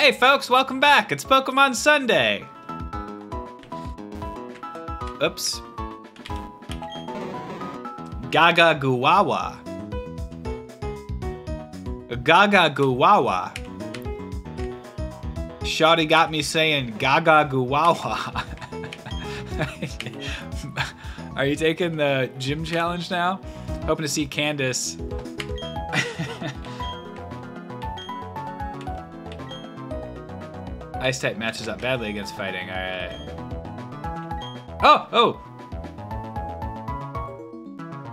Hey folks, welcome back. It's Pokemon Sunday. Oops. Gaga Guwawa. Gaga Guwawa. Shawty got me saying Gaga Guwawa. Are you taking the gym challenge now? Hoping to see Candice. Ice type matches up badly against fighting. Alright. Oh! Oh!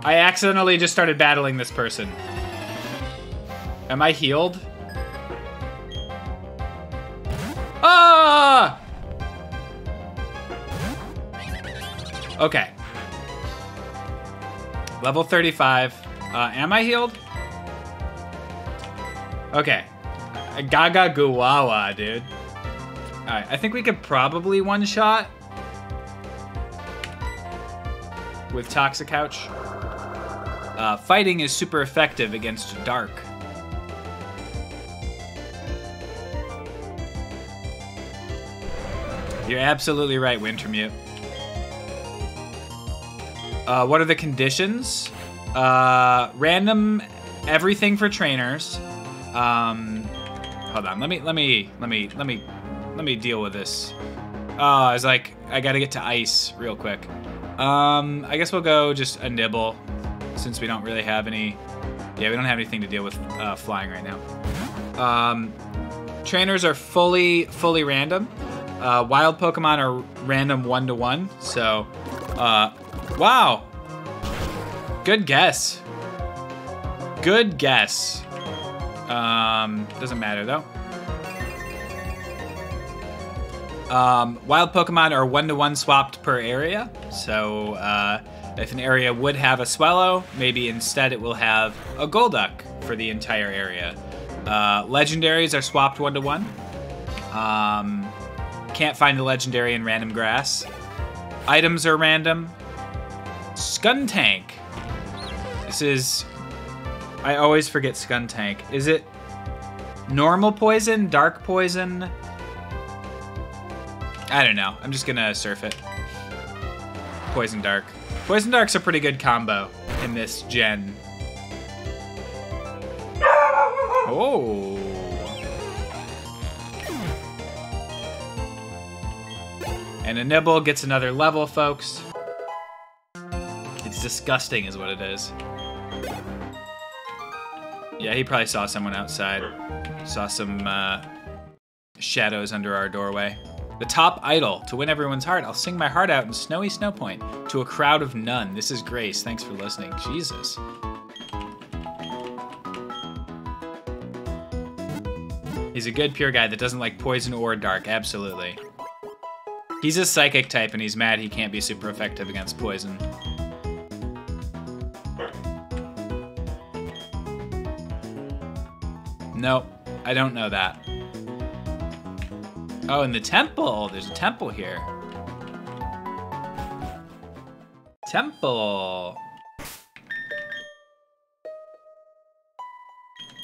I accidentally just started battling this person. Am I healed? Ah! Okay. Level 35. Uh, am I healed? Okay. Gaga Guwawa, dude. I think we could probably one-shot with Toxicouch. Uh, fighting is super effective against Dark. You're absolutely right, Wintermute. Uh, what are the conditions? Uh, random everything for trainers. Um, hold on. Let me let me let me let me let me deal with this. Oh, I was like, I gotta get to ice real quick. Um, I guess we'll go just a nibble, since we don't really have any. Yeah, we don't have anything to deal with uh, flying right now. Um, trainers are fully fully random. Uh, wild Pokemon are random one to one. So, uh, wow. Good guess. Good guess. Um, doesn't matter though. Um, wild Pokemon are one to one swapped per area. So, uh, if an area would have a Swellow, maybe instead it will have a Golduck for the entire area. Uh, legendaries are swapped one to one. Can't find a legendary in random grass. Items are random. Skuntank. This is. I always forget Skuntank. Is it normal poison, dark poison? I don't know. I'm just gonna surf it. Poison Dark. Poison Dark's a pretty good combo in this gen. Oh. And a nibble gets another level, folks. It's disgusting is what it is. Yeah, he probably saw someone outside. Saw some uh, shadows under our doorway. The top idol. To win everyone's heart, I'll sing my heart out in snowy Snowpoint to a crowd of none. This is Grace. Thanks for listening. Jesus. He's a good pure guy that doesn't like poison or dark. Absolutely. He's a psychic type and he's mad he can't be super effective against poison. Nope, I don't know that. Oh, in the temple. There's a temple here. Temple.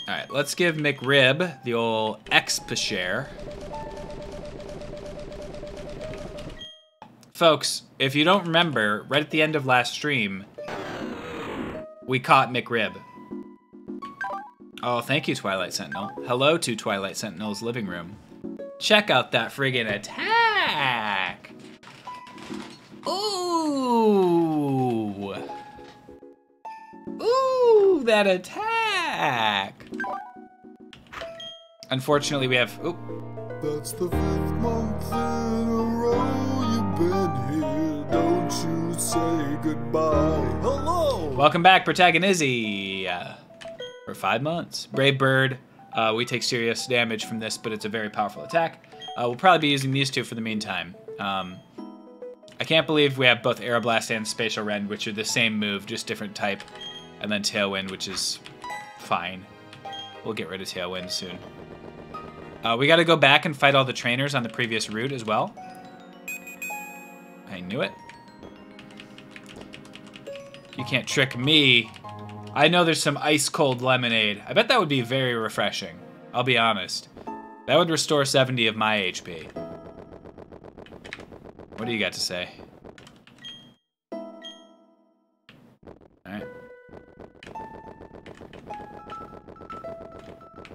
Alright, let's give McRib the old expa share. Folks, if you don't remember, right at the end of last stream, we caught McRib. Oh, thank you, Twilight Sentinel. Hello to Twilight Sentinel's living room. Check out that friggin' attack! Ooh! Ooh, that attack! Unfortunately, we have. Ooh. That's the fifth month in a row you've been here. Don't you say goodbye. Hello! Welcome back, Protagonizzy! For five months. Brave Bird. Uh, we take serious damage from this, but it's a very powerful attack. Uh, we'll probably be using these two for the meantime. Um, I can't believe we have both Aeroblast and Spatial Rend, which are the same move, just different type. And then Tailwind, which is fine. We'll get rid of Tailwind soon. Uh, we got to go back and fight all the trainers on the previous route as well. I knew it. You can't trick me. I know there's some ice cold lemonade. I bet that would be very refreshing. I'll be honest. That would restore 70 of my HP. What do you got to say? Alright.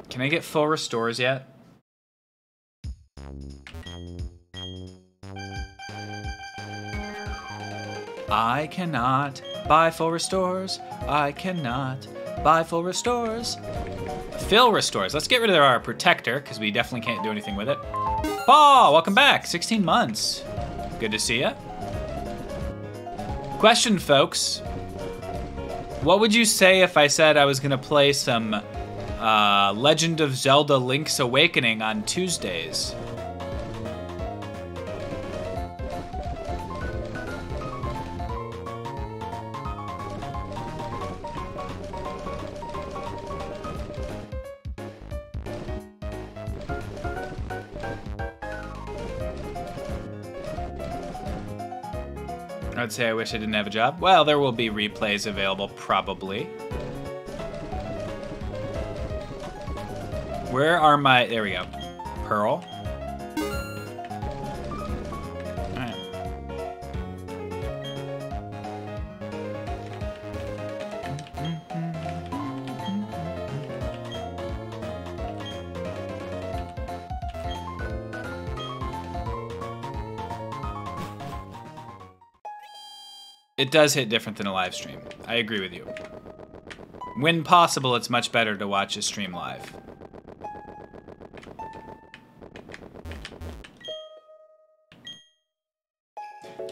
Can I get full restores yet? I cannot buy full restores. I cannot buy full restores. Fill restores. Let's get rid of our protector because we definitely can't do anything with it. Paul, welcome back. 16 months. Good to see you. Question, folks. What would you say if I said I was gonna play some uh, Legend of Zelda Link's Awakening on Tuesdays? Say I wish I didn't have a job. Well, there will be replays available, probably. Where are my... There we go. Pearl. It does hit different than a live stream. I agree with you. When possible, it's much better to watch a stream live.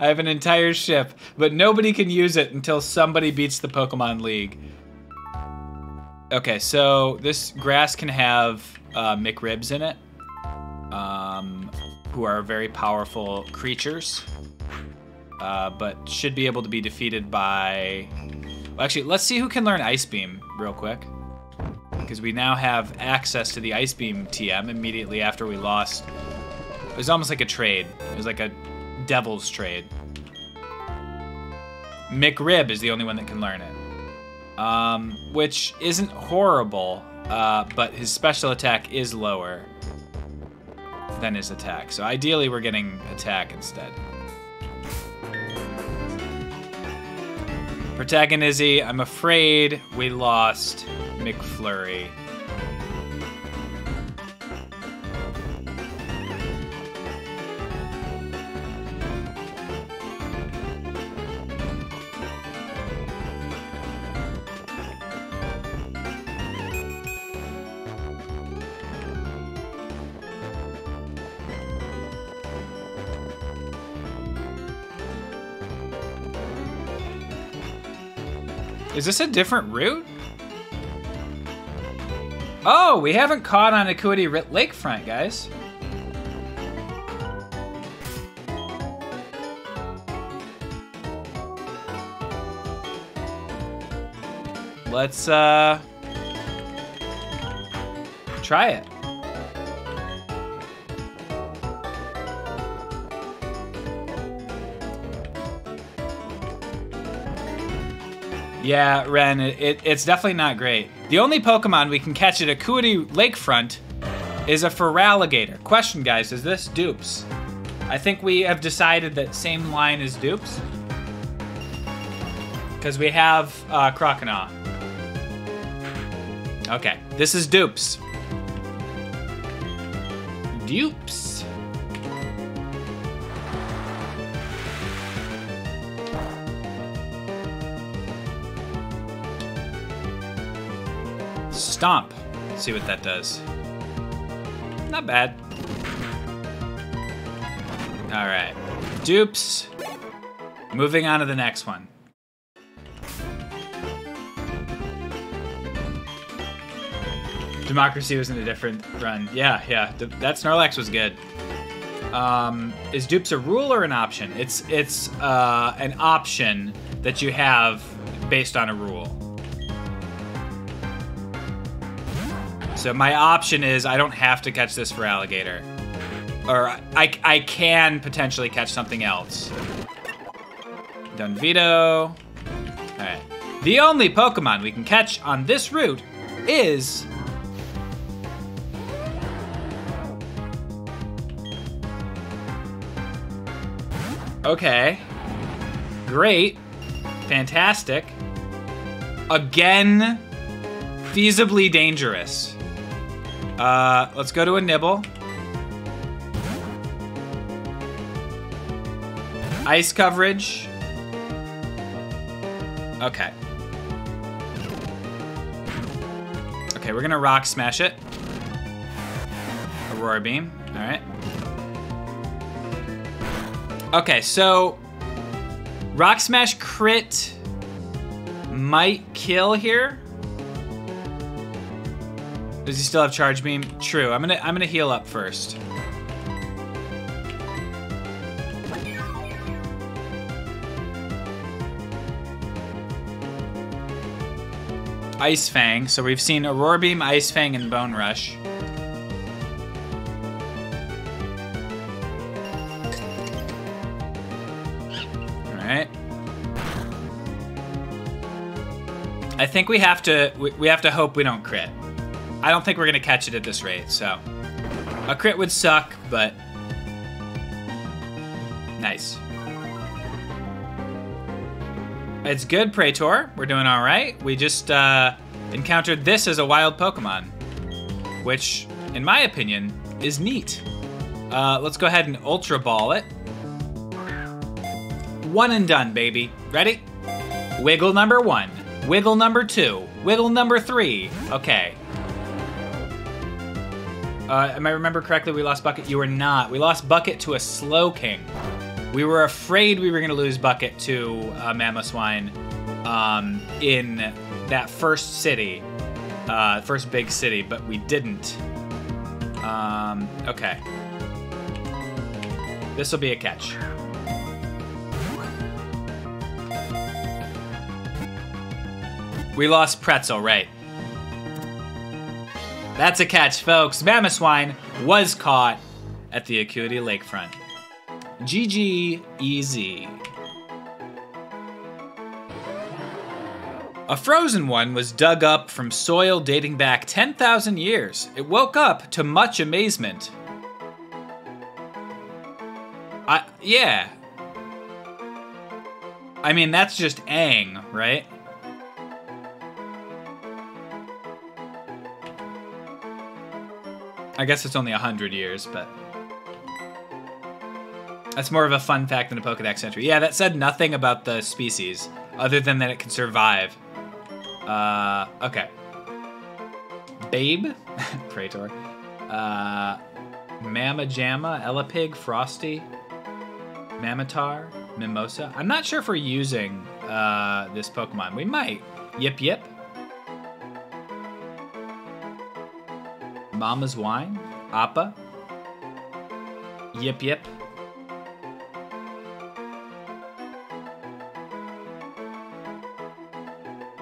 I have an entire ship, but nobody can use it until somebody beats the Pokemon League. Okay, so this grass can have uh, McRibs in it, um, who are very powerful creatures, uh, but should be able to be defeated by. Well, actually, let's see who can learn Ice Beam real quick, because we now have access to the Ice Beam TM immediately after we lost. It was almost like a trade. It was like a devil's trade. McRib is the only one that can learn it. Um, which isn't horrible, uh, but his special attack is lower than his attack. So ideally we're getting attack instead. Protagonizzy, I'm afraid we lost McFlurry. Is this a different route? Oh, we haven't caught on Acuity Ri- Lakefront, guys. Let's, uh... Try it. Yeah, Ren, it, it, it's definitely not great. The only Pokemon we can catch at Acuity Lakefront is a Feraligatr. Question, guys, is this dupes? I think we have decided that same line as dupes. Because we have uh, Croconaw. Okay, this is dupes. Dupes. Stomp. See what that does. Not bad. All right. Dupes. Moving on to the next one. Democracy was in a different run. Yeah, yeah. That Snorlax was good. Um, is dupes a rule or an option? It's it's uh, an option that you have based on a rule. So my option is I don't have to catch this Feraligatr. Or I, I can potentially catch something else. Done veto. Alright. The only Pokemon we can catch on this route is... Okay. Great. Fantastic. Again, feasibly dangerous. Uh, let's go to a nibble. Ice coverage. Okay. Okay, we're gonna rock smash it. Aurora beam. All right. Okay, so rock smash crit might kill here. Does he still have charge beam? True. I'm gonna I'm gonna heal up first. Ice Fang. So we've seen Aurora Beam, Ice Fang, and Bone Rush. Alright. I think we have to we, we have to hope we don't crit. I don't think we're gonna catch it at this rate, so a crit would suck, but nice. It's good, Praetor. We're doing all right. We just uh, encountered this as a wild Pokemon, which, in my opinion, is neat. Uh, let's go ahead and Ultra Ball it. One and done, baby. Ready? Wiggle number one. Wiggle number two. Wiggle number three. Okay. Uh, am I remember correctly? We lost Bucket. You were not. We lost Bucket to a Slowking. We were afraid we were going to lose Bucket to uh, Mamoswine um, in that first city, uh, first big city, but we didn't. Um, okay. This will be a catch. We lost Pretzel, right? That's a catch, folks. Mamoswine was caught at the Acuity Lakefront. GG easy. A frozen one was dug up from soil dating back 10,000 years. It woke up to much amazement. I, yeah. I mean, that's just Aang, right? I guess it's only 100 years, but. That's more of a fun fact than a Pokedex entry. Yeah, that said nothing about the species, other than that it can survive. Uh, okay. Babe, Praetor. Uh, Mama Jamma, Elapig, Frosty, Mamatar, Mimosa. I'm not sure if we're using uh, this Pokemon. We might. Yip Yip. Mama's Wine, Appa. Yip Yip.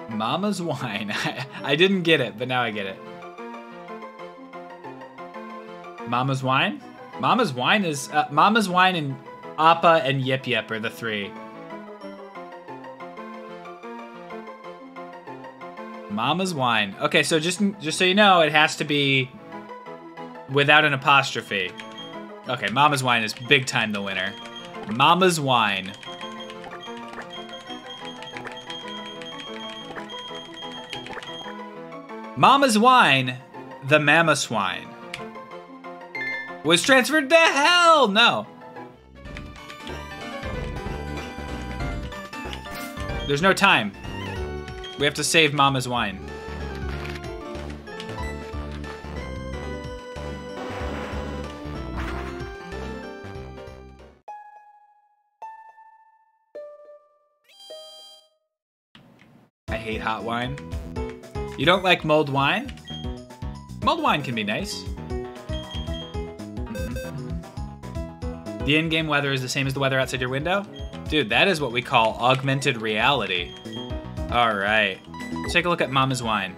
Mama's Wine. I didn't get it, but now I get it. Mama's Wine? Mama's Wine is... Uh, Mama's Wine and Appa and Yip Yip are the three. Mama's Wine. Okay, so just just so you know, it has to be without an apostrophe. Okay, Mama's Wine is big time the winner. Mama's Wine. Mama's Wine, the Mamoswine, was transferred to hell. No. There's no time. We have to save Mama's Wine. I hate hot wine. You don't like mulled wine? Mulled wine can be nice. Mm-hmm. The in-game weather is the same as the weather outside your window? Dude, that is what we call augmented reality. All right, let's take a look at Mama's Wine.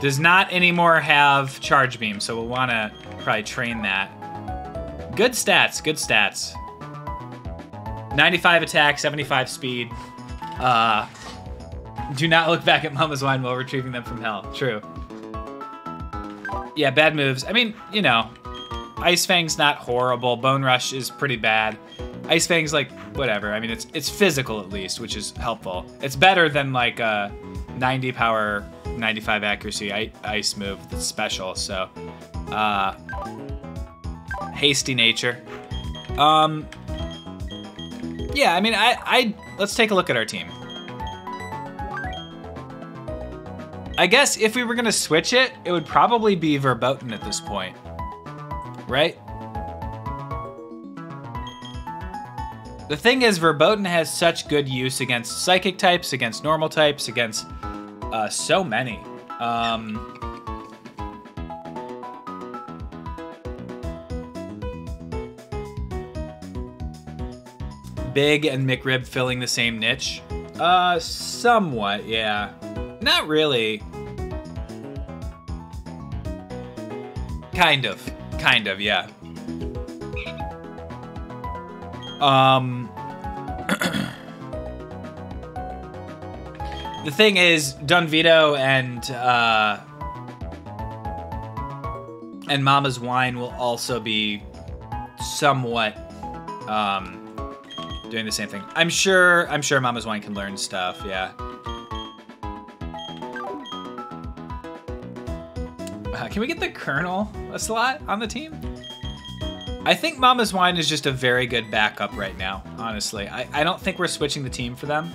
Does not anymore have charge beam, so we'll wanna probably train that. Good stats, good stats. 95 attack, 75 speed. Uh, do not look back at Mama's Wine while retrieving them from hell. True. Yeah, bad moves. I mean, you know, Ice Fang's not horrible. Bone Rush is pretty bad. Ice Fang's like whatever. I mean, it's it's physical at least, which is helpful. It's better than like a 90 power, 95 accuracy ice move that's special. So, uh, hasty nature. Um, yeah, I mean, I, I let's take a look at our team. I guess if we were gonna switch it, it would probably be Verboten at this point, right? The thing is, Verboten has such good use against psychic types, against normal types, against uh, so many. Um, Big and McRib filling the same niche? Uh, somewhat, yeah. Not really. Kind of. Kind of, yeah. Um. the thing is, Don Vito and uh, and Mama's Wine will also be somewhat um, doing the same thing. I'm sure. I'm sure Mama's Wine can learn stuff. Yeah. Uh, can we get the Colonel a slot on the team? I think Mama's Wine is just a very good backup right now, honestly. I, I don't think we're switching the team for them.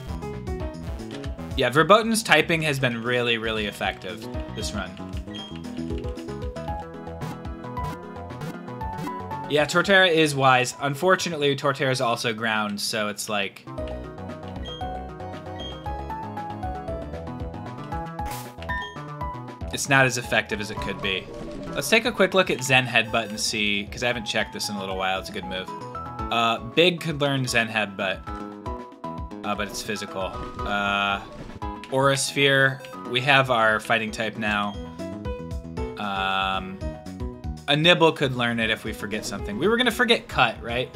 Yeah, Verboten's typing has been really, really effective this run. Yeah, Torterra is wise. Unfortunately, Torterra is also ground, so it's like... It's not as effective as it could be. Let's take a quick look at Zen Headbutt and see, because I haven't checked this in a little while. It's a good move. Uh, Big could learn Zen Headbutt, uh, but it's physical. Uh, Aura Sphere, we have our fighting type now. Um, a Nibble could learn it if we forget something. We were gonna forget Cut, right?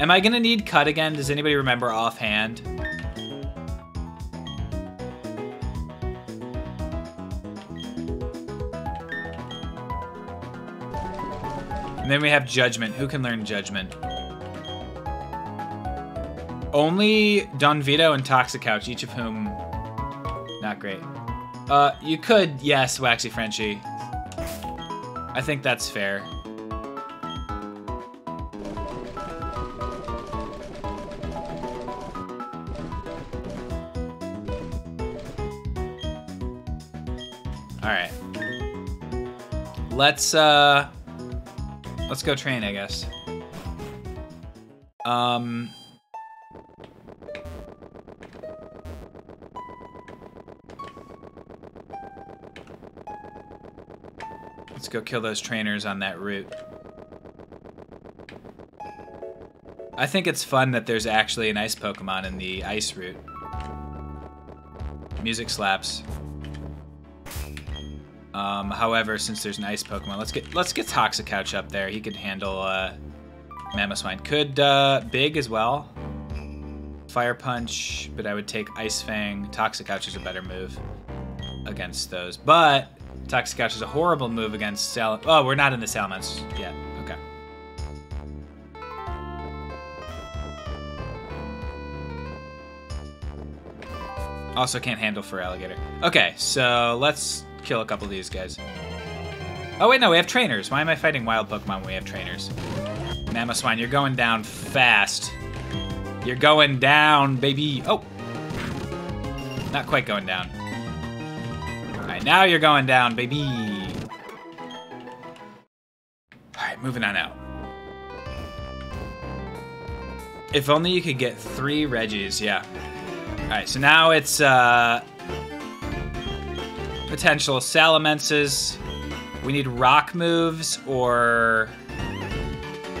Am I gonna need Cut again? Does anybody remember offhand? And then we have Judgment. Who can learn Judgment? Only Don Vito and Toxicouch, each of whom not great. Uh, you could, yes, Waxy Frenchie. I think that's fair. All right. Let's uh let's go train, I guess. Um Let's go kill those trainers on that route. I think it's fun that there's actually an ice Pokemon in the ice route. Music slaps. Um, however, since there's an ice Pokemon, let's get let's get Toxicouch up there. He could handle uh, Mamoswine. Could uh, Big as well. Fire Punch, but I would take Ice Fang. Toxicouch is a better move against those. But Toxicouch is a horrible move against Sal. Oh, we're not in the Salamence yet. Okay. Also can't handle Feraligatr. Okay, so let's kill a couple of these guys. Oh wait, no, we have trainers. Why am I fighting wild Pokemon when we have trainers? Mamoswine, you're going down fast. You're going down, baby. Oh. Not quite going down. Alright, now you're going down, baby. Alright, moving on out. If only you could get three Reggies, yeah. Alright, so now it's uh, potential Salamences. We need rock moves, or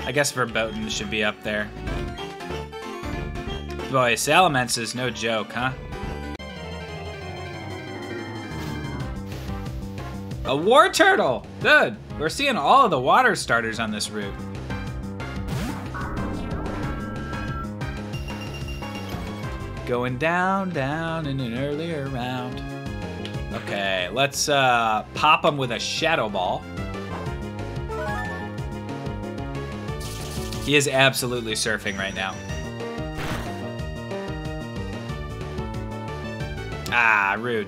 I guess Verboten should be up there. Boy, Salamence no joke, huh? A Wartortle! Good. We're seeing all of the water starters on this route. Going down, down in an earlier round. Okay, let's uh, pop them with a Shadow Ball. He is absolutely surfing right now. Ah, rude.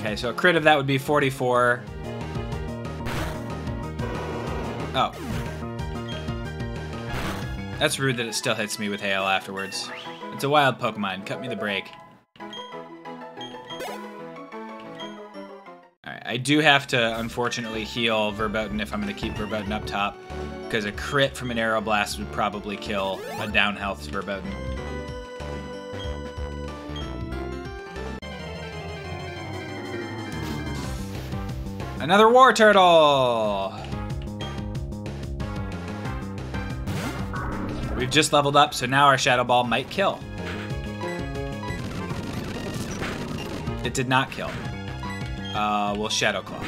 Okay, so a crit of that would be 44. Oh. That's rude that it still hits me with hail afterwards. It's a wild Pokemon. Cut me the break. I do have to, unfortunately, heal Verboten if I'm going to keep Verboten up top. Because a crit from an Aeroblast would probably kill a down health Verboten. Another Wartortle! We've just leveled up, so now our Shadow Ball might kill. It did not kill. Uh, we'll Shadow Claw.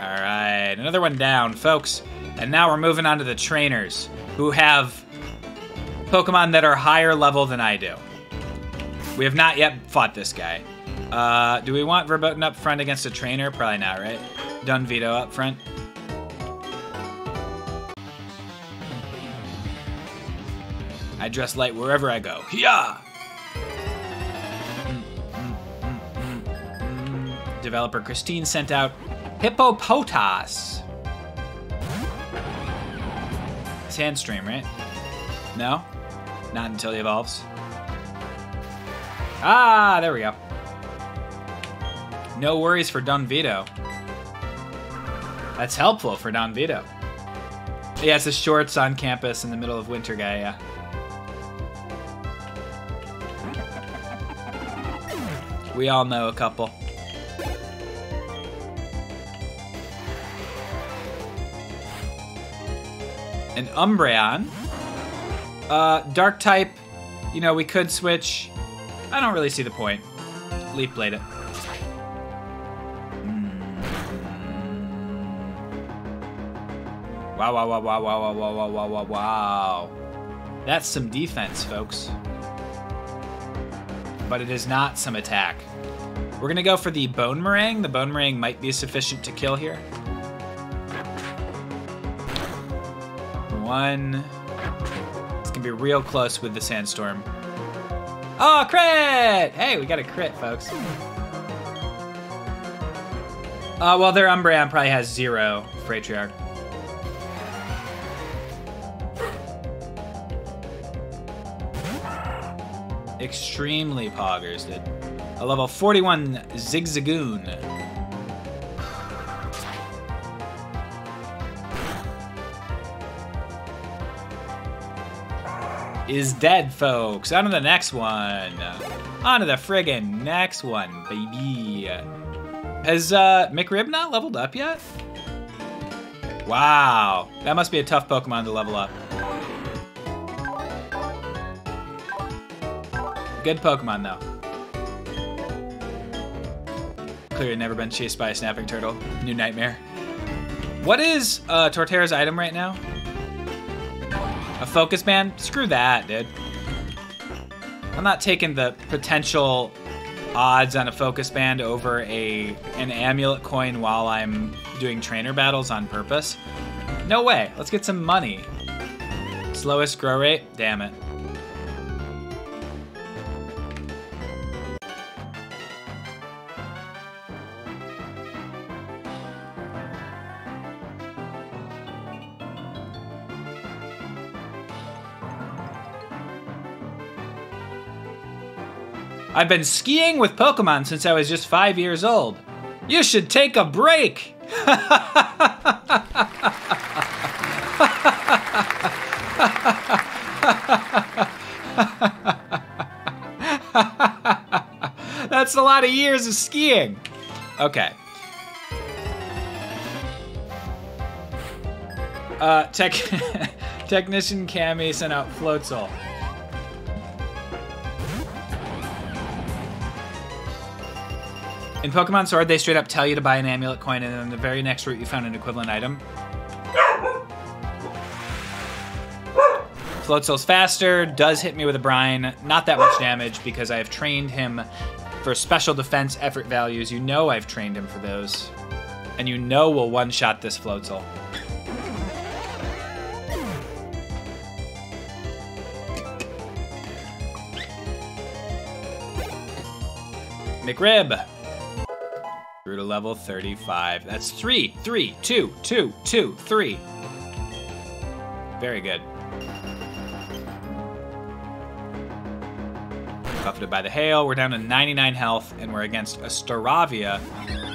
Alright, another one down, folks. And now we're moving on to the trainers, who have Pokemon that are higher level than I do. We have not yet fought this guy. Uh, do we want Verboten up front against a trainer? Probably not, right? Don Vito up front. I dress light wherever I go. Yeah. Developer Christine sent out Hippopotas. Sandstream, right? No? Not until he evolves. Ah, there we go. No worries for Don Vito. That's helpful for Don Vito. Yeah, it's a shorts on campus in the middle of winter guy, yeah. We all know a couple. An Umbreon. Uh, dark type, you know, we could switch. I don't really see the point. Leaf Blade it. Wow, wow, wow, wow, wow, wow, wow, wow, wow, wow. That's some defense, folks. But it is not some attack. We're gonna go for the Bonemerang. The Bonemerang might be sufficient to kill here. One. It's gonna be real close with the Sandstorm. Oh, crit! Hey, we got a crit, folks. Uh, well, their Umbreon probably has zero Fratriarch. Extremely poggers, dude. A level 41 Zigzagoon. Is dead, folks. On to the next one. On to the friggin' next one, baby. Has uh, McRib not leveled up yet? Wow. That must be a tough Pokemon to level up. Good Pokemon, though. Clearly never been chased by a snapping turtle. New nightmare. What is uh, Torterra's item right now? A focus band? Screw that, dude. I'm not taking the potential odds on a focus band over a an amulet coin while I'm doing trainer battles on purpose. No way. Let's get some money. Slowest grow rate? Damn it. I've been skiing with Pokemon since I was just five years old. You should take a break. That's a lot of years of skiing. Okay. Uh, tech technician Cammy sent out Floatzel. In Pokemon Sword, they straight up tell you to buy an amulet coin, and then the very next route you found an equivalent item. Floatzel's faster, does hit me with a brine, not that much damage because I have trained him for special defense effort values. You know I've trained him for those. And you know we'll one-shot this Floatzel. McRib. To level 35. That's three, three, two, two, two, three. Very good. Buffeted by the hail. We're down to 99 health, and we're against a Staravia.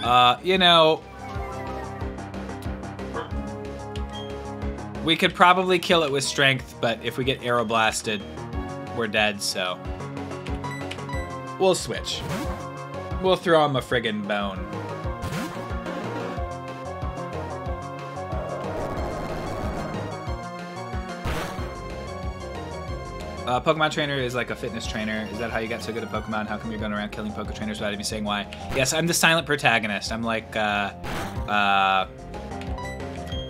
Uh, you know, we could probably kill it with strength, but if we get arrow blasted, we're dead. So we'll switch. We'll throw him a friggin' bone. Uh, Pokemon trainer is like a fitness trainer. Is that how you got so good at Pokemon? How come you're going around killing Poke trainers without even saying why? Yes, I'm the silent protagonist. I'm like, uh, uh,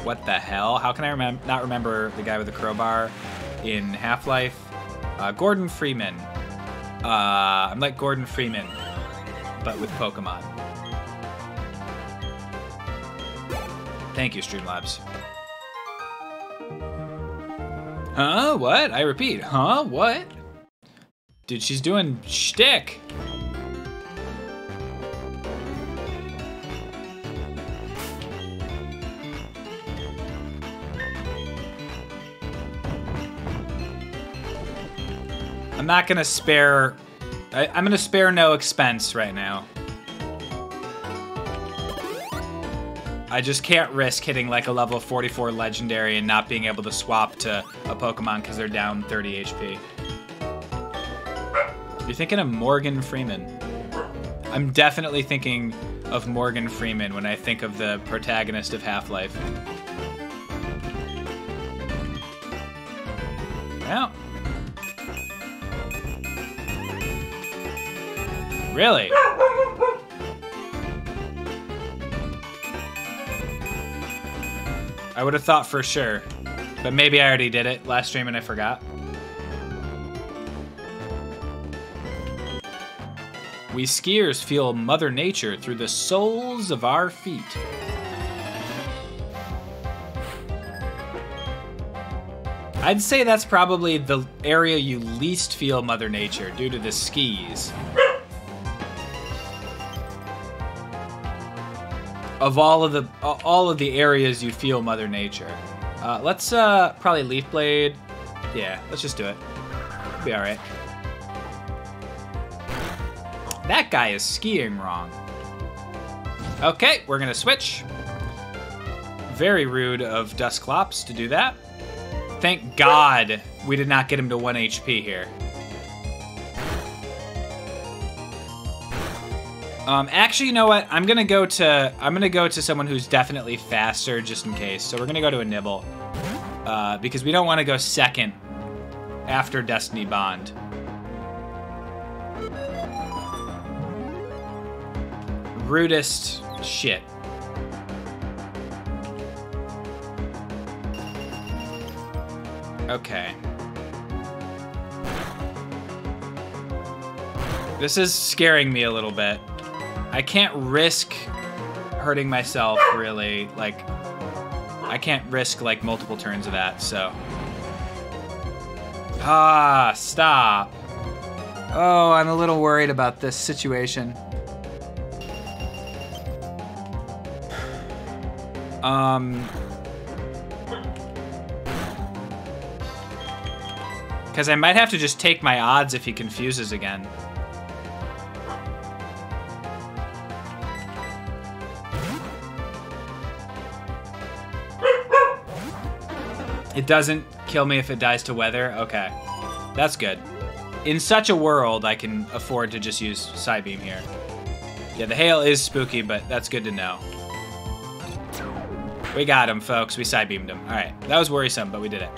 what the hell? How can I remem- not remember the guy with the crowbar in Half Life? Uh, Gordon Freeman. Uh, I'm like Gordon Freeman, but with Pokemon. Thank you, Streamlabs. Huh? What? I repeat. Huh? What? Dude, she's doing shtick. I'm not gonna spare. I, I'm gonna spare no expense right now. I just can't risk hitting like a level 44 legendary and not being able to swap to a Pokemon because they're down 30 HP. You're thinking of Morgan Freeman. I'm definitely thinking of Morgan Freeman when I think of the protagonist of Half-Life. Yeah. Really? I would have thought for sure. But maybe I already did it last stream and I forgot. We skiers feel Mother Nature through the soles of our feet. I'd say that's probably the area you least feel Mother Nature due to the skis. Of all of the all of the areas you feel Mother Nature. Uh, let's uh, probably Leaf Blade. Yeah, let's just do it. Be all right. That guy is skiing wrong. Okay, we're gonna switch. Very rude of Dusclops to do that. Thank God we did not get him to 1 HP here. Um, actually, you know what? I'm gonna go to I'm gonna go to someone who's definitely faster, just in case. So we're gonna go to a Nibble, uh, because we don't want to go second after Destiny Bond. Rudest shit. Okay. This is scaring me a little bit. I can't risk hurting myself, really. Like, I can't risk, like, multiple turns of that, so. Ah, stop. Oh, I'm a little worried about this situation. Um... Because I might have to just take my odds if he confuses again. It doesn't kill me if it dies to weather? Okay. That's good. In such a world, I can afford to just use Psybeam here. Yeah, the hail is spooky, but that's good to know. We got him, folks. We Psybeamed him. All right. That was worrisome, but we did it.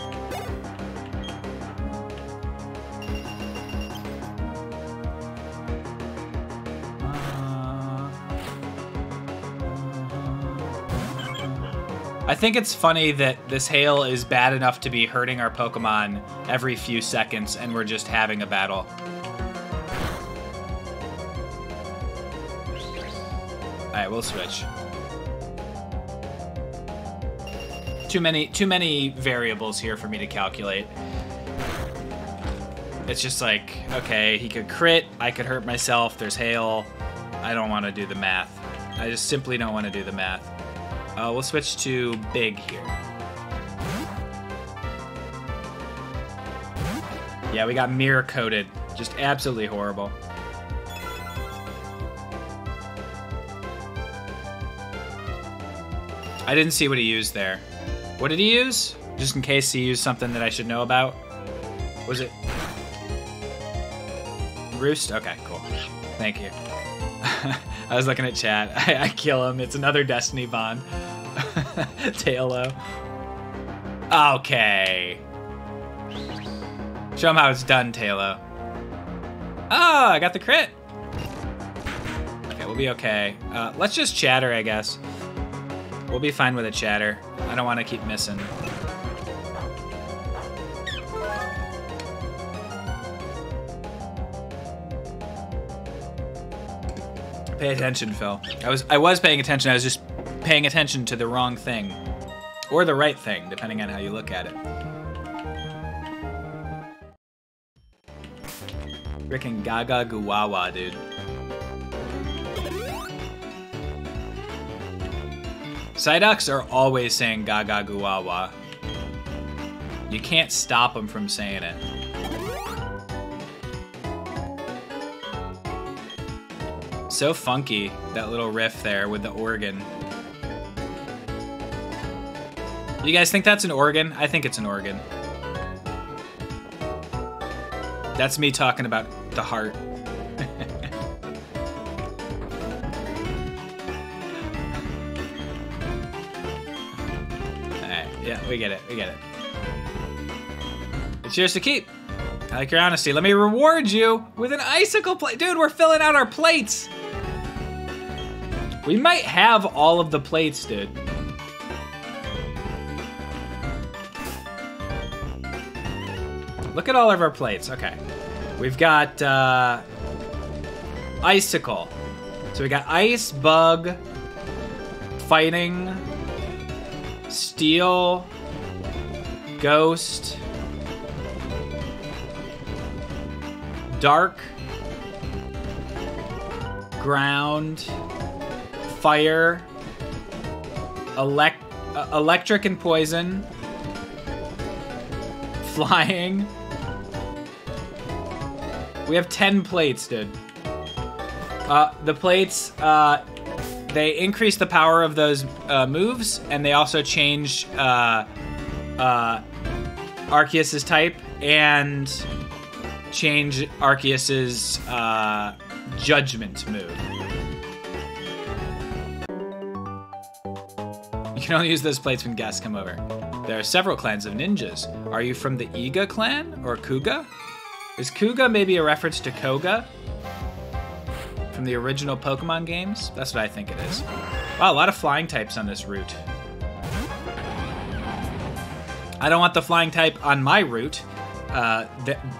I think it's funny that this hail is bad enough to be hurting our Pokemon every few seconds, and we're just having a battle. Alright, we'll switch. Too many too many variables here for me to calculate. It's just like, okay, he could crit, I could hurt myself, there's hail. I don't want to do the math. I just simply don't want to do the math. Uh, we'll switch to big here. Yeah, we got mirror coated. Just absolutely horrible. I didn't see what he used there. What did he use? Just in case he used something that I should know about. Was it Roost? Okay, cool. Thank you. I was looking at chat. I, I, kill him. It's another Destiny bond. Tailo. Okay. Show him how it's done, Tailo. Oh, I got the crit. Okay, we'll be okay. Uh, let's just chatter, I guess. We'll be fine with a chatter. I don't want to keep missing. Pay attention, Phil. I was I was paying attention. I was just paying attention to the wrong thing. Or the right thing, depending on how you look at it. Freaking Gaga Guwawa, dude. Psyducks are always saying Gaga Guwawa. You can't stop them from saying it. So funky, that little riff there with the organ. You guys think that's an organ? I think it's an organ. That's me talking about the heart. Alright, yeah, we get it, we get it. It's yours to keep. I like your honesty. Let me reward you with an icicle plate. Dude, we're filling out our plates. We might have all of the plates, dude. Look at all of our plates. Okay. We've got uh, Icicle. So we got Ice, Bug, Fighting, Steel, Ghost, Dark, Ground, fire, elect, uh, electric and poison, flying. We have 10 plates, dude. Uh, the plates, uh, they increase the power of those uh, moves, and they also change uh, uh, Arceus's type and change Arceus's uh, judgment move. You can only use those plates when guests come over. There are several clans of ninjas. Are you from the Iga clan or Kuga? Is Kuga maybe a reference to Koga? From the original Pokemon games? That's what I think it is. Wow, a lot of flying types on this route. I don't want the flying type on my route. Uh,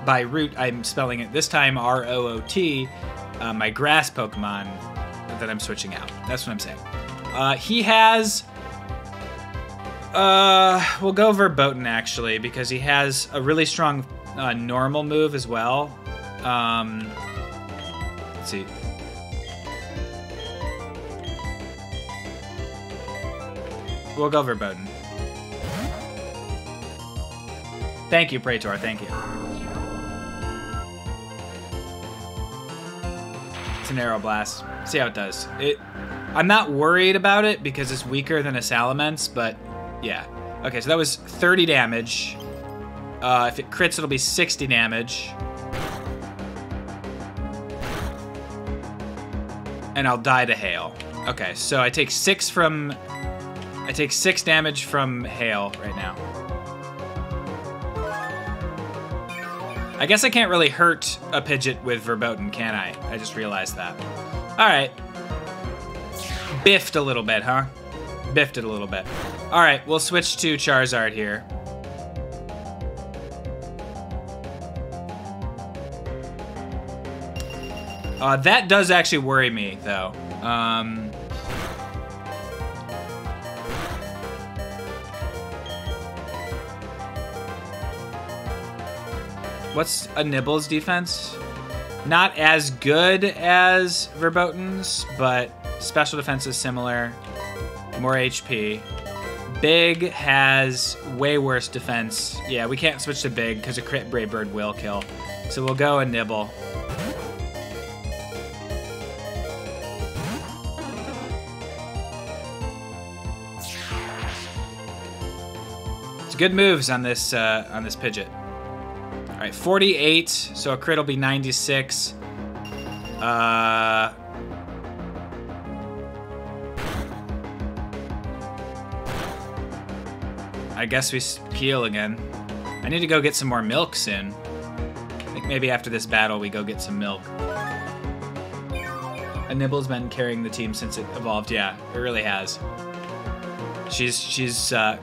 by route, I'm spelling it this time R-O-O-T, uh, my grass Pokemon that I'm switching out. That's what I'm saying. Uh, he has uh, we'll go Verboten actually because he has a really strong uh, normal move as well. Um, let's see. We'll go Verboten. Thank you, Praetor. Thank you. It's an arrow blast. See how it does. It. I'm not worried about it because it's weaker than a Salamence, but yeah. Okay, so that was 30 damage. Uh, if it crits, it'll be 60 damage. And I'll die to hail. Okay, so I take six from... I take six damage from hail right now. I guess I can't really hurt a Pidgeot with Verboten, can I? I just realized that. All right. Biffed a little bit, huh? Biffed it a little bit. All right, we'll switch to Charizard here. Uh, that does actually worry me, though. Um, what's a Nibble's defense? Not as good as Verboten's, but special defense is similar. More HP. Big has way worse defense. Yeah, we can't switch to Big because a crit Brave Bird will kill. So we'll go and Nibble. Good moves on this uh, on this Pidgeot. All right, 48. So a crit will be 96. Uh, I guess we heal again. I need to go get some more milk soon. I think maybe after this battle we go get some milk. A Nibble's been carrying the team since it evolved. Yeah, it really has. She's she's uh,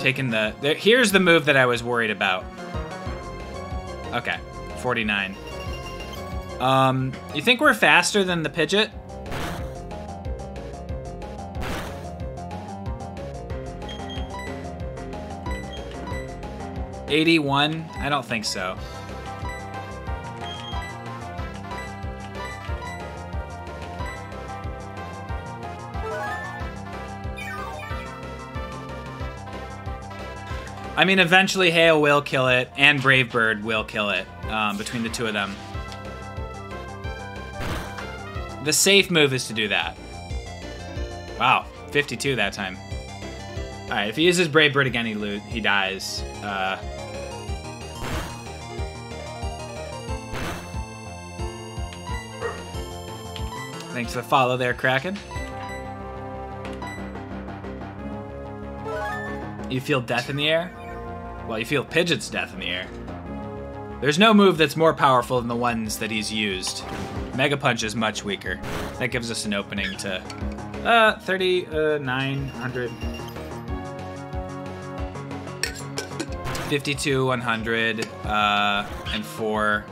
taken the. There, here's the move that I was worried about. Okay, 49. Um, you think we're faster than the Pidgeot? Eighty-one? I don't think so. I mean, eventually Hail will kill it, and Brave Bird will kill it, um, between the two of them. The safe move is to do that. Wow, 52 that time. Alright, if he uses Brave Bird again, he, lo he dies. Uh, thanks for the follow there, Kraken. You feel death in the air? Well, you feel Pidgeot's death in the air. There's no move that's more powerful than the ones that he's used. Mega Punch is much weaker. That gives us an opening to uh 30 uh 900 52 100 uh and 4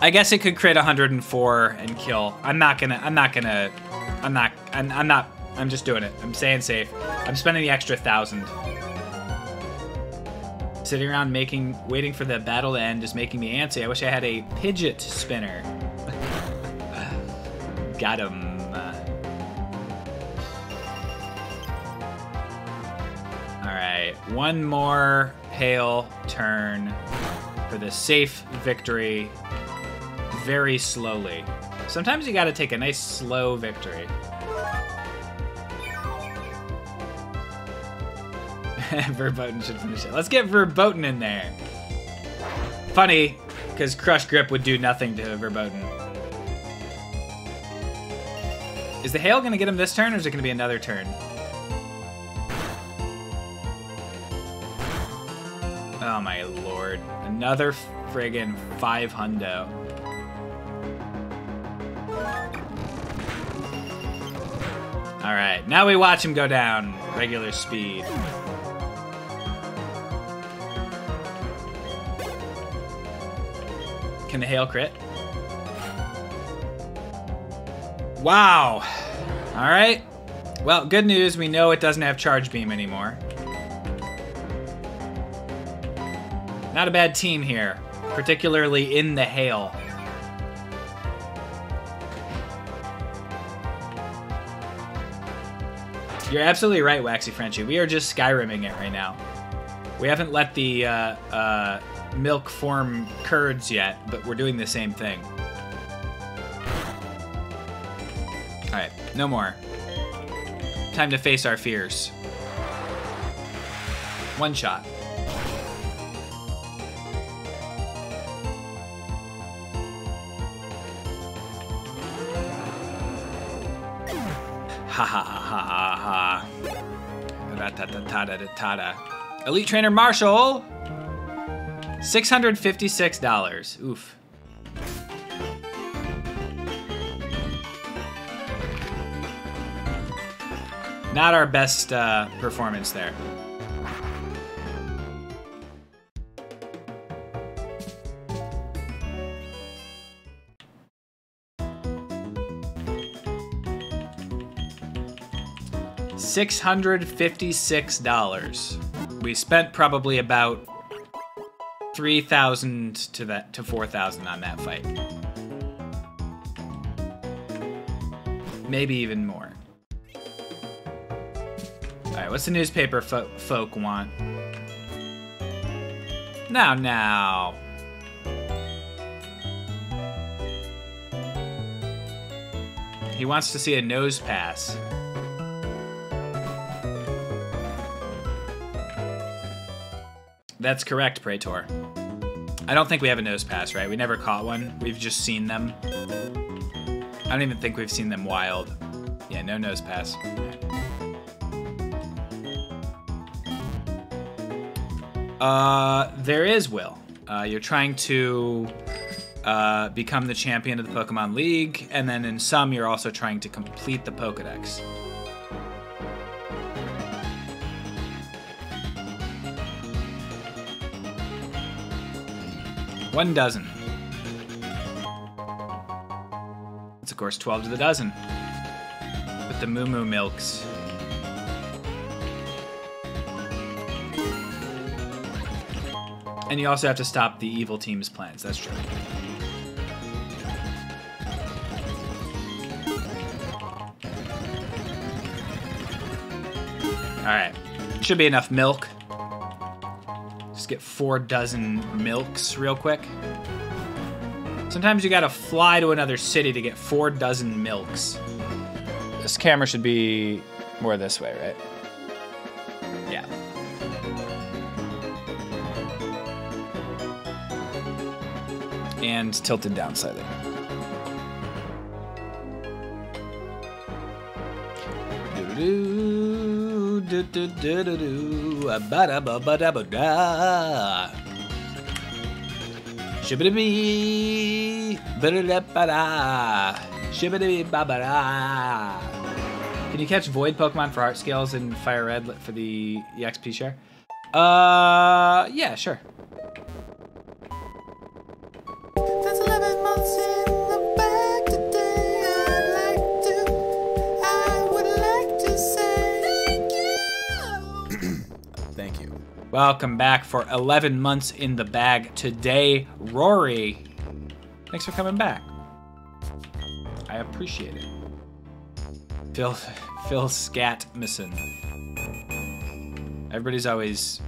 I guess it could crit 104 and kill. I'm not gonna I'm not gonna I'm not I'm, I'm not I'm just doing it. I'm staying safe. I'm spending the extra thousand. Sitting around making, waiting for the battle to end is making me antsy. I wish I had a Pidget spinner. Got him. All right, one more hail turn for the safe victory. Very slowly. Sometimes you gotta take a nice slow victory. Verboten should finish it. Let's get Verboten in there. Funny, because Crush Grip would do nothing to Verboten. Is the hail gonna get him this turn, or is it gonna be another turn? Oh my lord. Another friggin' five hundo. Alright, now we watch him go down. Regular speed. Can the hail crit? Wow. All right. Well, good news. We know it doesn't have charge beam anymore. Not a bad team here, particularly in the hail. You're absolutely right, Waxy Frenchie. We are just Skyrimming it right now. We haven't let the uh, uh, milk form curds yet, but we're doing the same thing. Alright, no more. Time to face our fears. One shot. Ha ha ha ha ha. Elite Trainer Marshall! $656. Oof. Not our best uh, performance there. $656. We spent probably about 3,000 to that to 4,000 on that fight. Maybe even more. All right, what's the newspaper fo- folk want? Now, now. He wants to see a Nosepass. That's correct, Praetor. I don't think we have a Nosepass, right? We never caught one. We've just seen them. I don't even think we've seen them wild. Yeah, no Nosepass. Uh, there is Will. Uh, you're trying to uh, become the champion of the Pokemon League, and then in some, you're also trying to complete the Pokedex. One dozen. It's of course 12 to the dozen. With the Moo Moo Milks. And you also have to stop the evil team's plans. That's true. Alright. Should be enough milk. Just get four dozen milks real quick. Sometimes you gotta fly to another city to get four dozen milks. This camera should be more this way, right? Yeah. And tilted down slightly. Ba da ba da ba ba da. Can you catch void Pokemon for art scales in Fire Red for the EXP share? Uh, yeah, sure. There's 11 months in Welcome back for 11 months in the bag today, Rory. Thanks for coming back. I appreciate it. Phil, Phil Scatmison. Everybody's always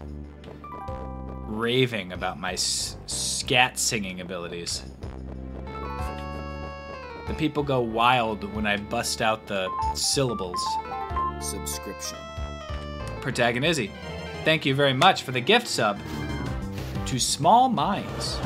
raving about my scat singing abilities. The people go wild when I bust out the syllables. Subscription. Protagonizzi. Thank you very much for the gift sub to Small Minds.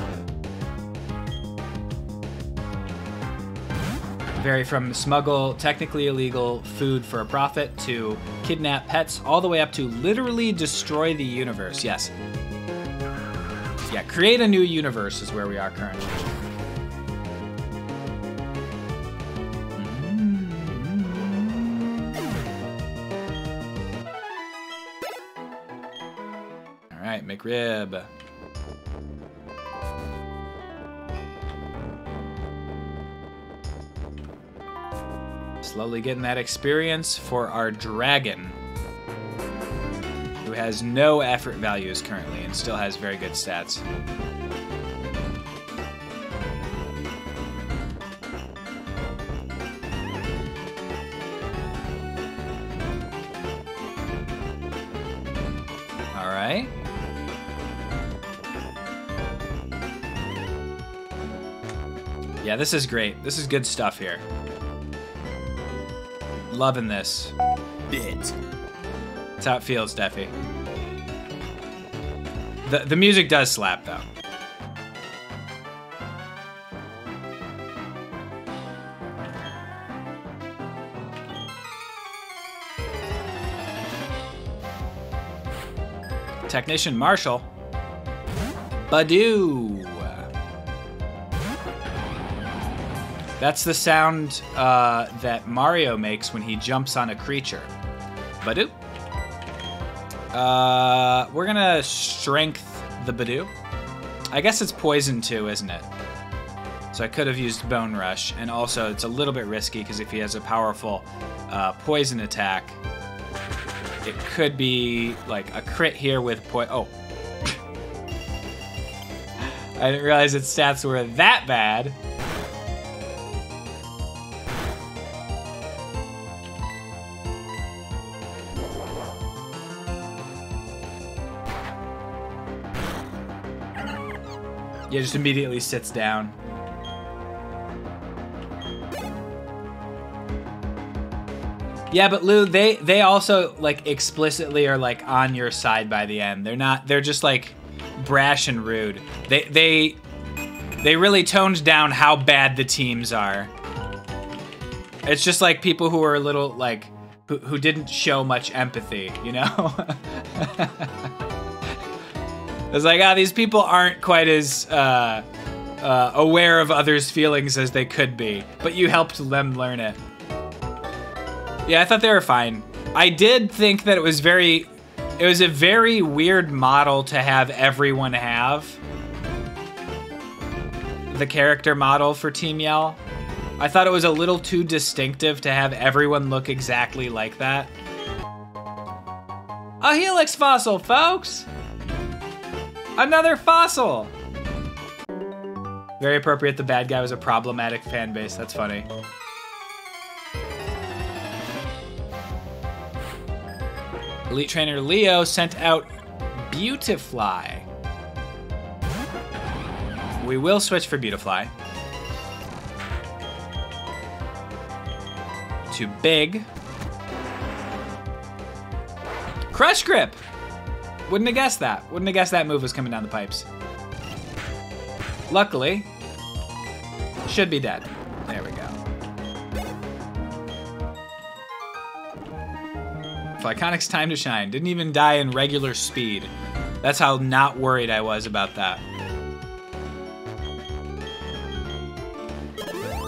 Vary from smuggle technically illegal food for a profit to kidnap pets, all the way up to literally destroy the universe. Yes. Yeah, create a new universe is where we are currently. McRib. Slowly getting that experience for our dragon, who has no effort values currently and still has very good stats. Yeah, this is great. This is good stuff here. Loving this. Bit. That's how it feels, Steffi. The, the music does slap, though. Technician Marshall. Badoo. That's the sound uh, that Mario makes when he jumps on a creature. Badoo. Uh, we're gonna strength the Badoo. I guess it's poison too, isn't it? So I could have used Bone Rush, and also it's a little bit risky because if he has a powerful uh, poison attack, it could be like a crit here with po- oh. I didn't realize its stats were that bad. Yeah, just immediately sits down. Yeah, but Lou, they they also like explicitly are like on your side by the end. They're not. They're just like brash and rude. They they they really toned down how bad the teams are. It's just like people who are a little like who, who didn't show much empathy, you know. it's like ah, these people aren't quite as uh, uh, aware of others' feelings as they could be, but you helped them learn it. Yeah, I thought they were fine. I did think that it was very it was a very weird model to have everyone have. The character model for Team Yell. I thought it was a little too distinctive to have everyone look exactly like that. A Helix fossil, folks! Another fossil! Very appropriate, the bad guy was a problematic fan base. That's funny. Elite Trainer Leo sent out Beautifly. We will switch for Beautifly. To Big. Crush Grip! Wouldn't have guessed that. Wouldn't have guessed that move was coming down the pipes. Luckily, should be dead. There we go. Flyconic's time to shine. Didn't even die in regular speed. That's how not worried I was about that.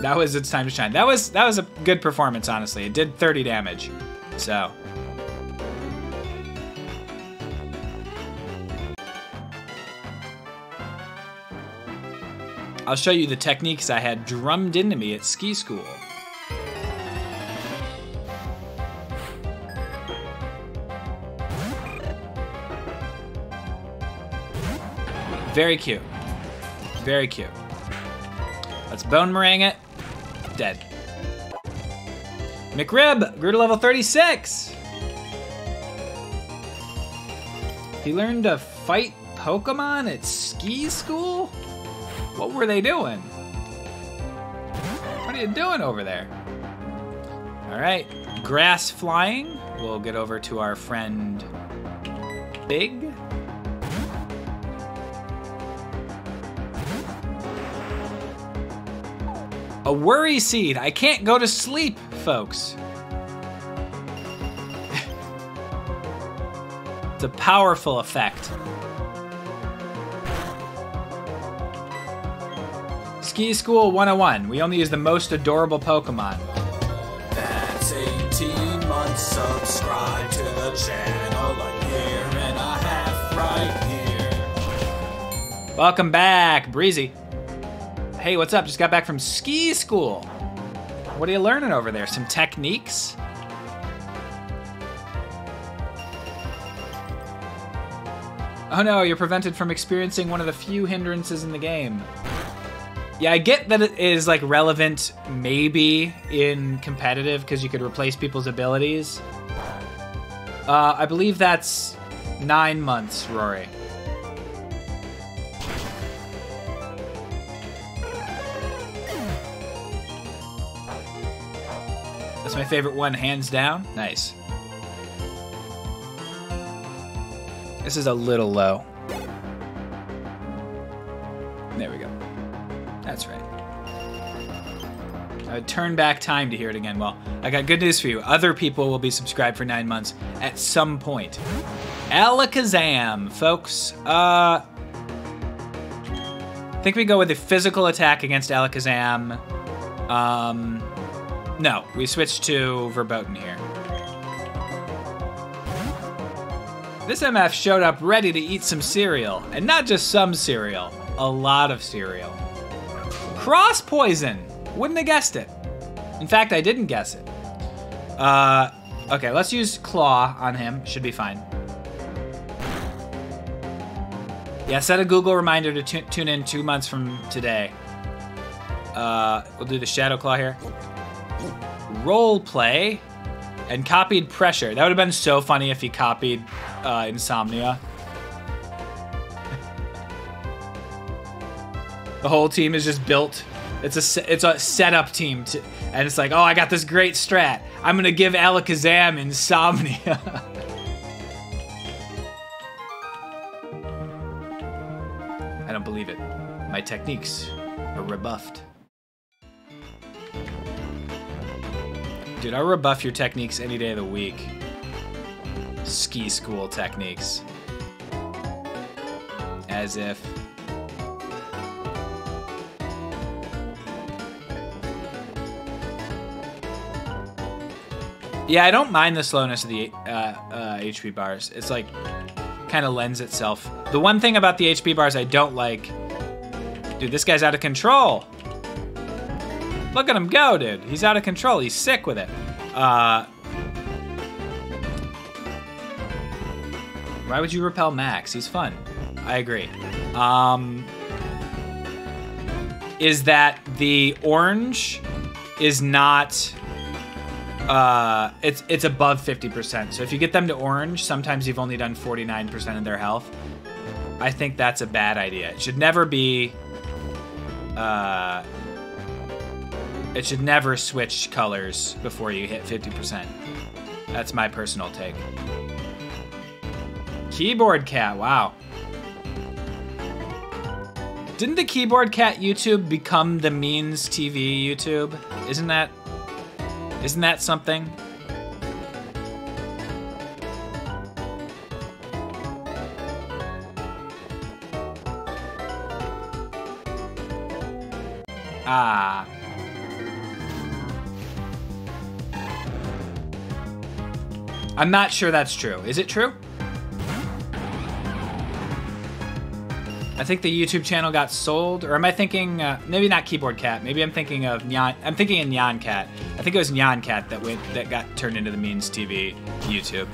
That was its time to shine. That was that was a good performance, honestly. It did 30 damage. So. I'll show you the techniques I had drummed into me at ski school. Very cute. Very cute. Let's Bonemerang it. Dead. McRib grew to level 36. He learned to fight Pokemon at ski school? What were they doing? What are you doing over there? All right, grass flying. We'll get over to our friend Big. A worry seed. I can't go to sleep, folks. it's a powerful effect. Ski School 101. We only use the most adorable Pokemon. That's 18 months. Subscribe to the channel. A year and a half right here. Welcome back, Breezy. Hey, what's up? Just got back from ski school. What are you learning over there? Some techniques? Oh no, you're prevented from experiencing one of the few hindrances in the game. Yeah, I get that it is like relevant maybe in competitive because you could replace people's abilities. Uh, I believe that's nine months, Rory. That's my favorite one, hands down. Nice. This is a little low. There we go. That's right. I would turn back time to hear it again. Well, I got good news for you. Other people will be subscribed for nine months at some point. Alakazam, folks. Uh, I think we go with the physical attack against Alakazam. Um, no, we switch to Verboten here. This MF showed up ready to eat some cereal, and not just some cereal, a lot of cereal. Cross poison! Wouldn't have guessed it. In fact, I didn't guess it. Uh, okay, let's use Claw on him. Should be fine. Yeah, set a Google reminder to tu- tune in two months from today. Uh, we'll do the Shadow Claw here. Role play and copied pressure. That would have been so funny if he copied uh, Insomnia. The whole team is just built. It's a it's a setup team, to, and it's like, oh, I got this great strat. I'm gonna give Alakazam Insomnia. I don't believe it. My techniques are rebuffed. Dude, I'll rebuff your techniques any day of the week. Ski school techniques. As if. Yeah, I don't mind the slowness of the uh, uh, HP bars. It's like kind of lends itself. The one thing about the HP bars I don't like, dude, this guy's out of control. Look at him go, dude. He's out of control. He's sick with it. Uh, why would you repel Max? He's fun. I agree. Um, is that the orange is not uh, it's it's above 50%. So if you get them to orange, sometimes you've only done 49% of their health. I think that's a bad idea. It should never be uh it should never switch colors before you hit 50%. That's my personal take. Keyboard cat, wow. Didn't the keyboard cat YouTube become the means TV YouTube? Isn't that isn't that something? Ah. I'm not sure that's true. Is it true? I think the YouTube channel got sold, or am I thinking uh, maybe not Keyboard Cat? Maybe I'm thinking of Nyan. I'm thinking of Nyan Cat. I think it was Nyan Cat that went that got turned into the Means TV YouTube.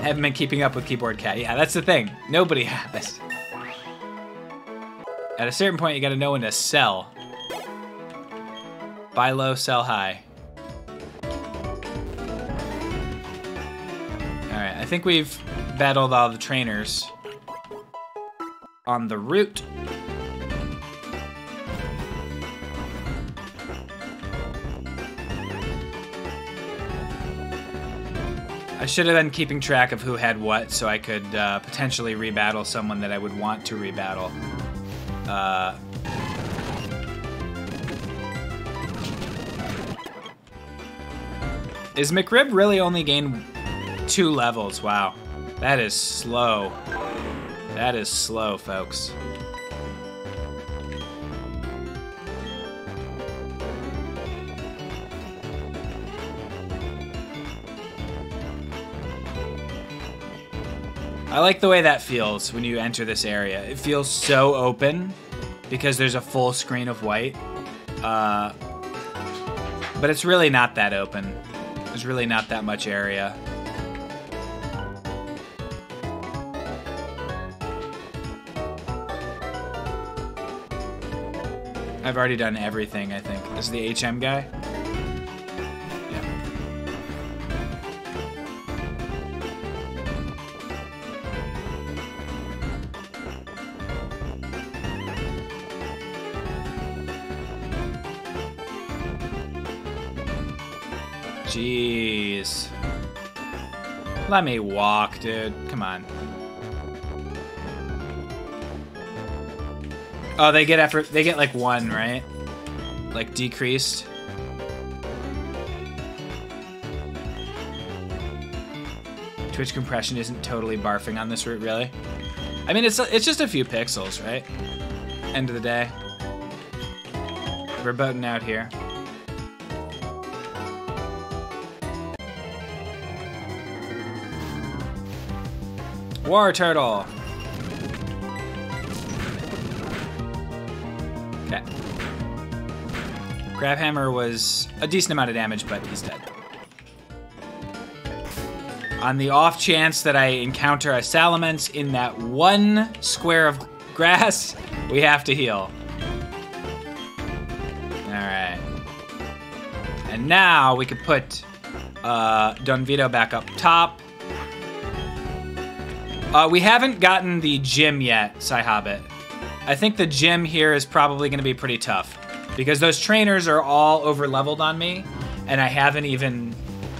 Haven't been keeping up with Keyboard Cat. Yeah, that's the thing. Nobody has. At a certain point, you got to know when to sell. Buy low, sell high. I think we've battled all the trainers on the route. I should have been keeping track of who had what so I could uh, potentially rebattle someone that I would want to rebattle. Uh, is McRib really only gained two levels? Wow. That is slow. That is slow, folks. I like the way that feels when you enter this area. It feels so open because there's a full screen of white. Uh, but it's really not that open. There's really not that much area. I've already done everything, I think. This is the HM guy? Jeez. Let me walk, dude. Come on. Oh, they get after they get like one, right? Like decreased. Twitch compression isn't totally barfing on this route, really. I mean, it's it's just a few pixels, right? End of the day. We're boating out here. Wartortle! Okay. Crabhammer was a decent amount of damage, but he's dead. on the off chance that I encounter a Salamence in that one square of grass, we have to heal. Alright. And now we could put uh, Don Vito back up top. Uh, we haven't gotten the gym yet, Sci Hobbit. I think the gym here is probably going to be pretty tough because those trainers are all over leveled on me, and I haven't even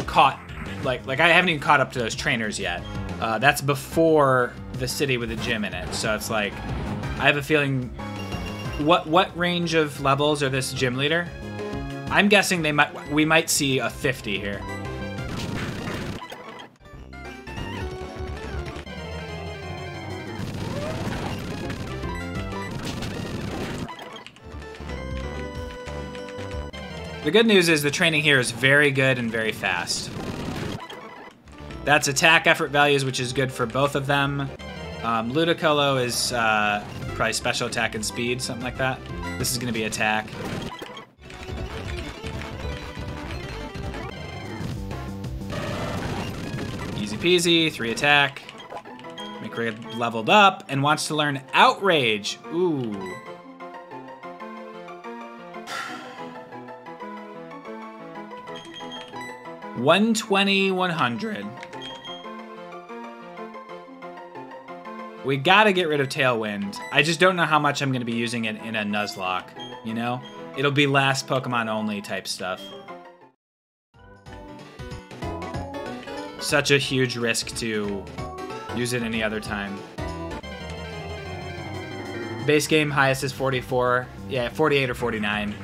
caught like like I haven't even caught up to those trainers yet. Uh, that's before the city with the gym in it, so it's like I have a feeling. What what range of levels are this gym leader? I'm guessing they might we might see a 50 here. The good news is the training here is very good and very fast. That's attack effort values, which is good for both of them. Um, Ludicolo is uh, probably special attack and speed, something like that. This is going to be attack. Easy peasy, three attack. McRae leveled up and wants to learn Outrage. Ooh. One twenty, one hundred. We gotta get rid of Tailwind. I just don't know how much I'm gonna be using it in a Nuzlocke, you know? It'll be last Pokemon only type stuff. Such a huge risk to use it any other time. Base game highest is 44. Yeah, 48 or 49.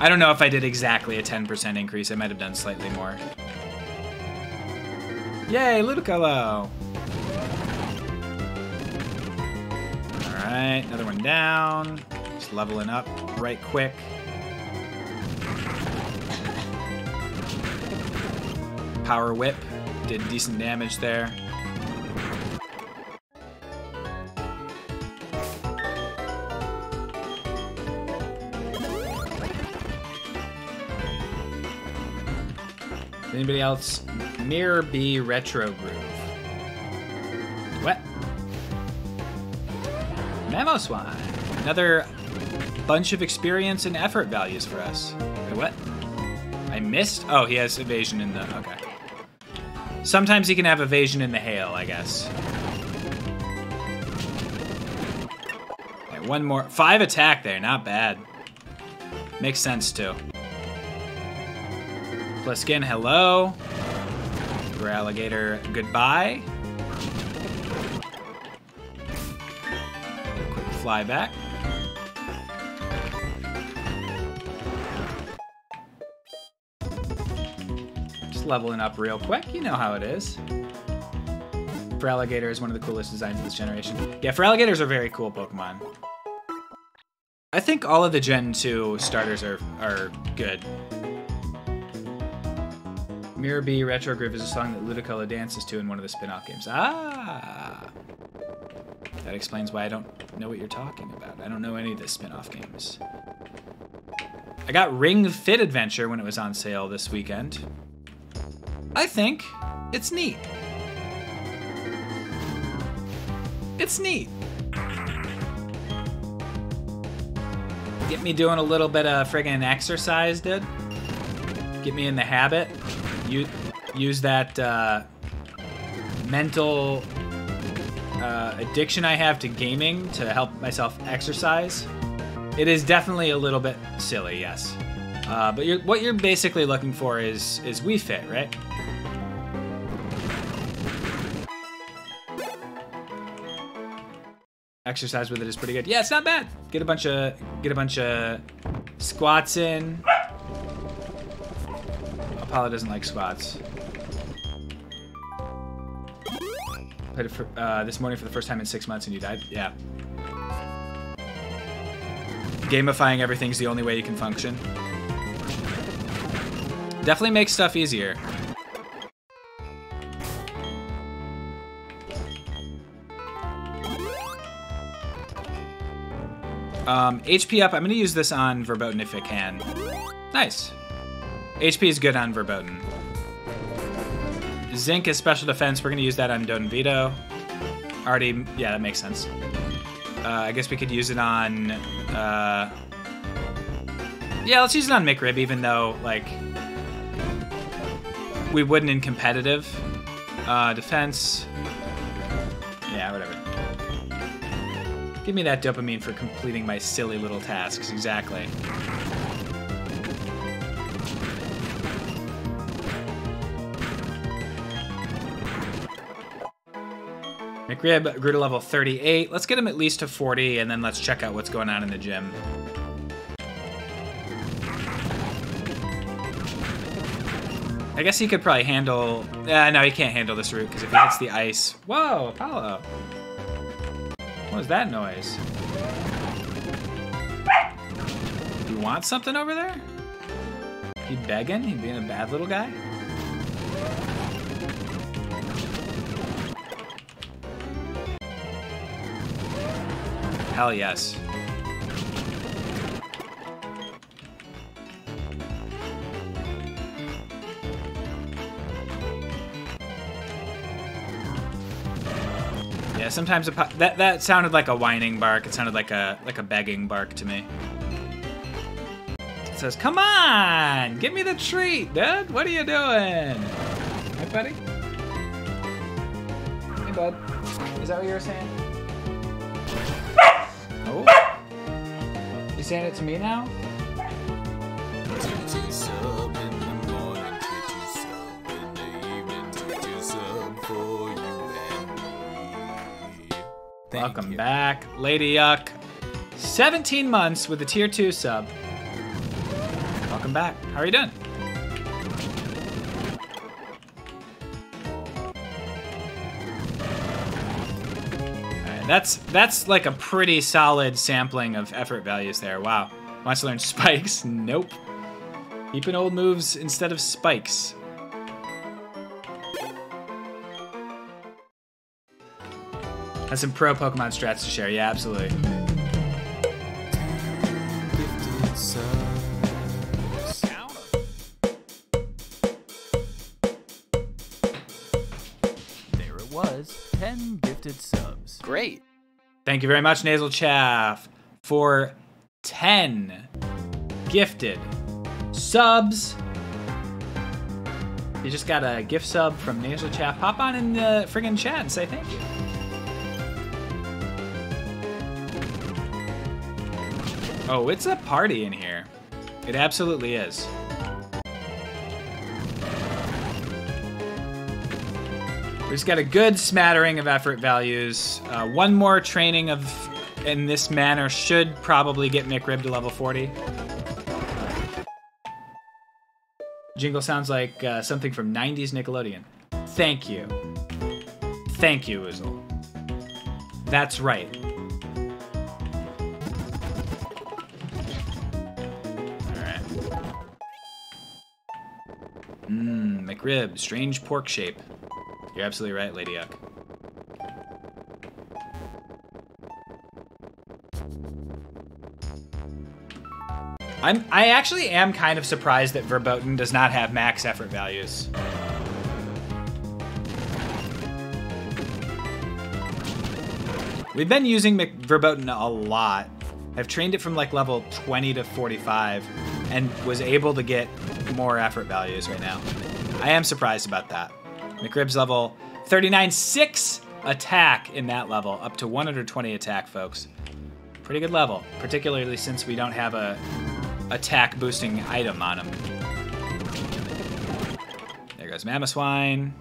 I don't know if I did exactly a 10% increase. I might have done slightly more. Yay, Ludicolo! Alright, another one down. Just leveling up right quick. Power Whip did decent damage there. Anybody else? Mirror B Retro Groove. What? Mamoswine. Another bunch of experience and effort values for us. What? I missed? Oh, he has evasion in the. Okay. Sometimes he can have evasion in the hail, I guess. Okay, one more. Five attack there, not bad. Makes sense too. Pliskin, hello. Feraligatr, goodbye. Quick fly back. Just leveling up real quick. You know how it is. Feraligatr is one of the coolest designs of this generation. Yeah, Feraligatrs are very cool Pokemon. I think all of the Gen 2 starters are, are good. Mirror B Retro Groove is a song that Ludicolo dances to in one of the spin-off games. Ah! That explains why I don't know what you're talking about. I don't know any of the spin-off games. I got Ring Fit Adventure when it was on sale this weekend. I think it's neat. It's neat. Get me doing a little bit of friggin' exercise, dude. Get me in the habit. You use that uh, mental uh, addiction I have to gaming to help myself exercise. It is definitely a little bit silly, yes. Uh, but you're, what you're basically looking for is is Wii Fit, right? Exercise with it is pretty good. Yeah, it's not bad. Get a bunch of get a bunch of squats in. Paula doesn't like squats. Played it for, uh, this morning for the first time in six months and you died? Yeah. Gamifying everything's the only way you can function. Definitely makes stuff easier. Um, HP up. I'm going to use this on Verboten if I can. Nice. HP is good on Verboten. Zinc is special defense. We're going to use that on Don Vito. Already, yeah, that makes sense. Uh, I guess we could use it on. Uh, yeah, let's use it on McRib, even though like we wouldn't in competitive. Uh, defense. Yeah, whatever. Give me that dopamine for completing my silly little tasks. Exactly. McRib grew to level 38. Let's get him at least to 40, and then let's check out what's going on in the gym. I guess he could probably handle... Uh, no, he can't handle this route, because if he hits the ice... Whoa, Apollo! What was that noise? You want something over there? He begging? He being a bad little guy? Hell yes. Yeah, sometimes a, that that sounded like a whining bark. It sounded like a like a begging bark to me. It says, "Come on, give me the treat, dude. What are you doing?" Hi, buddy. Hey, bud. Is that what you were saying? You saying it to me now? TT sub in the morning, TT sub in the evening, TT sub for you and me. Thank Welcome you. back, Lady Yuck. 17 months with a tier 2 sub. Welcome back. How are you doing? That's that's like a pretty solid sampling of effort values there. Wow. Wants to learn spikes? Nope. Keeping old moves instead of spikes. Has some pro Pokemon strats to share. Yeah, absolutely. Great. Thank you very much, Nasal Chaff, for 10 gifted subs. You just got a gift sub from Nasal Chaff. Pop on in the friggin' chat and say thank you. Oh, it's a party in here. It absolutely is. We just got a good smattering of effort values. Uh, one more training of in this manner should probably get McRib to level 40. Jingle sounds like uh, something from 90s Nickelodeon. Thank you. Thank you, Uzel. That's right. Mmm, McRib, strange pork shape. You're absolutely right, Lady Yuck. I'm I actually am kind of surprised that Verboten does not have max effort values. We've been using Mc- Verboten a lot. I've trained it from like level 20 to 45 and was able to get more effort values right now. I am surprised about that. McRib's level 39, 6 attack in that level, up to 120 attack, folks. Pretty good level, particularly since we don't have a attack boosting item on him. There goes Mamoswine.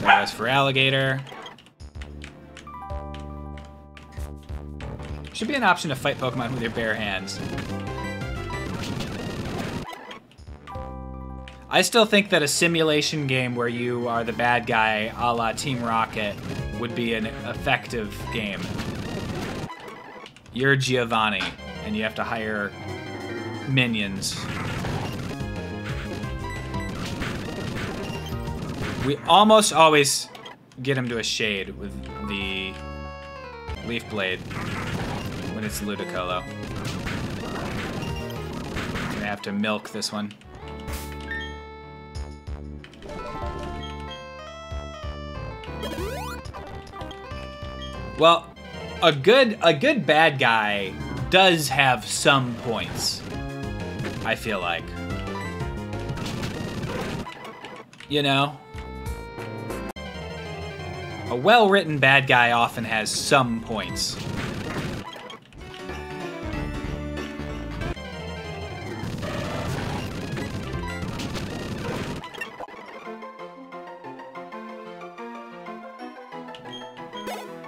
There goes Feraligatr. Should be an option to fight Pokemon with your bare hands. I still think that a simulation game where you are the bad guy a la Team Rocket would be an effective game. You're Giovanni, and you have to hire minions. We almost always get him to a shade with the Leaf Blade when it's Ludicolo. Gonna have to milk this one. Well, a good a good bad guy does have some points. I feel like. You know? A well-written bad guy often has some points.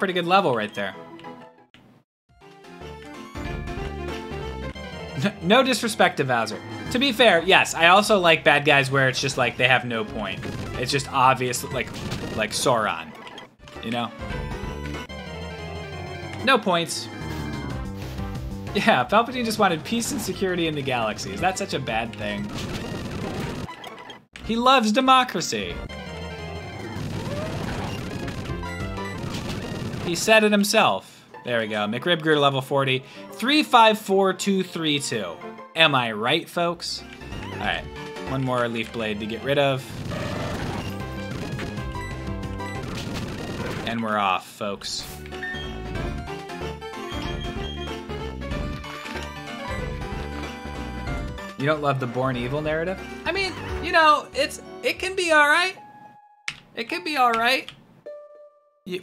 Pretty good level right there. no disrespect to Bowser. To be fair, yes, I also like bad guys where it's just like they have no point. It's just obvious, like, like Sauron, you know? No points. Yeah, Palpatine just wanted peace and security in the galaxy. Is that such a bad thing? He loves democracy. He said it himself. There we go. McRib grew to level 40. 354232. Am I right, folks? All right. One more leaf blade to get rid of. And we're off, folks. You don't love the Born Evil narrative? I mean, you know, it's it can be all right. It can be all right.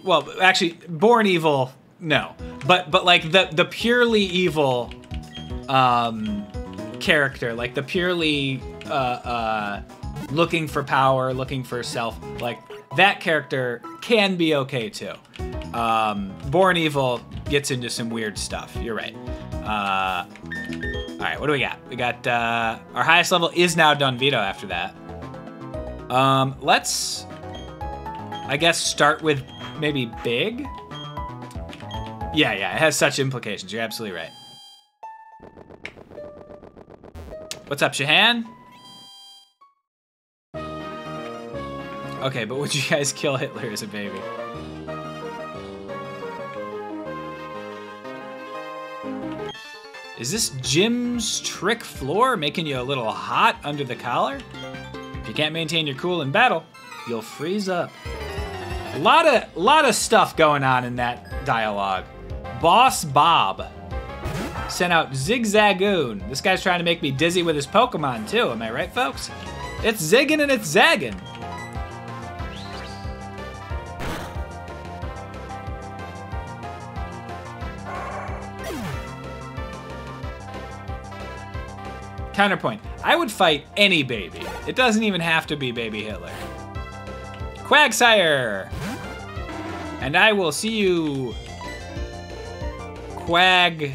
Well, actually, Born Evil, no. But but like the the purely evil um character, like the purely uh uh looking for power, looking for self, like that character can be okay too. Um Born Evil gets into some weird stuff. You're right. Uh all right, what do we got? We got uh our highest level is now Don Vito after that. Um let's I guess start with maybe big. Yeah, yeah, it has such implications. You're absolutely right. What's up, Shahan? Okay, but would you guys kill Hitler as a baby? Is this gym's trick floor making you a little hot under the collar? If you can't maintain your cool in battle, you'll freeze up. A lot of lot of stuff going on in that dialogue. Boss Bob sent out Zigzagoon. This guy's trying to make me dizzy with his Pokemon too. Am I right, folks? It's zigging and it's zagging. Counterpoint. I would fight any baby. It doesn't even have to be baby Hitler. Quagsire! And I will see you, Quag,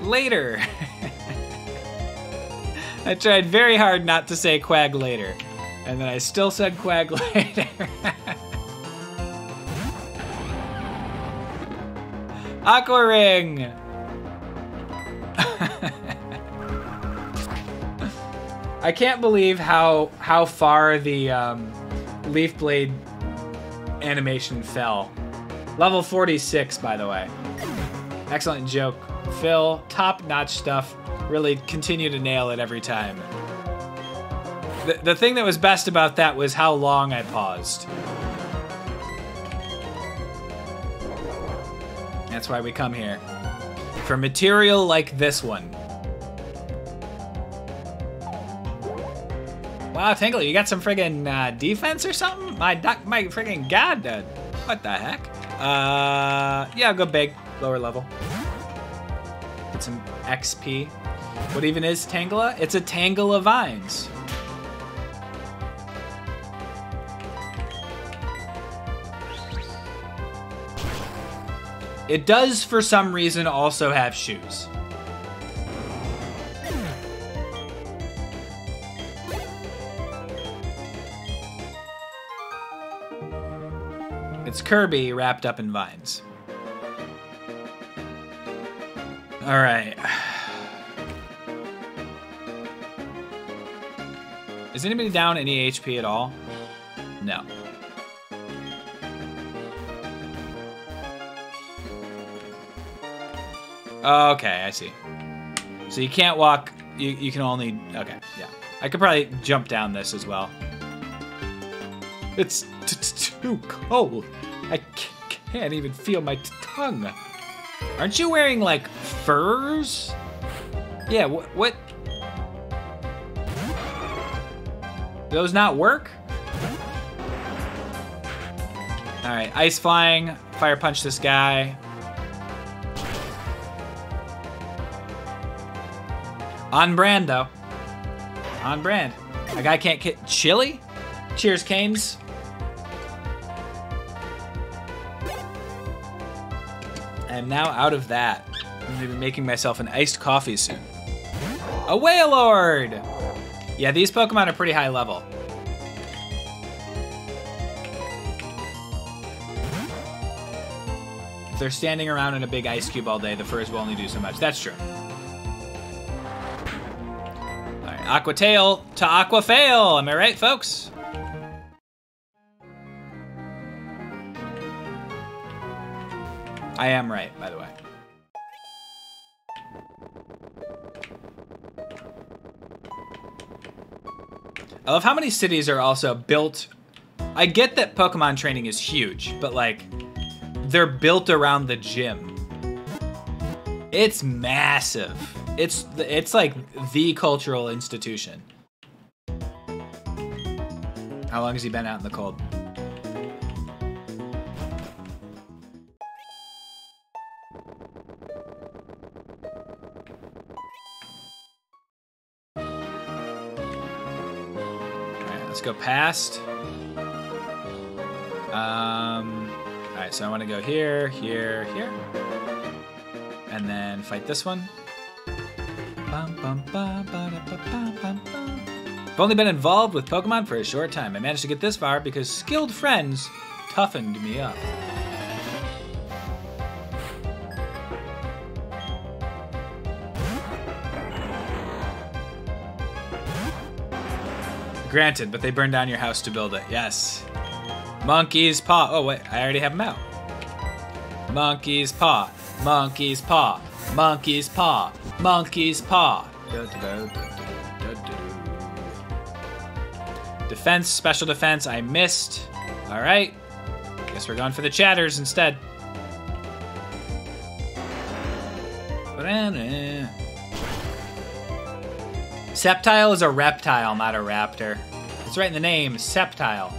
later. I tried very hard not to say Quag later, and then I still said Quag later. Aqua Ring! I can't believe how how far the um, Leaf Blade animation fell. Level 46, by the way. Excellent joke. Phil, top-notch stuff. Really continue to nail it every time. The, the thing that was best about that was how long I paused. That's why we come here. For material like this one. Wow, Tangle, you got some friggin' uh, defense or something? My doc, my friggin' god, dude. What the heck? Uh, yeah, I'll go big, lower level. Get some XP. What even is Tangela? It's a tangle of vines. It does, for some reason, also have shoes. It's Kirby wrapped up in vines. All right. Is anybody down any HP at all? No. Okay, I see. So you can't walk, you, you can only, okay, yeah. I could probably jump down this as well. It's too cold. I can't even feel my tongue. Aren't you wearing like furs? Yeah. What? What? Those not work? All right, ice flying. Fire punch this guy. On brand though. On brand. A guy can't get chili. Cheers, Canes. I am now out of that. I'm gonna be making myself an iced coffee soon. A Wailord! Yeah, these Pokemon are pretty high level. If they're standing around in a big ice cube all day, the furs will only do so much. That's true. Alright, Aqua Tail to Aqua Fail. Am I right, folks? I am right, by the way. I love how many cities are also built. I get that Pokemon training is huge, but like, they're built around the gym. It's massive. It's it's like the cultural institution. How long has he been out in the cold? Go past. Um, alright, so I want to go here, here, here. And then fight this one. I've only been involved with Pokemon for a short time. I managed to get this far because skilled friends toughened me up. Granted, but they burned down your house to build it. Yes. Monkey's paw. Oh, wait. I already have them out. Monkey's paw. Monkey's paw. Monkey's paw. Monkey's paw. Defense, special defense, I missed. All right. Guess we're going for the chatters instead. Sceptile is a reptile, not a raptor. It's right in the name, Sceptile.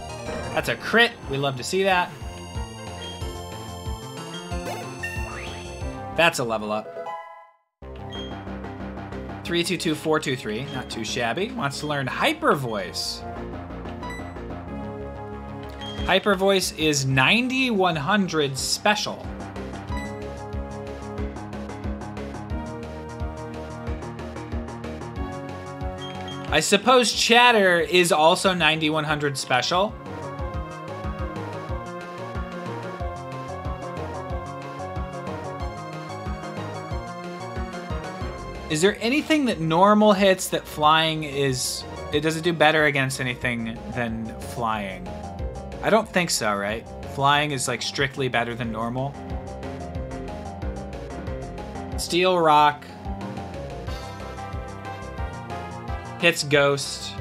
That's a crit. We love to see that. That's a level up. 322423, not too shabby. Wants to learn Hyper Voice. Hyper Voice is 9100 special. I suppose Chatter is also 9100 special. Is there anything that normal hits that flying is it does it do better against anything than flying? I don't think so, right? Flying is like strictly better than normal. Steel rock hits ghost.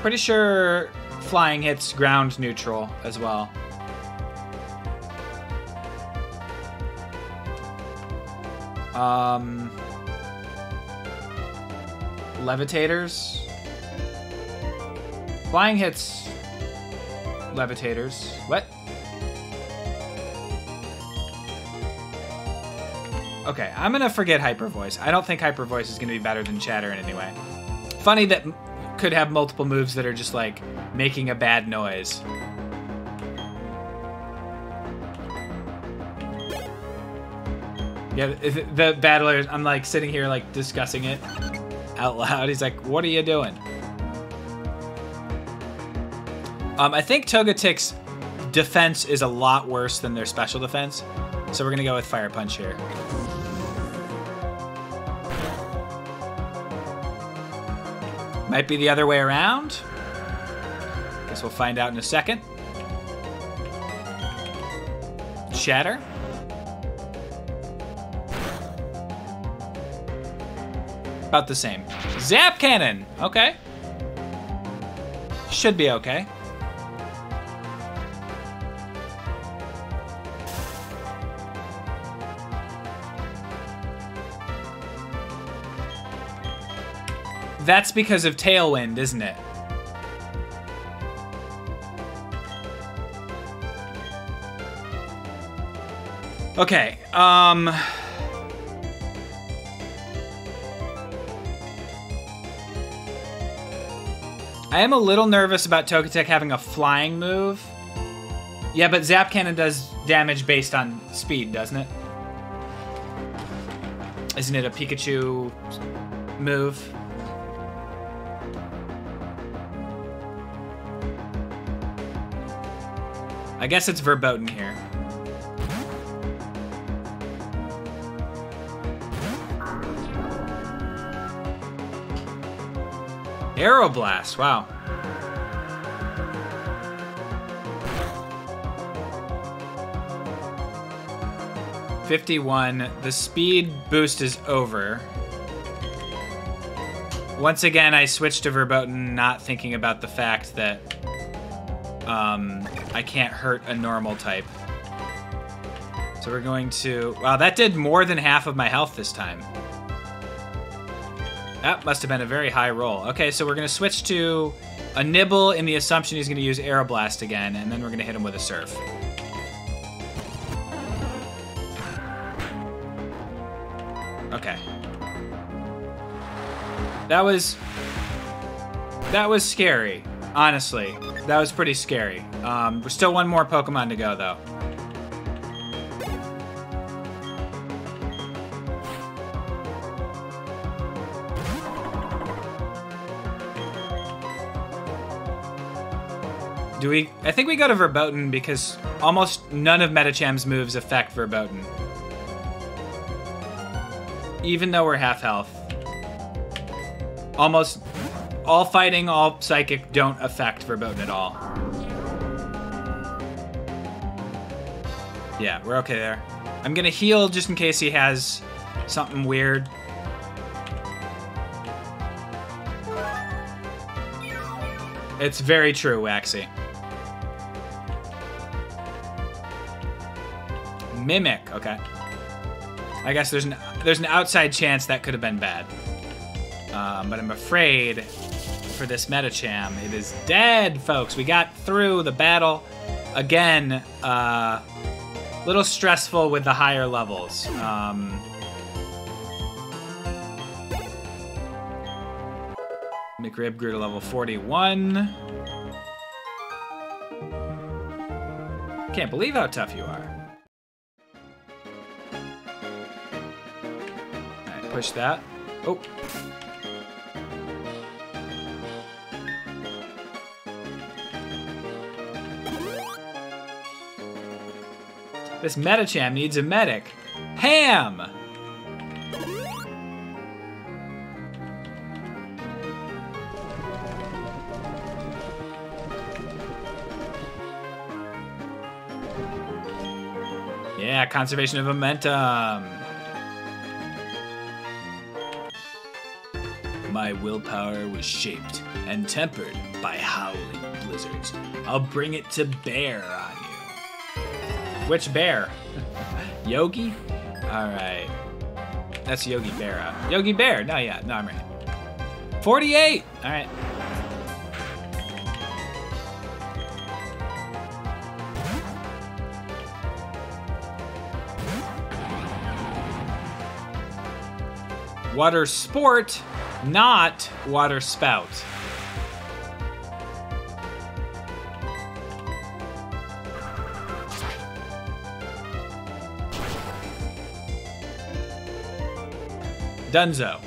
Pretty sure flying hits ground neutral as well. Um, levitators. Flying hits levitators. What? Okay, I'm gonna forget Hyper Voice. I don't think Hyper Voice is gonna be better than Chatter in any way. Funny that could have multiple moves that are just like making a bad noise. Yeah, the, the battler. I'm like sitting here like discussing it out loud. He's like, "What are you doing?" Um, I think Togetic's defense is a lot worse than their special defense, so we're gonna go with Fire Punch here. Might be the other way around. Guess we'll find out in a second. Chatter. About the same. Zap Cannon! Okay. Should be okay. That's because of Tailwind, isn't it? Okay, um... I am a little nervous about Togetic having a flying move. Yeah, but Zap Cannon does damage based on speed, doesn't it? Isn't it a Pikachu move? I guess it's verboten here. Aeroblast, wow. Fifty-one. The speed boost is over. Once again, I switched to verboten, not thinking about the fact that um, I can't hurt a normal type. So we're going to... Wow, that did more than half of my health this time. That must have been a very high roll. Okay, so we're going to switch to a Nibble in the assumption he's going to use Aeroblast again, and then we're going to hit him with a Surf. Okay. That was... That was scary, honestly. That was pretty scary. Um, we're still one more Pokemon to go, though. Do we? I think we go to Verboten because almost none of Medicham's moves affect Verboten. Even though we're half health. Almost all fighting, all psychic don't affect Verboten at all. Yeah, we're okay there. I'm gonna heal just in case he has something weird. It's very true, Waxy. Mimic, okay. I guess there's an there's an outside chance that could have been bad. Um, but I'm afraid for this Medicham, it is dead, folks. We got through the battle. Again, uh, little stressful with the higher levels. Um, McRib grew to level 41. Can't believe how tough you are. Push that. Oh. This Medicham needs a medic. Ham! Yeah, conservation of momentum. My willpower was shaped and tempered by howling blizzards. I'll bring it to bear. Which bear? Yogi? Alright. That's Yogi Berra. Yogi Bear! No, yeah, no, I'm right. 48! Alright. Water sport, not water spout. Dunzo.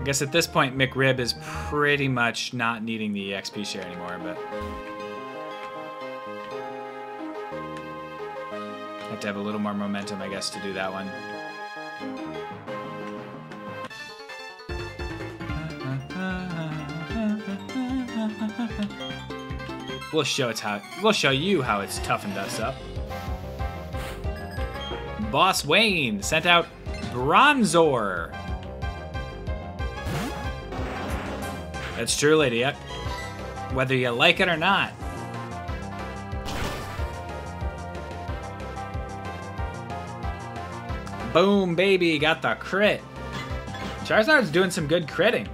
I guess at this point, McRib is pretty much not needing the XP share anymore, but. Have to have a little more momentum, I guess, to do that one. We'll show how we'll show you how it's toughened us up. Boss Wayne sent out Bronzor. That's true, lady. Whether you like it or not. Boom, baby, got the crit. Charizard's doing some good critting.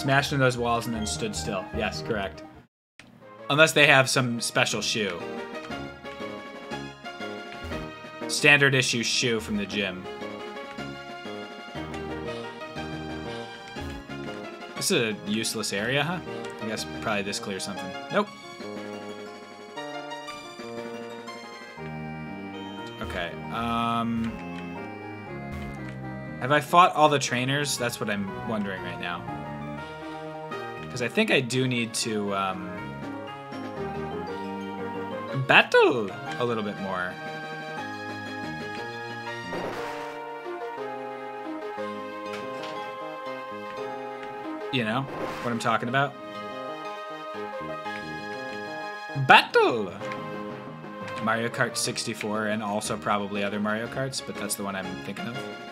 Smashed into those walls and then stood still. Yes, correct. Unless they have some special shoe. Standard issue shoe from the gym. This is a useless area, huh? I guess probably this clears something. Nope. Okay. Um. Have I fought all the trainers? That's what I'm wondering right now. Because I think I do need to um, battle a little bit more. You know what I'm talking about? Battle! Mario Kart 64 and also probably other Mario Karts, but that's the one I'm thinking of.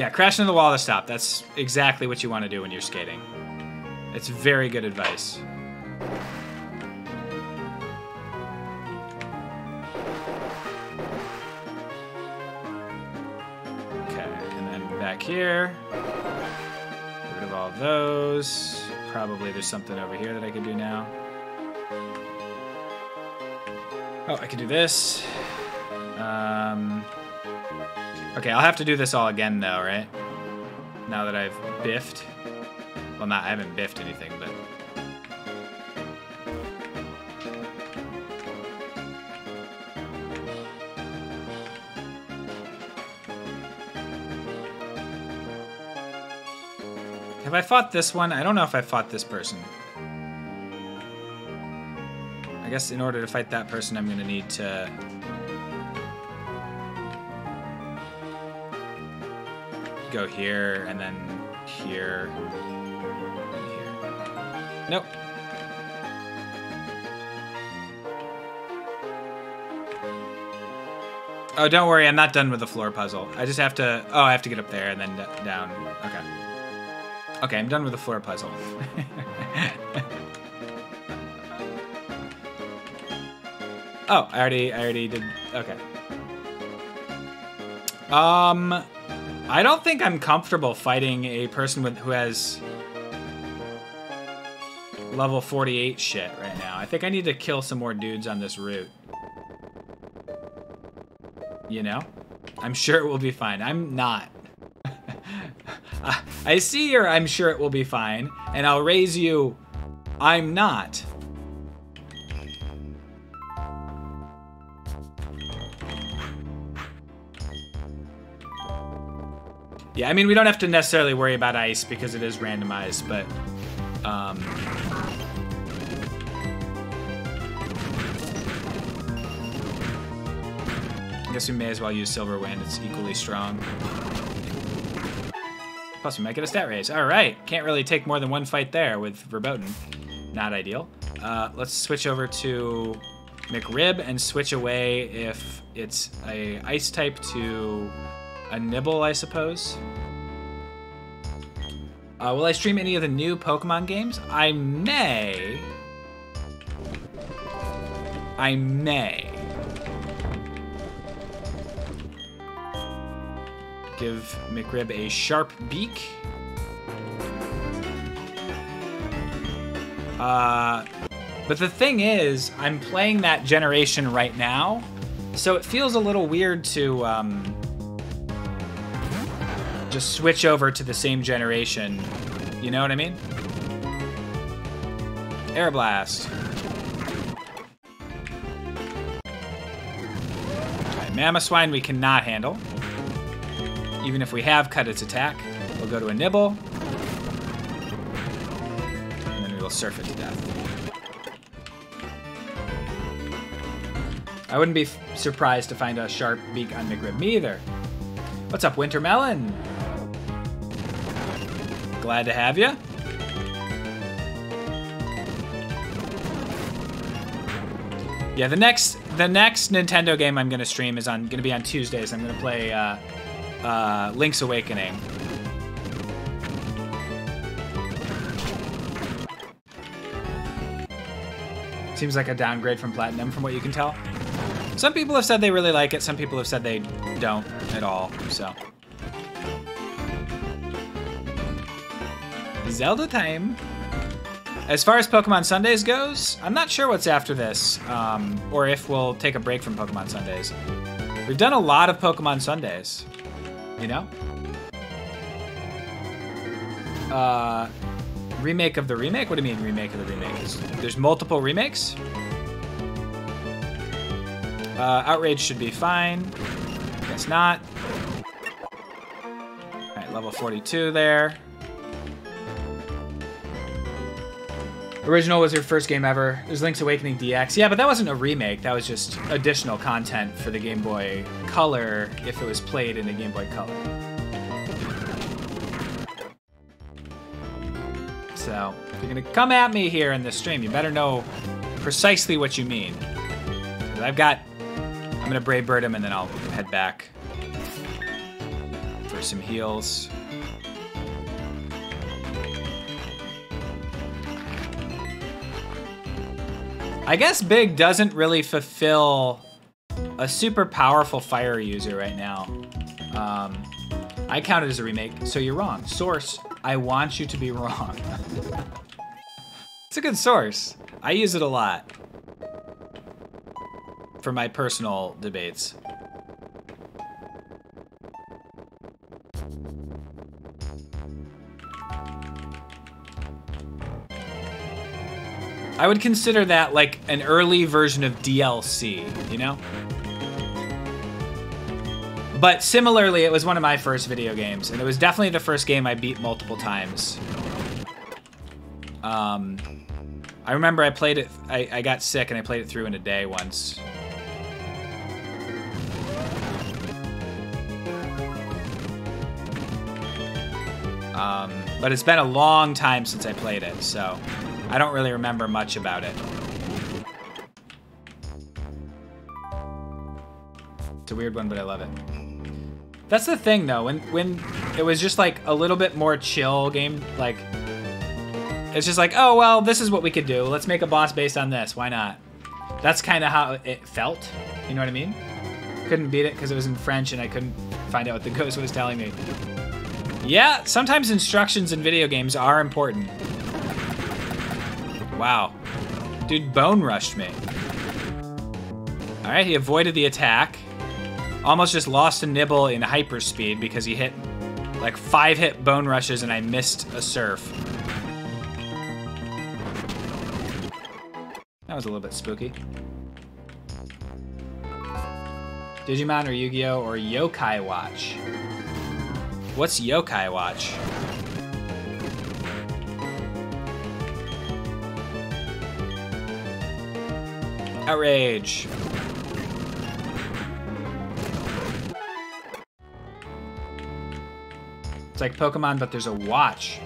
Yeah, crash into the wall to stop. That's exactly what you want to do when you're skating. It's very good advice. Okay, and then back here. Get rid of all those. Probably there's something over here that I could do now. Oh, I could do this. Okay, I'll have to do this all again though, right? Now that I've biffed. Well, not, I haven't biffed anything, but. Have I fought this one? I don't know if I fought this person. I guess in order to fight that person, I'm gonna need to. Go here and then here. Here. Nope. Oh, don't worry, I'm not done with the floor puzzle. I just have to. Oh, I have to get up there and then down. Okay. Okay, I'm done with the floor puzzle. oh, I already, I already did. Okay. Um, I don't think I'm comfortable fighting a person with who has level 48 shit right now. I think I need to kill some more dudes on this route. You know? I'm sure it will be fine. I'm not. I see your I'm sure it will be fine, and I'll raise you I'm not. Yeah, I mean, we don't have to necessarily worry about ice because it is randomized, but um, I guess we may as well use Silver Wind. It's equally strong. Plus, we might get a stat raise. All right. Can't really take more than one fight there with Verboten. Not ideal. Uh, let's switch over to McRib and switch away if it's a ice type to a Nibble, I suppose. Uh, will I stream any of the new Pokemon games? I may. I may. Give McRib a sharp beak. Uh, but the thing is, I'm playing that generation right now, so it feels a little weird to um, just switch over to the same generation. You know what I mean? Aeroblast. Okay, Mamoswine we cannot handle. Even if we have cut its attack, we'll go to a Nibble. And then we will surf it to death. I wouldn't be surprised to find a sharp beak on. Me either. What's up, Wintermelon? Glad to have you. Yeah, the next the next Nintendo game I'm gonna stream is on gonna be on Tuesdays. I'm gonna play uh, uh, Link's Awakening. Seems like a downgrade from Platinum, from what you can tell. Some people have said they really like it. Some people have said they don't at all. So. Zelda time. As far as Pokemon Sundays goes, I'm not sure what's after this, um, or if we'll take a break from Pokemon Sundays. We've done a lot of Pokemon Sundays, you know? Uh, remake of the remake? What do you mean remake of the remake? There's multiple remakes? Uh, Outrage should be fine. Guess not. Alright, level 42 there. Original was your first game ever. There's Link's Awakening DX. Yeah, but that wasn't a remake. That was just additional content for the Game Boy Color if it was played in a Game Boy Color. So, if you're gonna come at me here in this stream, you better know precisely what you mean. I've got. I'm gonna Brave Bird him and then I'll head back for some heals. I guess Big doesn't really fulfill a super powerful fire user right now. Um, I count it as a remake, so you're wrong. Source, I want you to be wrong. it's a good source. I use it a lot for my personal debates. I would consider that like an early version of DLC, you know? But similarly, it was one of my first video games, and it was definitely the first game I beat multiple times. Um, I remember I played it, I, I got sick and I played it through in a day once. Um, but it's been a long time since I played it, so I don't really remember much about it. It's a weird one, but I love it. That's the thing, though. When when it was just like a little bit more chill game, like it's just like, oh well, this is what we could do. Let's make a boss based on this. Why not? That's kind of how it felt. You know what I mean? Couldn't beat it because it was in French and I couldn't find out what the ghost was telling me. Yeah, sometimes instructions in video games are important. Wow. Dude bone rushed me. Alright, he avoided the attack. Almost just lost a nibble in hyperspeed because he hit like five hit bone rushes and I missed a surf. That was a little bit spooky. Digimon or Yu-Gi-Oh! or Yokai Watch? What's Yokai Watch? Outrage. It's like Pokemon, but there's a watch.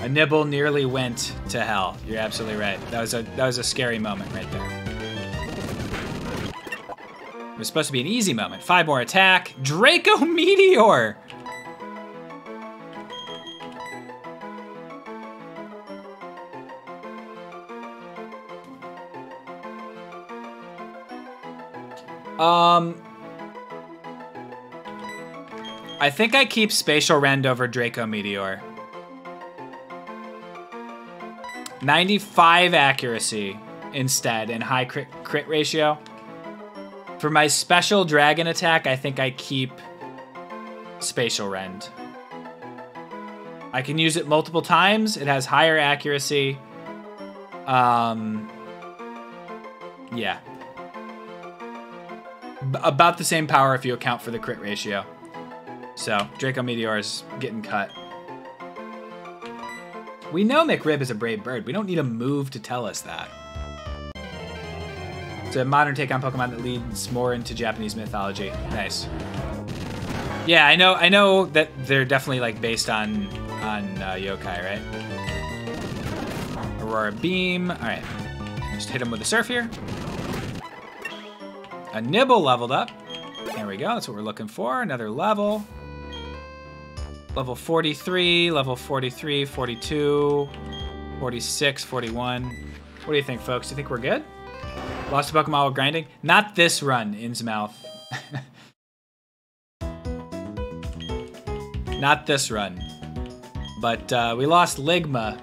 A nibble nearly went to hell. You're absolutely right. That was a that was a scary moment right there. It was supposed to be an easy moment. Five more attack. Draco Meteor. Um, I think I keep Spatial Rend over Draco Meteor. 95 accuracy instead and high crit, crit ratio. For my special dragon attack, I think I keep Spatial Rend. I can use it multiple times. It has higher accuracy. Um, yeah. About the same power if you account for the crit ratio. So Draco Meteor is getting cut. We know McRib is a brave bird. We don't need a move to tell us that. It's a modern take on Pokemon that leads more into Japanese mythology. Nice. Yeah, I know. I know that they're definitely like based on on uh, yokai, right? Aurora Beam. All right, just hit him with a surf here. A Nibble leveled up. There we go. That's what we're looking for. Another level. Level 43, level 43, 42, 46, 41. What do you think, folks? Do you think we're good? Lost a Pokemon while grinding? Not this run, Innsmouth. Not this run. But uh, we lost Ligma,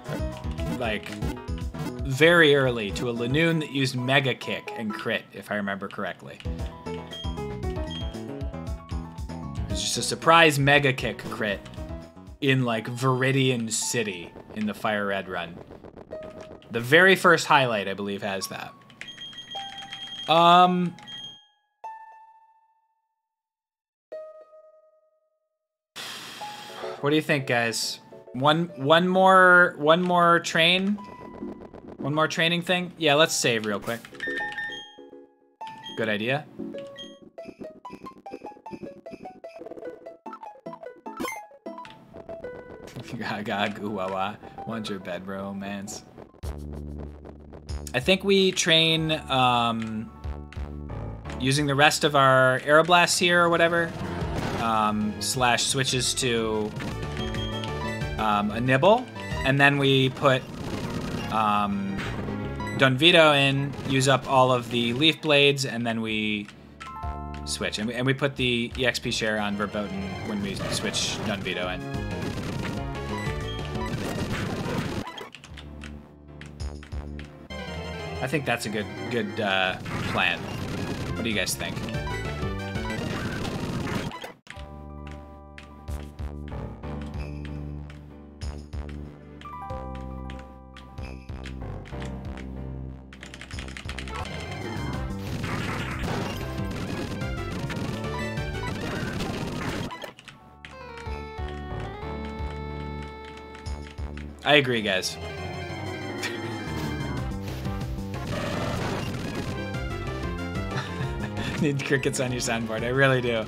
like, very early to a Lanoon that used Mega Kick and crit, if I remember correctly. It's just a surprise Mega Kick crit in, like, Viridian City in the Fire Red run. The very first highlight, I believe, has that. Um, what do you think, guys? One, one more, one more train, one more training thing. Yeah, let's save real quick. Good idea. Gaga guwawa, want your bed romance. I think we train um, using the rest of our Aeroblasts here or whatever, um, slash switches to um, a Nibble, and then we put um, Don Vito in, use up all of the Leaf Blades, and then we switch. And we, and we put the EXP share on Verboten when we switch Don Vito in. I think that's a good good uh, plan. What do you guys think? I agree, guys. Need crickets on your soundboard. I really do.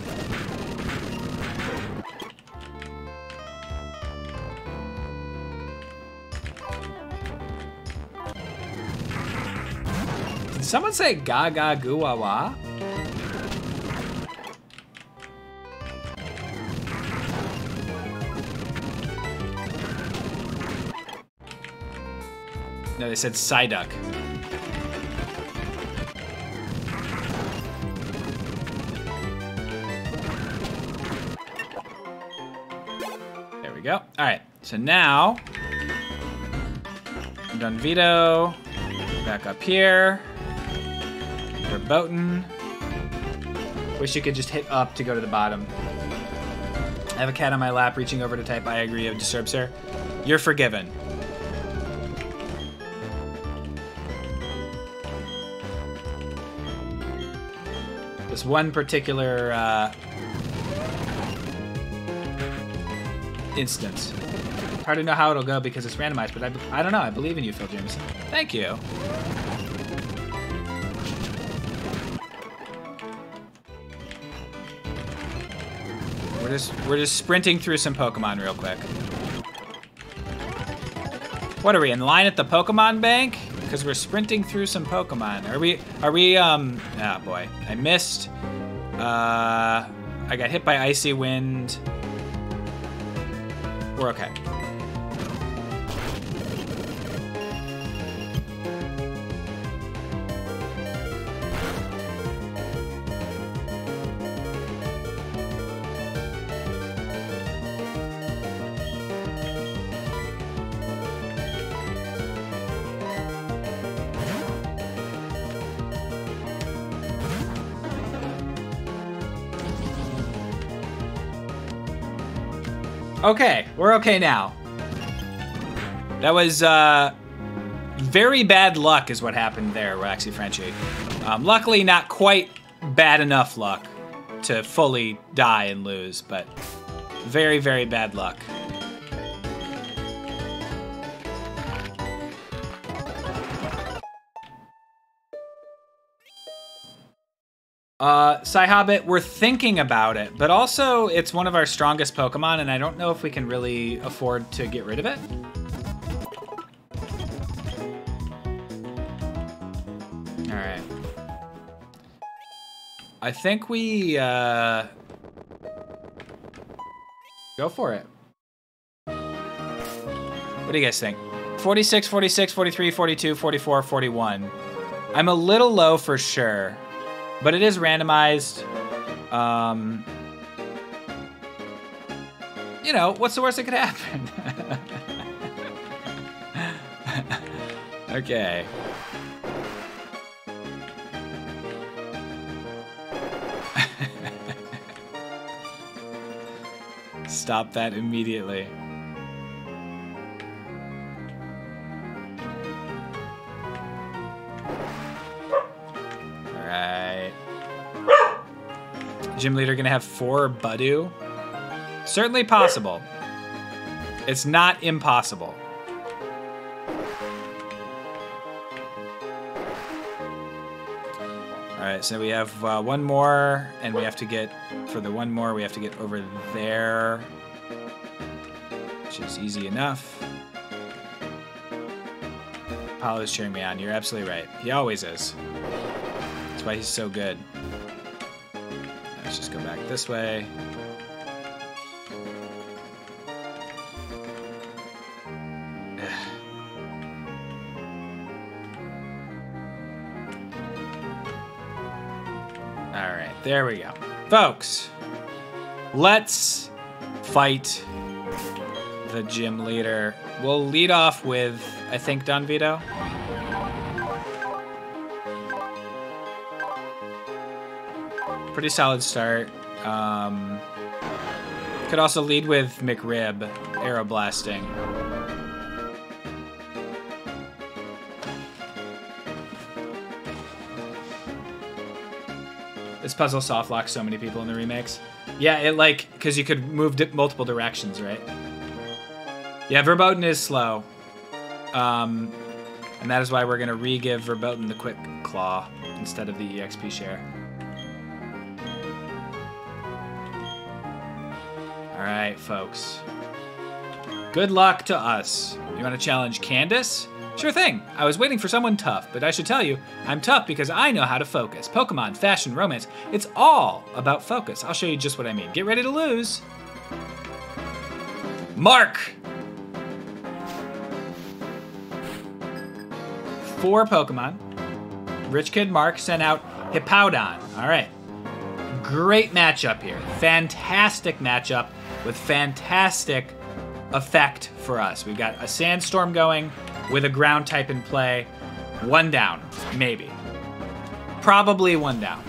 Did someone say gaga guawa? They said Psyduck. There we go. All right, so now I'm Don Vito. Back up here. We're Verboten. Wish you could just hit up to go to the bottom. I have a cat on my lap reaching over to type I agree of Disturb Sir. You're forgiven. This one particular uh, instance. Hard to know how it'll go because it's randomized, but I, I don't know. I believe in you, Phil Jamesson. Thank you. We're just we're just sprinting through some Pokemon real quick. What are we in line at the Pokemon Bank? Because we're sprinting through some Pokemon. Are we? Are we? Um. Ah, boy, I missed. Uh, I got hit by icy wind. We're okay. Okay, we're okay now. That was uh, very bad luck, is what happened there, Waxy Frenchie. Um, luckily, not quite bad enough luck to fully die and lose, but very, very bad luck. Uh, Psyhobbit, we're thinking about it, but also it's one of our strongest Pokemon, and I don't know if we can really afford to get rid of it. All right. I think we uh, go for it. What do you guys think? 46, 46, 43, 42, 44, 41. I'm a little low for sure, but it is randomized. Um, you know, what's the worst that could happen? okay. Stop that immediately. Gym leader gonna have four Budu? Certainly possible. It's not impossible. Alright, so we have uh, one more, and we have to get, for the one more, we have to get over there, which is easy enough. Apollo's cheering me on. You're absolutely right. He always is. That's why he's so good. Let's just go back this way. All right, there we go. Folks, let's fight the gym leader. We'll lead off with, I think, Don Vito. Pretty solid start. Um, could also lead with McRib, arrow blasting. This puzzle soft locks so many people in the remakes. Yeah, it like because you could move multiple directions, right? Yeah, Verboten is slow, um, and that is why we're gonna re-give Verboten the Quick Claw instead of the EXP share. All right, folks. Good luck to us. You want to challenge Candice? Sure thing. I was waiting for someone tough, but I should tell you, I'm tough because I know how to focus. Pokemon, fashion, romance, it's all about focus. I'll show you just what I mean. Get ready to lose. Mark! Four Pokemon. Rich Kid Mark sent out Hippowdon. All right. Great matchup here. Fantastic matchup with fantastic effect for us. We've got a Sandstorm going with a ground type in play. One down, maybe. Probably one down.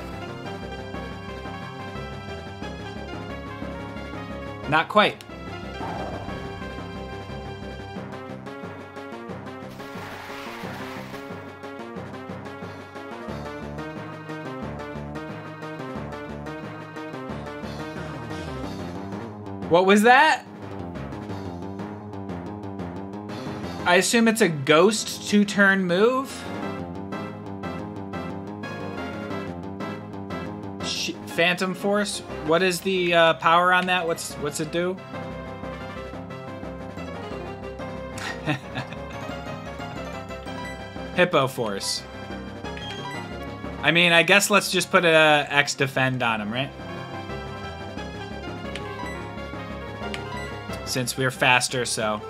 Not quite. What was that? I assume it's a ghost two turn move? Sh- Phantom Force? What is the uh, power on that? What's what's it do? Hippo Force. I mean, I guess let's just put a X defend on him, right? Since we're faster, so.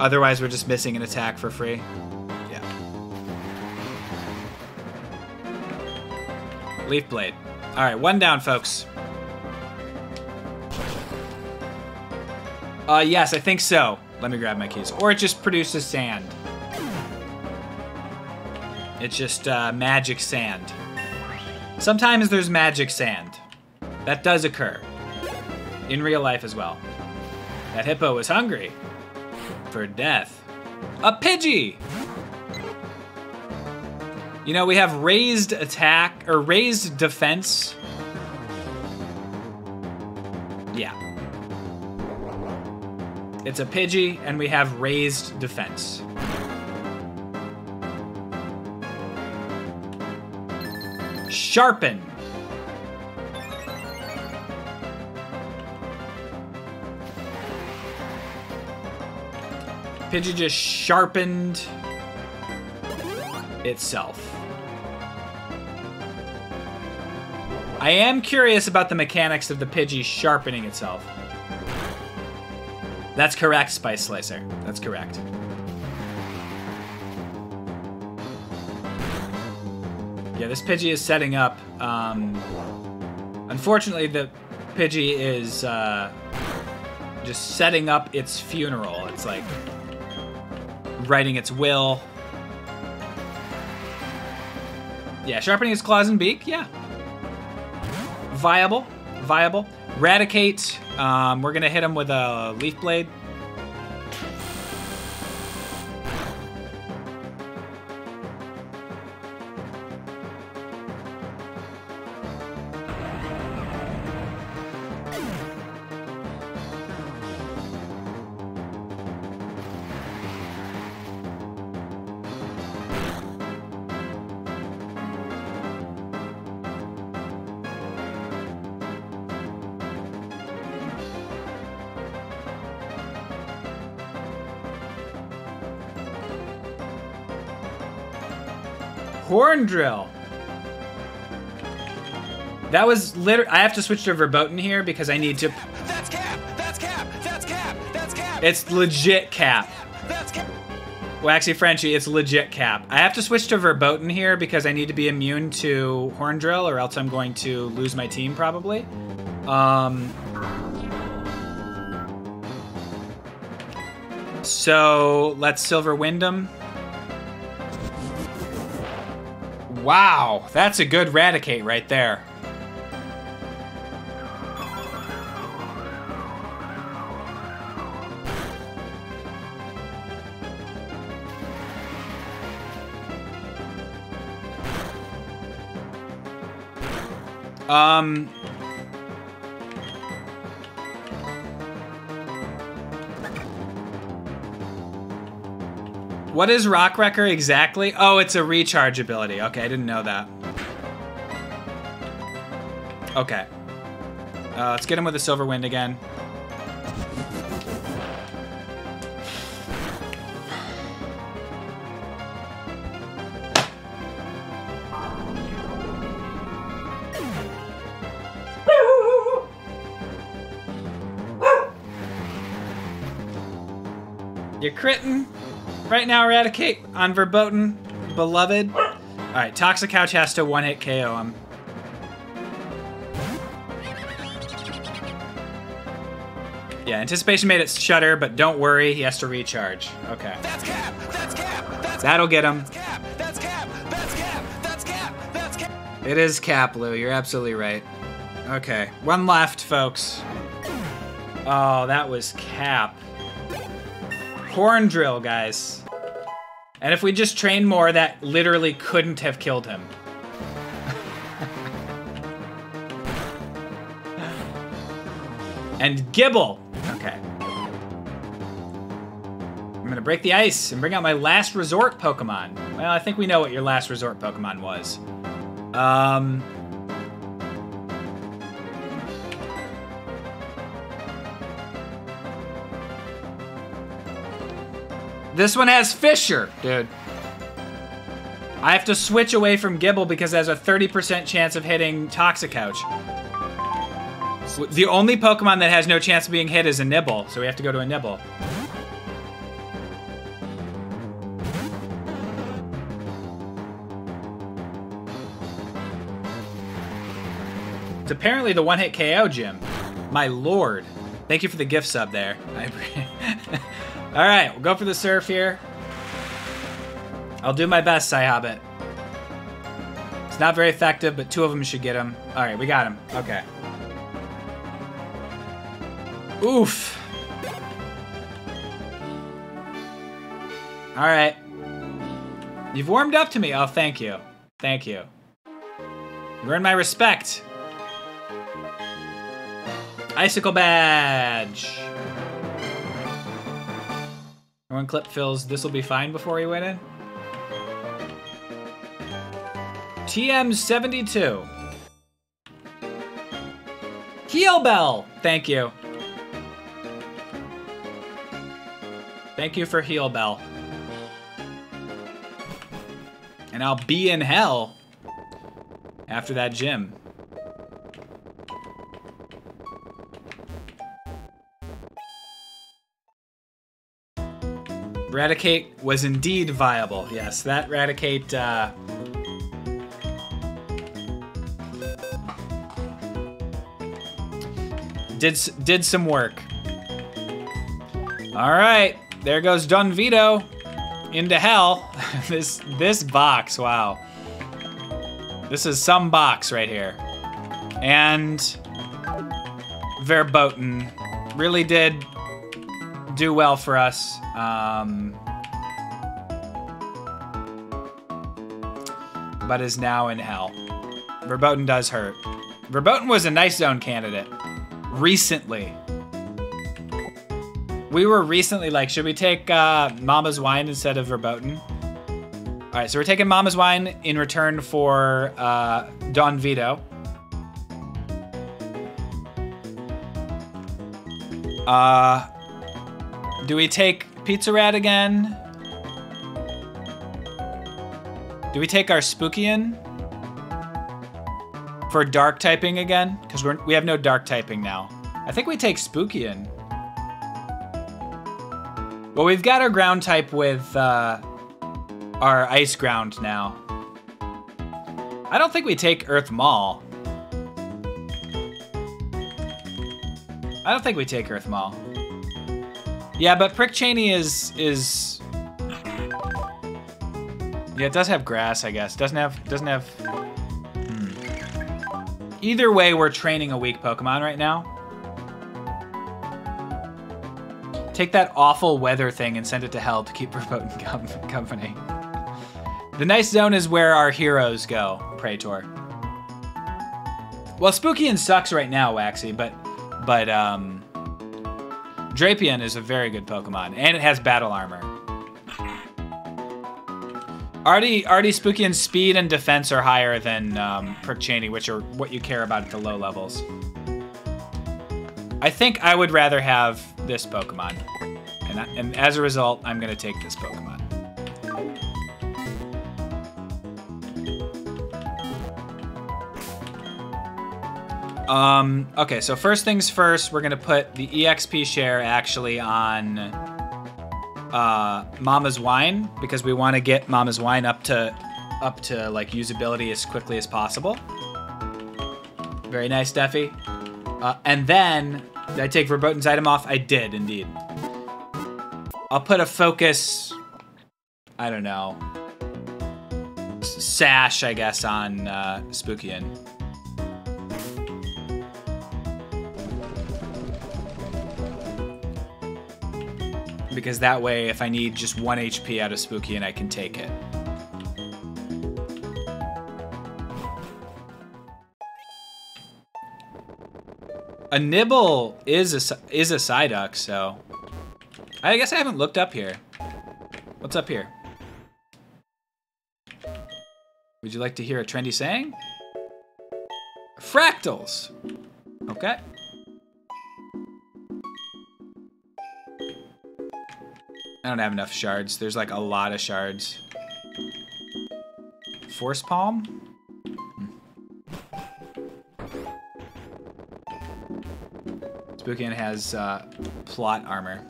Otherwise, we're just missing an attack for free. Yeah. Leaf Blade. All right, one down, folks. Uh, yes, I think so. Let me grab my keys. Or it just produces sand. It's just uh, magic sand. Sometimes there's magic sand. That does occur. In real life as well. That hippo was hungry. For death. A Pidgey! You know, we have raised attack, or raised defense. Yeah. It's a Pidgey, and we have raised defense. Sharpen. Pidgey just sharpened itself. I am curious about the mechanics of the Pidgey sharpening itself. That's correct, Spice Slicer. That's correct. Yeah, this Pidgey is setting up. Um, unfortunately, the Pidgey is uh, just setting up its funeral. It's like writing its will. Yeah, sharpening its claws and beak. Yeah, viable, viable. Raticate. Um, we're gonna hit him with a leaf blade. Horn drill. That was literally. I have to switch to verboten here because I need to. That's cap. That's cap. That's cap. That's cap. It's legit cap. That's cap. Waxy Frenchie, it's legit cap. I have to switch to verboten here because I need to be immune to horn drill, or else I'm going to lose my team probably. Um. So let's silver Wyndham. Wow, that's a good Raticate right there. Um. What is Rock Wrecker exactly? Oh, it's a recharge ability. Okay, I didn't know that. Okay. Uh, let's get him with a Silver Wind again. You're critting right now, Eradicate on Verboten, beloved. All right, Toxic Couch has to one hit KO him. Yeah, anticipation made it shudder, but don't worry, he has to recharge. Okay, That's cap. That's cap. That's that'll get him. cap. That's cap. That's cap. That's cap. That's cap. It is Cap, Lou. You're absolutely right. Okay, one left, folks. Oh, that was Cap. Horn drill, guys. And if we just trained more, that literally couldn't have killed him. and Gible. Okay. I'm gonna break the ice and bring out my last resort Pokemon. Well, I think we know what your last resort Pokemon was. Um. This one has Fissure, dude. I have to switch away from Gible because it has a 30% chance of hitting Toxicouch. The only Pokemon that has no chance of being hit is a Nibble, so we have to go to a Nibble. It's apparently the one-hit KO, gym. My lord. Thank you for the gift sub there. All right, we'll go for the surf here. I'll do my best, Psyhobbit. It's not very effective, but two of them should get him. All right, we got him. Okay. Oof. All right. You've warmed up to me. Oh, thank you. Thank you. You earned my respect. Icicle badge. Everyone clip fills. This will be fine before he went in. TM72. Heal Bell. Thank you. Thank you for Heal Bell. And I'll be in hell after that gym. Raticate was indeed viable. Yes, that Raticate. Uh, did did some work. All right, there goes Don Vito into hell. this this box, wow. This is some box right here. And Verboten really did do well for us. Um, but is now in hell. Verboten does hurt. Verboten was a nice zone candidate recently. We were recently like, should we take uh, Mama's Wine instead of Verboten? All right, so we're taking Mama's Wine in return for uh, Don Vito. Uh, do we take Pizza Rat again? Do we take our Spookian for dark typing again? Because we're we have no dark typing now. I think we take Spookian. Well, we've got our ground type with uh, our ice ground now. I don't think we take Earth Maul. I don't think we take Earth Maul. Yeah, but Prick Cheney is is yeah, it does have grass, I guess. Doesn't have doesn't have. Hmm. Either way, we're training a weak Pokemon right now. Take that awful weather thing and send it to hell to keep Verboten com- company. The nice zone is where our heroes go, Praetor. Well, Spookian sucks right now, Waxy, but but um, Drapion is a very good Pokemon, and it has battle armor. Artie, Artie, Spookian's speed and defense are higher than um, Prick which are what you care about at the low levels. I think I would rather have this Pokemon, and, I, and as a result, I'm gonna take this Pokemon. Um, okay, so first things first, we're gonna put the EXP share actually on uh, Mama's Wine because we want to get Mama's Wine up to up to like usability as quickly as possible. Very nice, Steffi. Uh, and then did I take Verboten's item off? I did indeed. I'll put a focus. I don't know. Sash, I guess, on uh, Spookian. Because that way if I need just one HP out of Spookian I can take it. A nibble is a is a Psyduck, so I guess I haven't looked up here. What's up here? Would you like to hear a trendy saying? Fractals. Okay. I don't have enough shards. There's like a lot of shards. Force Palm? Spookian has uh, plot armor.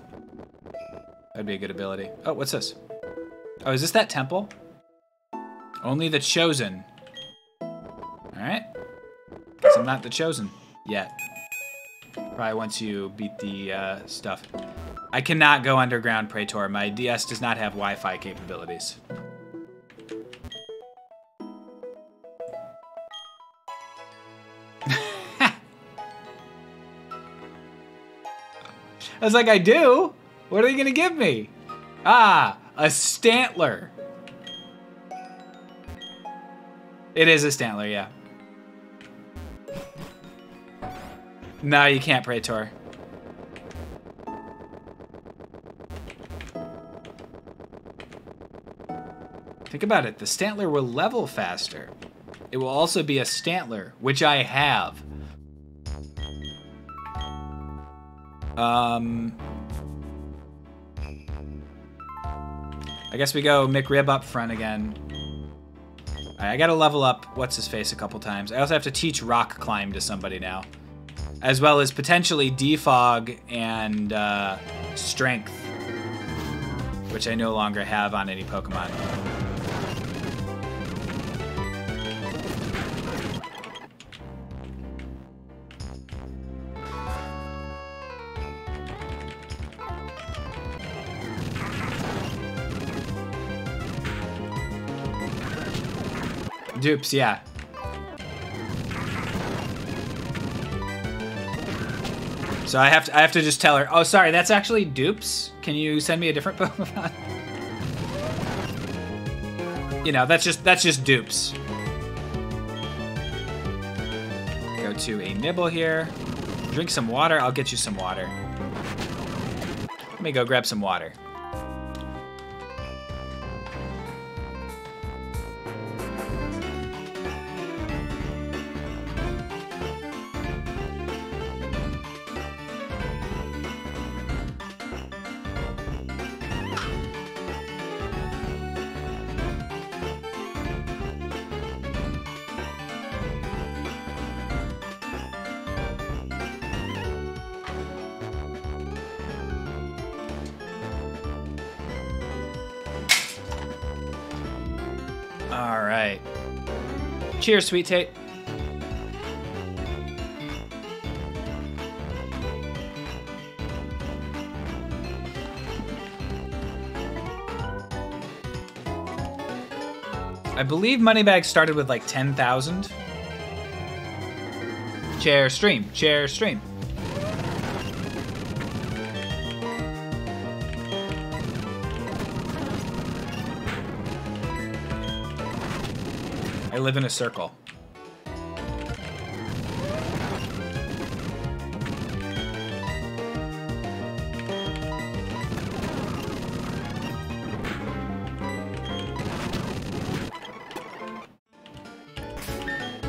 That'd be a good ability. Oh, what's this? Oh, is this that temple? Only the chosen. Alright. Guess I'm not the chosen yet. Probably once you beat the uh, stuff. I cannot go underground, Praetor. My DS does not have Wi-Fi capabilities. I was like, I do? What are you gonna give me? Ah, a Stantler. It is a Stantler, yeah. No, you can't, pray, Praetor. Think about it. The Stantler will level faster. It will also be a Stantler, which I have. Um, I guess we go McRib up front again. Right, I gotta level up what's his face a couple times. I also have to teach rock climb to somebody now, as well as potentially defog and uh, strength, which I no longer have on any Pokemon. Dupes, yeah. So I have to I have to just tell her, oh sorry, that's actually dupes. Can you send me a different Pokemon? you know, that's just that's just dupes. Go to a nibble here. Drink some water. I'll get you some water. Let me go grab some water. Cheers, Sweet Tate. I believe Moneybag started with like 10,000. Chair stream, chair stream. Live in a circle.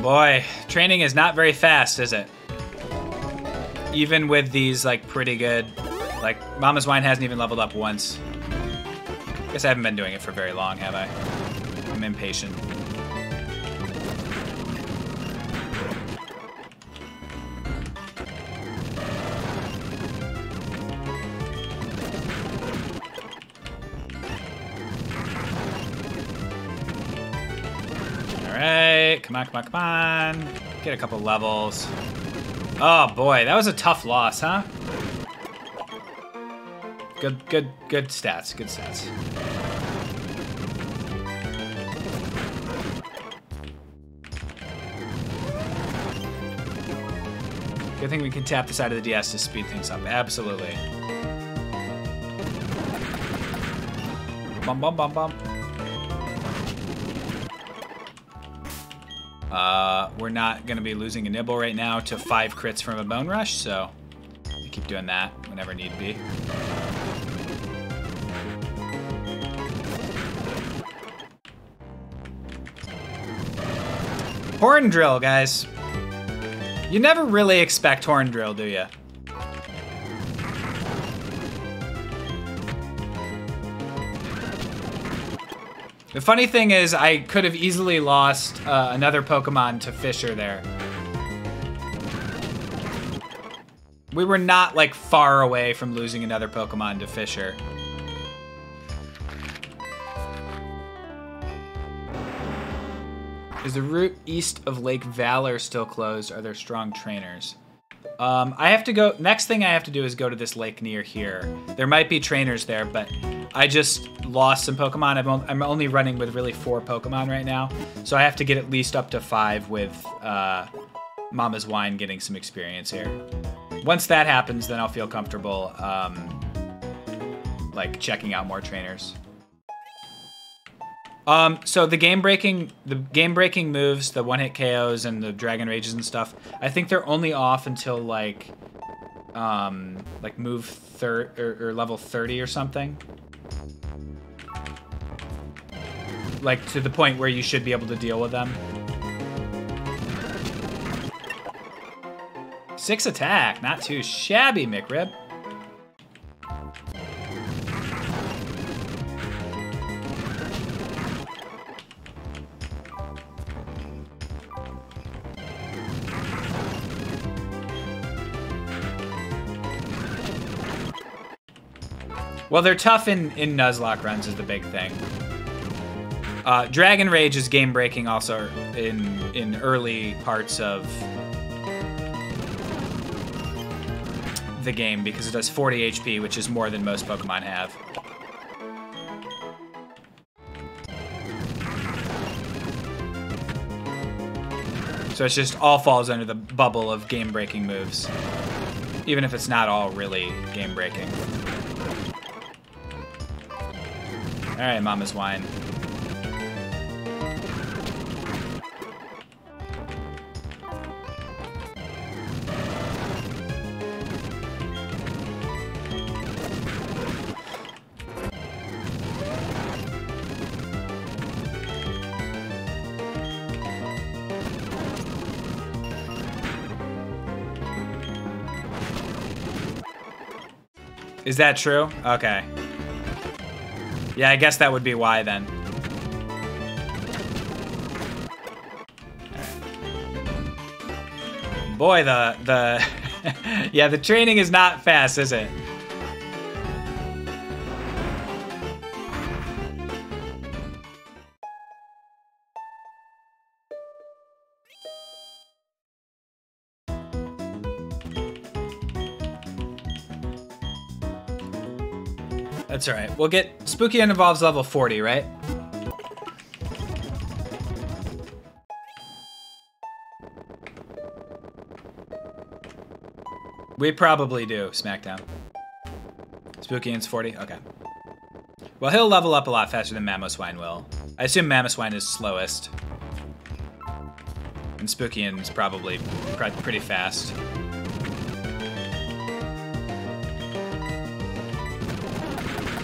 Boy, training is not very fast, is it? Even with these, like, pretty good... Like, Mama's Wine hasn't even leveled up once. Guess I haven't been doing it for very long, have I? I'm impatient. On, come on, come on. Get a couple levels. Oh boy, that was a tough loss, huh? Good, good, good stats, good stats. Good thing we can tap the side of the DS to speed things up. Absolutely. Bum bum bum bum. We're not gonna be losing a nibble right now to five crits from a bone rush, so we keep doing that whenever need be. Horn drill, guys. You never really expect horn drill, do you? The funny thing is, I could have easily lost uh, another Pokemon to Fissure there. We were not, like, far away from losing another Pokemon to Fissure. Is the route east of Lake Valor still closed? Are there strong trainers? Um, I have to go. Next thing I have to do is go to this lake near here. There might be trainers there, but I just lost some Pokemon. I'm, on, I'm only running with really four Pokemon right now, so I have to get at least up to five with uh, Mama's Wine getting some experience here. Once that happens, then I'll feel comfortable, um, like checking out more trainers. Um, so the game breaking, the game breaking moves, the one hit KOs and the Dragon Rages and stuff. I think they're only off until like, um, like move third or, or level thirty or something. Like to the point where you should be able to deal with them. Six attack, not too shabby, McRib. Well, they're tough in, in Nuzlocke runs is the big thing. Uh, Dragon Rage is game breaking also in in early parts of the game because it does 40 HP, which is more than most Pokemon have. So it's just all falls under the bubble of game breaking moves, even if it's not all really game breaking. All right, Mama's wine. Is that true? Okay. Yeah, I guess that would be why then. Boy, the the yeah, the training is not fast, is it? That's all right. We'll get Spookian Involves level 40, right? We probably do, SmackDown. Spookian's 40? Okay. Well, he'll level up a lot faster than Mamoswine will. I assume Mamoswine is slowest. And Spooky is probably pr pretty fast.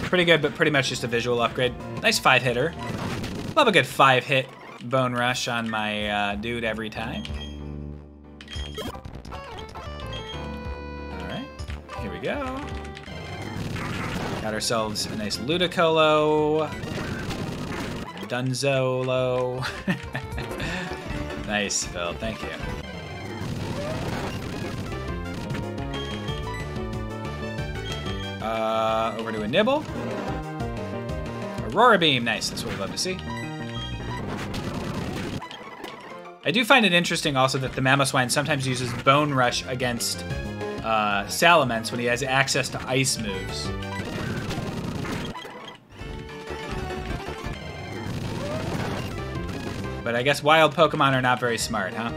Pretty good, but pretty much just a visual upgrade. Nice five hitter. Love a good five hit bone rush on my uh, dude every time. All right, here we go. Got ourselves a nice Ludicolo. Dunzolo. nice, Phil. Thank you. Uh, over to a Nibble. Aurora Beam, nice, that's what we love to see. I do find it interesting also that the Mamoswine sometimes uses Bone Rush against uh, Salamence when he has access to ice moves. But I guess wild Pokemon are not very smart, huh?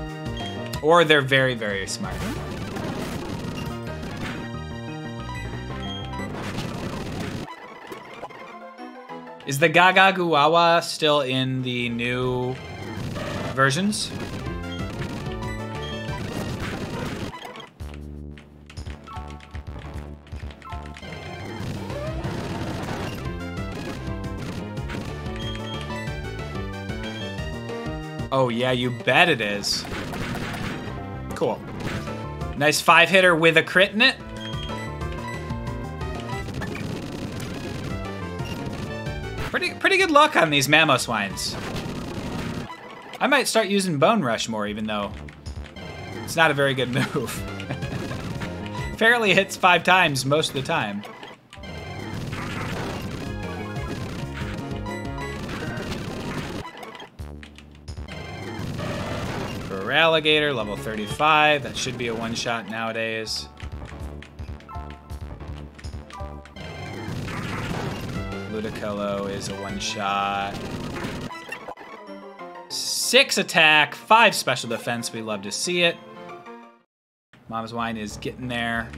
Or they're very, very smart. Is the Gaga Guawa still in the new versions? Oh yeah, you bet it is. Cool. Nice five hitter with a crit in it. Good luck on these Mamoswines. I might start using Bone Rush more, even though it's not a very good move. Fairly hits five times most of the time. Feraligatr, level 35. That should be a one-shot nowadays. Ludicolo is a one-shot. Six attack, five special defense. We love to see it. Mama's wine is getting there.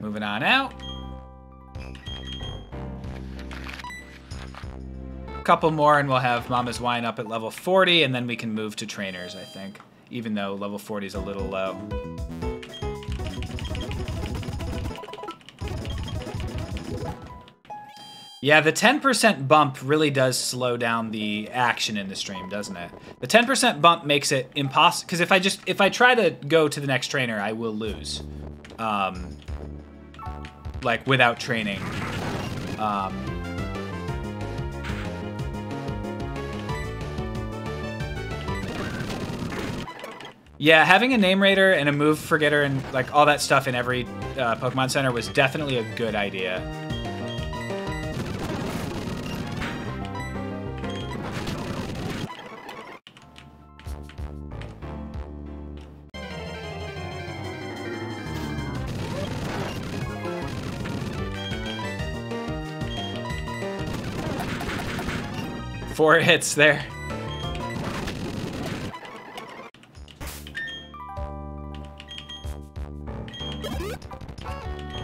Moving on out. A couple more and we'll have Mama's Wine up at level 40 and then we can move to trainers, I think. Even though level 40 is a little low. Yeah, the 10% bump really does slow down the action in the stream, doesn't it? The 10% bump makes it impossible because if I just if I try to go to the next trainer, I will lose. Um like without training. Um Yeah, having a name rater and a move forgetter and like all that stuff in every uh, Pokemon Center was definitely a good idea. Four hits there.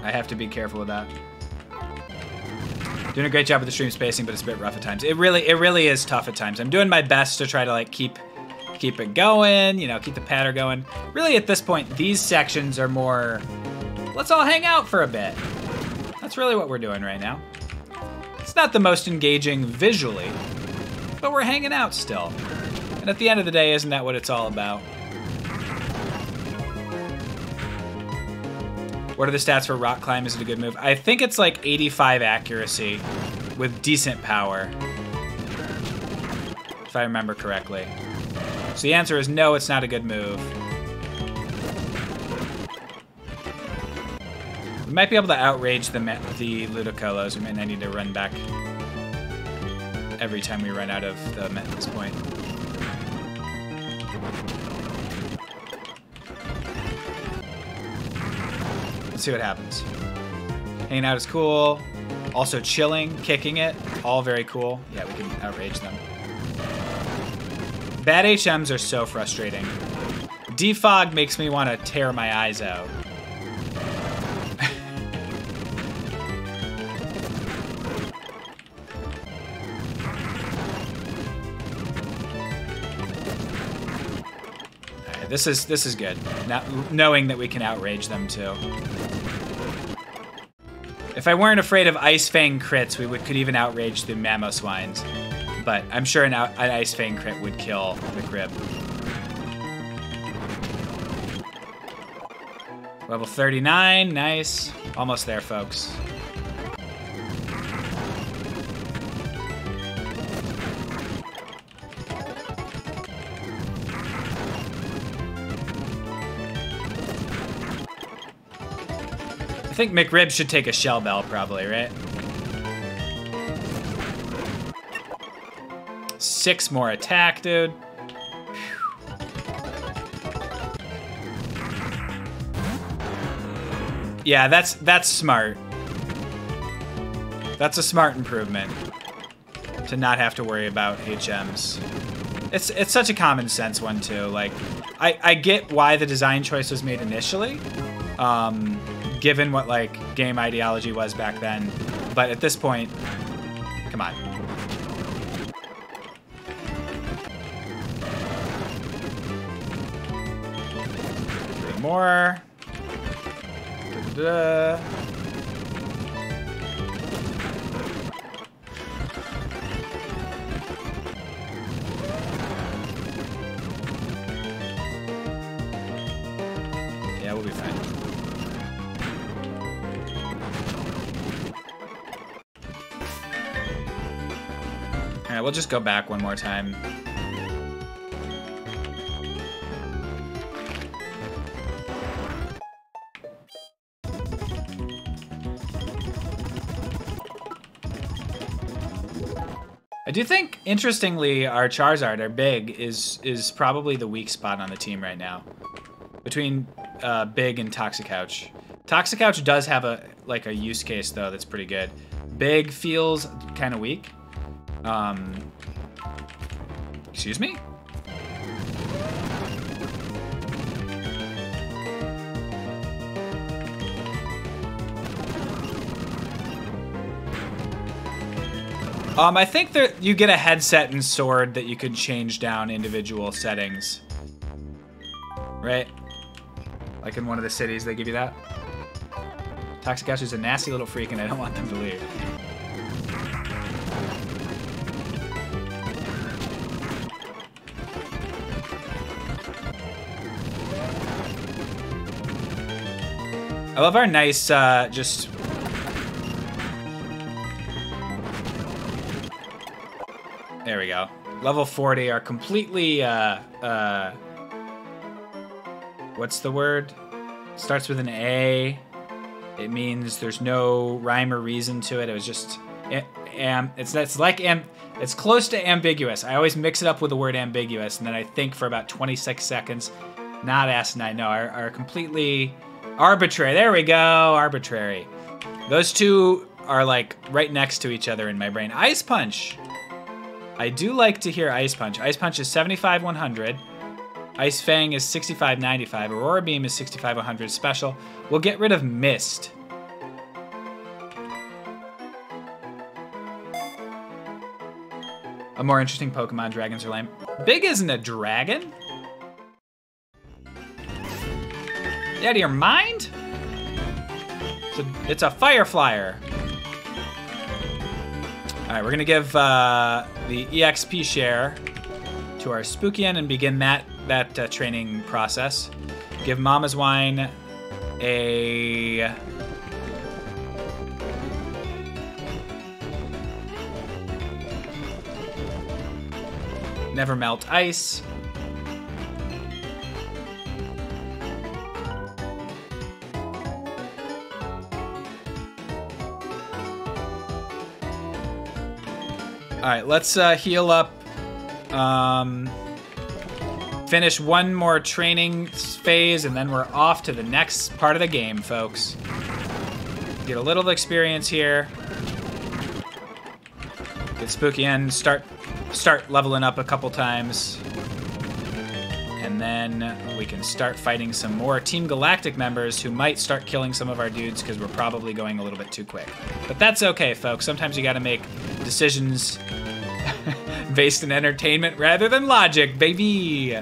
I have to be careful with that. Doing a great job with the stream spacing, but it's a bit rough at times. It really, it really is tough at times. I'm doing my best to try to like keep, keep it going. You know, keep the patter going. Really, at this point, these sections are more. Let's all hang out for a bit. That's really what we're doing right now. It's not the most engaging visually, but we're hanging out still. And at the end of the day, isn't that what it's all about? What are the stats for rock climb? Is it a good move? I think it's like 85 accuracy with decent power. If I remember correctly. So the answer is no, it's not a good move. We might be able to outrage the, the Ludicolos. We might need to run back every time we run out of the Met this point. Let's see what happens. Hanging out is cool. Also chilling, kicking it, all very cool. Yeah, we can outrage them. Bad HMs are so frustrating. Defog makes me want to tear my eyes out. This is this is good. Now, knowing that we can outrage them too. If I weren't afraid of Ice Fang crits, we would, could even outrage the Mamoswines. But I'm sure an, an Ice Fang crit would kill the Grib. Level 39, nice. Almost there, folks. Think McRib should take a shell bell, probably, right? Six more attack, dude. Yeah, that's that's smart. That's a smart improvement to not have to worry about HMs. It's it's such a common sense one too. Like, I I get why the design choice was made initially, um, given what like game ideology was back then. But at this point, come on. More. Da-da-da. Yeah, we'll just go back one more time. I do think, interestingly, our Charizard, our big, is is probably the weak spot on the team right now. Between uh, big and Toxicouch. Toxicouch does have a like a use case though that's pretty good. Big feels kind of weak. Um, excuse me? Um, I think that you get a headset and sword that you can change down individual settings. Right? Like in one of the cities, they give you that. Toxicouch is a nasty little freak, and I don't want them to leave. I love our nice, uh, just... There we go. Level 40 are completely, uh, uh... What's the word? Starts with an A. It means there's no rhyme or reason to it. It was just... Am, it's, it's like am, it's close to ambiguous. I always mix it up with the word ambiguous, and then I think for about 26 seconds. Not asinine, no, are, are completely arbitrary. There we go, arbitrary. Those two are like right next to each other in my brain. Ice Punch. I do like to hear Ice Punch. Ice Punch is 75 100. Ice Fang is 65 95. Aurora Beam is 65 100 special. We'll get rid of Mist. A more interesting Pokemon, dragons are lame. Big isn't a dragon? Out of your mind? It's a, it's a fire flyer. All right, we're gonna give uh, the EXP share to our Spookian and begin that that uh, training process. Give Mamoswine a Never Melt Ice. All right, let's uh, heal up. Um, finish one more training phase, and then we're off to the next part of the game, folks. Get a little experience here. Get spooky and start start leveling up a couple times. And then we can start fighting some more Team Galactic members who might start killing some of our dudes because we're probably going a little bit too quick. But that's okay, folks. Sometimes you gotta make decisions based in entertainment rather than logic, baby.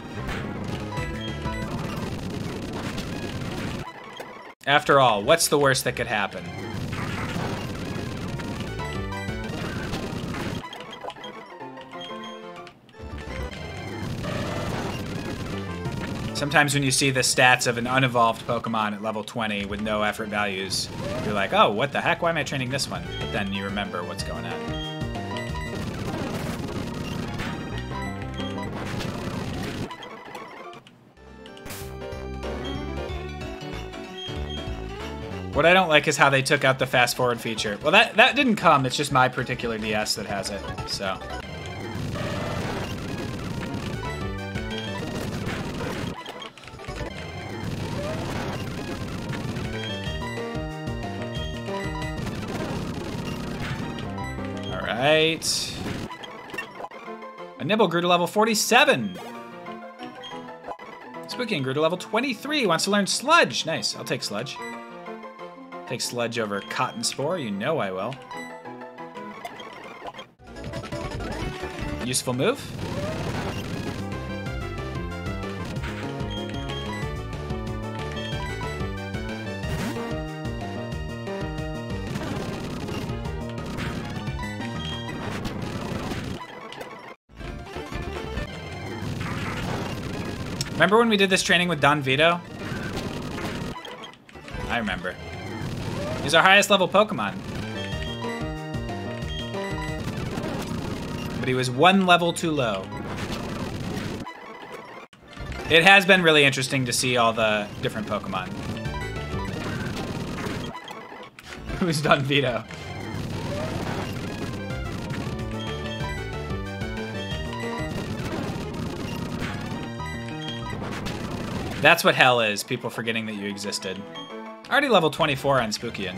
After all, what's the worst that could happen? Sometimes when you see the stats of an unevolved Pokemon at level 20 with no effort values, you're like, oh, what the heck? Why am I training this one? But then you remember what's going on. What I don't like is how they took out the fast forward feature. Well, that, that didn't come. It's just my particular DS that has it, so. A Nibble grew to level 47. Spooky grew to level 23. Wants to learn Sludge. Nice. I'll take Sludge. Take Sludge over Cotton Spore. You know I will. Useful move. Remember when we did this training with Don Vito? I remember. He's our highest level Pokemon. But he was one level too low. It has been really interesting to see all the different Pokemon. Who's Don Vito? That's what hell is, people forgetting that you existed. Already level 24 on Spookian.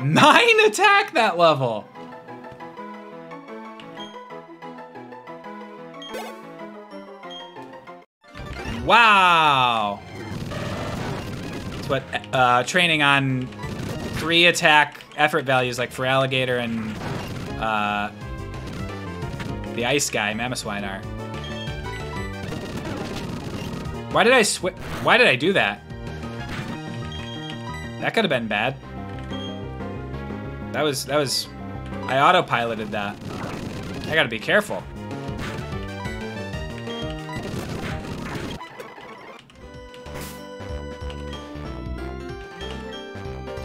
Nine attack that level! Wow! That's what uh, training on three attack effort values like Feraligatr and uh, the ice guy, Mammoth Why did I switch? Why did I do that? That could have been bad. That was, that was, I autopiloted that. I gotta be careful.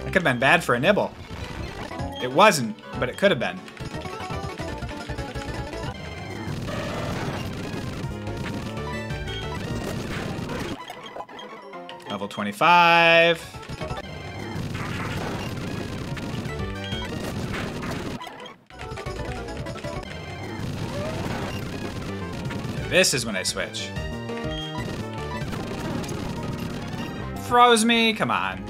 That could have been bad for a nibble. It wasn't, but it could have been. 25. This is when I switch. Froze me? Come on.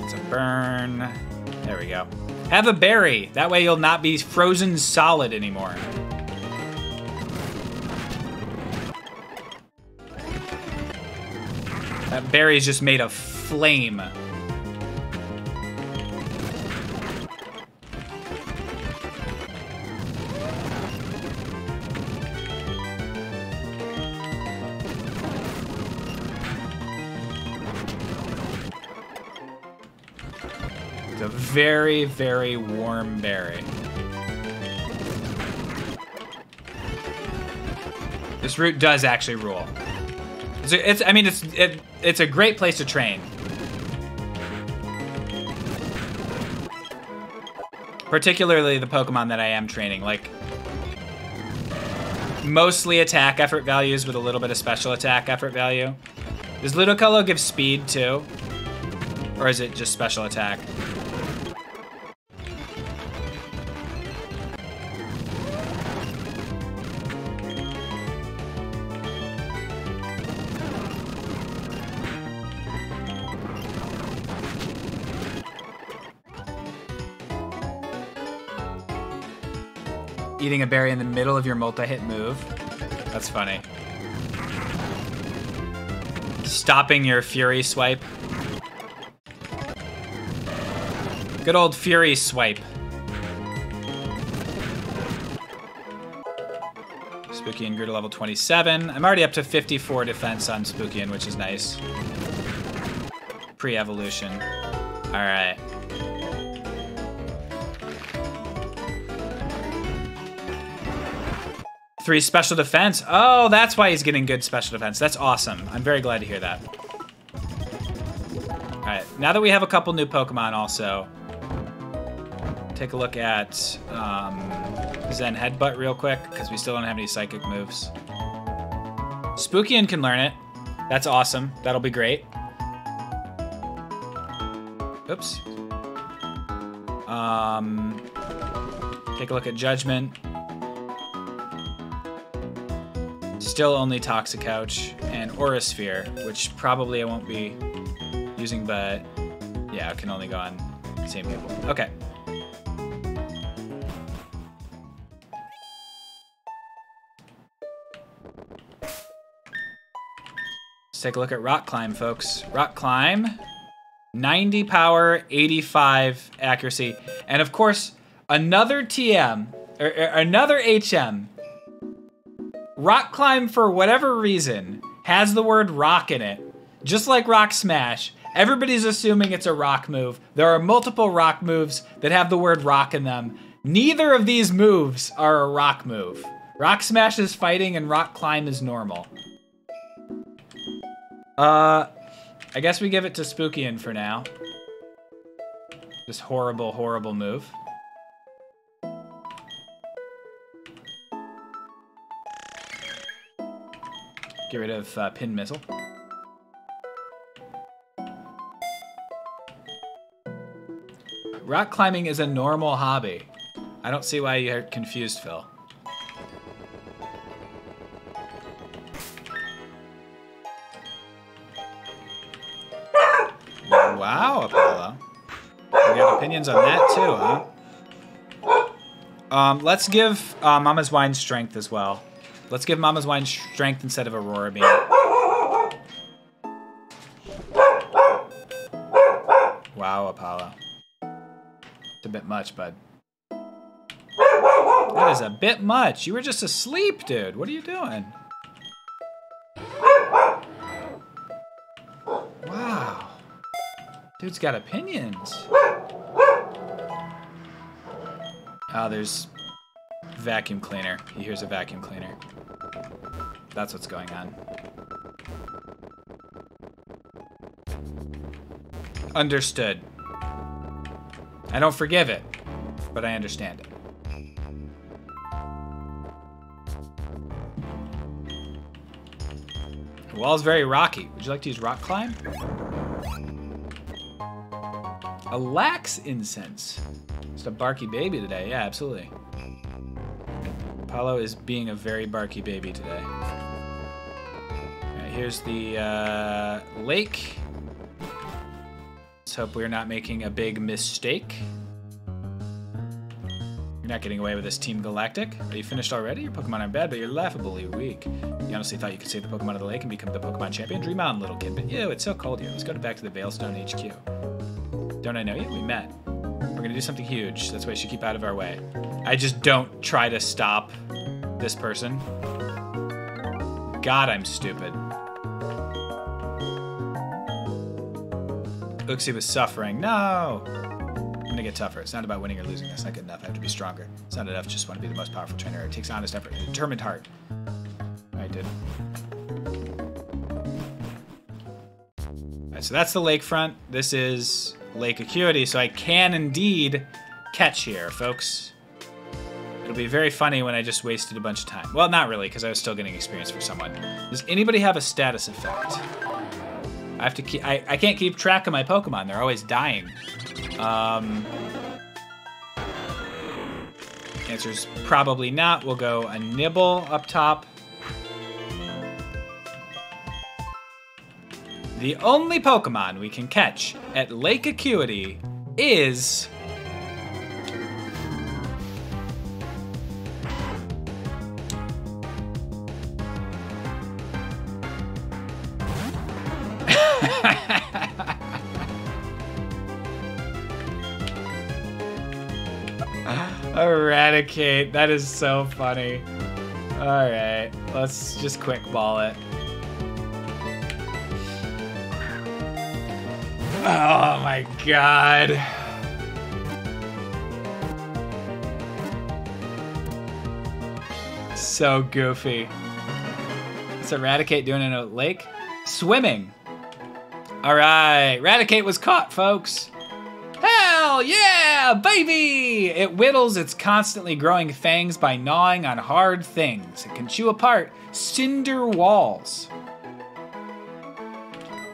It's a burn. There we go. Have a berry. That way you'll not be frozen solid anymore. That berry is just made of flame. Very, very warm berry. This route does actually rule. It's, it's I mean, it's it, it's a great place to train. Particularly the Pokemon that I am training, like mostly attack effort values with a little bit of special attack effort value. Does Ludicolo give speed too? Or is it just special attack? Eating a berry in the middle of your multi-hit move. That's funny. Stopping your Fury swipe. Good old Fury swipe. Spooky and Gruda level 27. I'm already up to 54 defense on Spooky, which is nice. Pre-evolution. All right. Three special defense. Oh, that's why he's getting good special defense. That's awesome. I'm very glad to hear that. All right, now that we have a couple new Pokemon also, take a look at um, Zen Headbutt real quick, because we still don't have any Psychic moves. Spookian can learn it. That's awesome. That'll be great. Oops. Um, take a look at Judgment. Still only Toxic Couch and Aura Sphere, which probably I won't be using, but yeah, I can only go on same people. Okay. Let's take a look at Rock Climb, folks. Rock Climb, 90 power, 85 accuracy, and of course, another TM, or, or another HM Rock Climb, for whatever reason, has the word rock in it. Just like Rock Smash, everybody's assuming it's a rock move. There are multiple rock moves that have the word rock in them. Neither of these moves are a rock move. Rock Smash is fighting and Rock Climb is normal. Uh, I guess we give it to Spookian for now. This horrible, horrible move. Get rid of uh, pin missile. Rock climbing is a normal hobby. I don't see why you're confused, Phil. Wow, Apollo. You got opinions on that too, huh? Um, let's give uh, Mamoswine strength as well. Let's give Mamoswine strength instead of Aurora Beam. Wow, Apollo. It's a bit much, bud. That is a bit much. You were just asleep, dude. What are you doing? Wow. Dude's got opinions. Oh, there's vacuum cleaner. He hears a vacuum cleaner. That's what's going on. Understood. I don't forgive it, but I understand it. The wall's very rocky. Would you like to use rock climb? A lax incense. Just a barky baby today. Yeah, absolutely. Apollo is being a very barky baby today. Here's the uh, lake. Let's hope we're not making a big mistake. You're not getting away with this, Team Galactic. Are you finished already? Your Pokemon are bad, but you're laughably weak. You honestly thought you could save the Pokemon of the lake and become the Pokemon champion? Dream on, little kid. But ew, it's so cold here. Let's go back to the Veilstone HQ. Don't I know you? We met. We're gonna do something huge. That's why you should keep out of our way. I just don't try to stop this person. God, I'm stupid. Uxie was suffering. No! I'm gonna get tougher. It's not about winning or losing. That's not good enough. I have to be stronger. It's not enough. Just want to be the most powerful trainer. It takes honest effort and a determined heart. I did. Alright, so that's the lakefront. This is Lake Acuity, so I can indeed catch here, folks. It'll be very funny when I just wasted a bunch of time. Well, not really, because I was still getting experience for someone. Does anybody have a status effect? I have to keep. I, I can't keep track of my Pokemon. They're always dying. Um, answer's probably not. We'll go a nibble up top. The only Pokemon we can catch at Lake Acuity is. Eradicate. That is so funny. Alright, let's just quick ball it. Oh my god. So goofy. What's Eradicate doing in a lake? Swimming. All right, Eradicate was caught, folks. Yeah, baby! It whittles its constantly growing fangs by gnawing on hard things. It can chew apart cinder walls.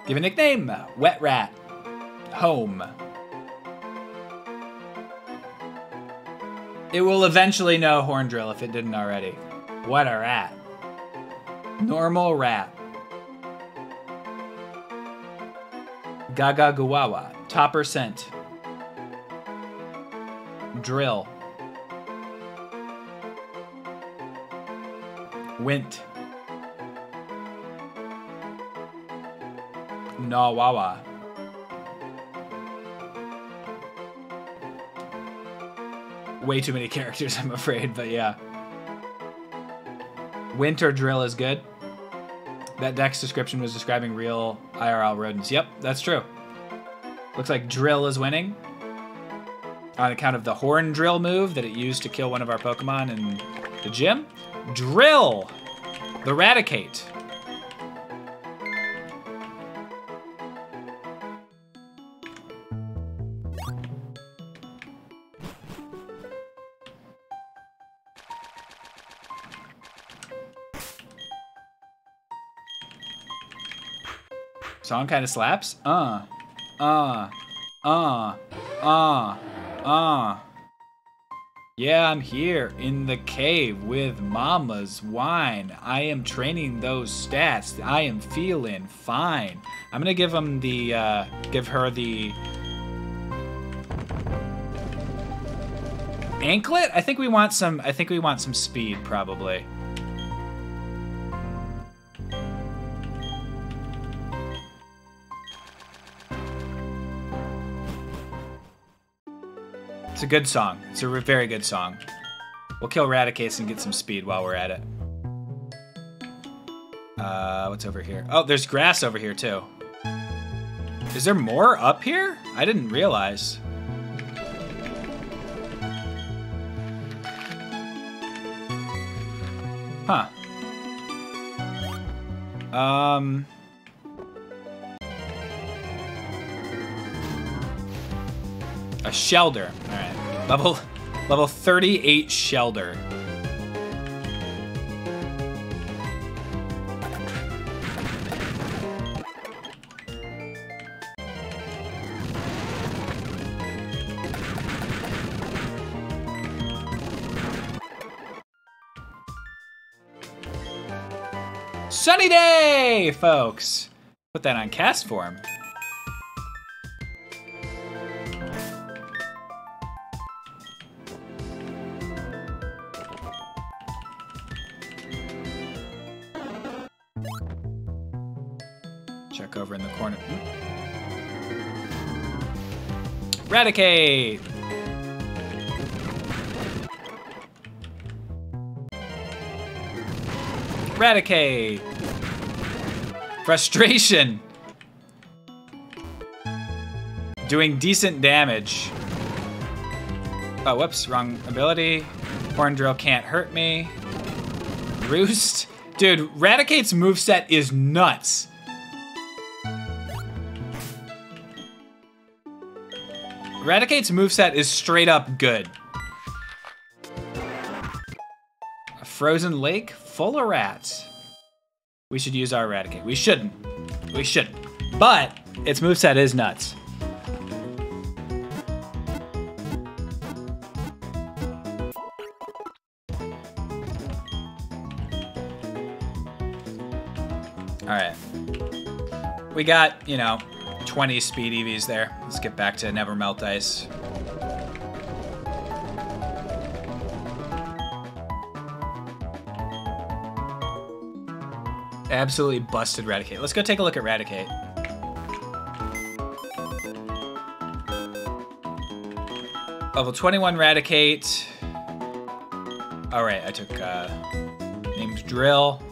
Give a nickname, uh, Wet Rat. Home. It will eventually know Horn Drill if it didn't already. What a rat. Normal rat. Gaga Guwawa. Top percent. Drill. Wint. Nawawa. Way too many characters, I'm afraid, but yeah. Winter drill is good. That dex description was describing real IRL rodents. Yep, that's true. Looks like drill is winning. On account of the horn drill move that it used to kill one of our Pokemon in the gym. Drill! The Raticate. Song kind of slaps. Uh, uh, uh, uh, uh. Yeah, I'm here in the cave with Mamoswine. I am training those stats. I am feeling fine. I'm gonna give him the, uh, give her the anklet. I think we want some. I think we want some speed, probably. It's a good song. It's a very good song. We'll kill Raticates and get some speed while we're at it. Uh, what's over here? Oh, there's grass over here too. Is there more up here? I didn't realize. Huh. Um. A Shelder. All right. Level level 38 Shelder. Sunny day, folks. Put that on Castform. Raticate! Raticate! Frustration! Doing decent damage. Oh, whoops, wrong ability. Horn Drill can't hurt me. Roost? Dude, Raticate's moveset is nuts. Raticate's moveset is straight up good. A frozen lake full of rats. We should use our Eradicate. We shouldn't. We shouldn't. But its moveset is nuts. All right. We got, you know, 20 speed EVs there. Let's get back to Never Melt Ice. Absolutely busted Raticate. Let's go take a look at Raticate. Level 21 Raticate. Alright, I took uh, named Drill.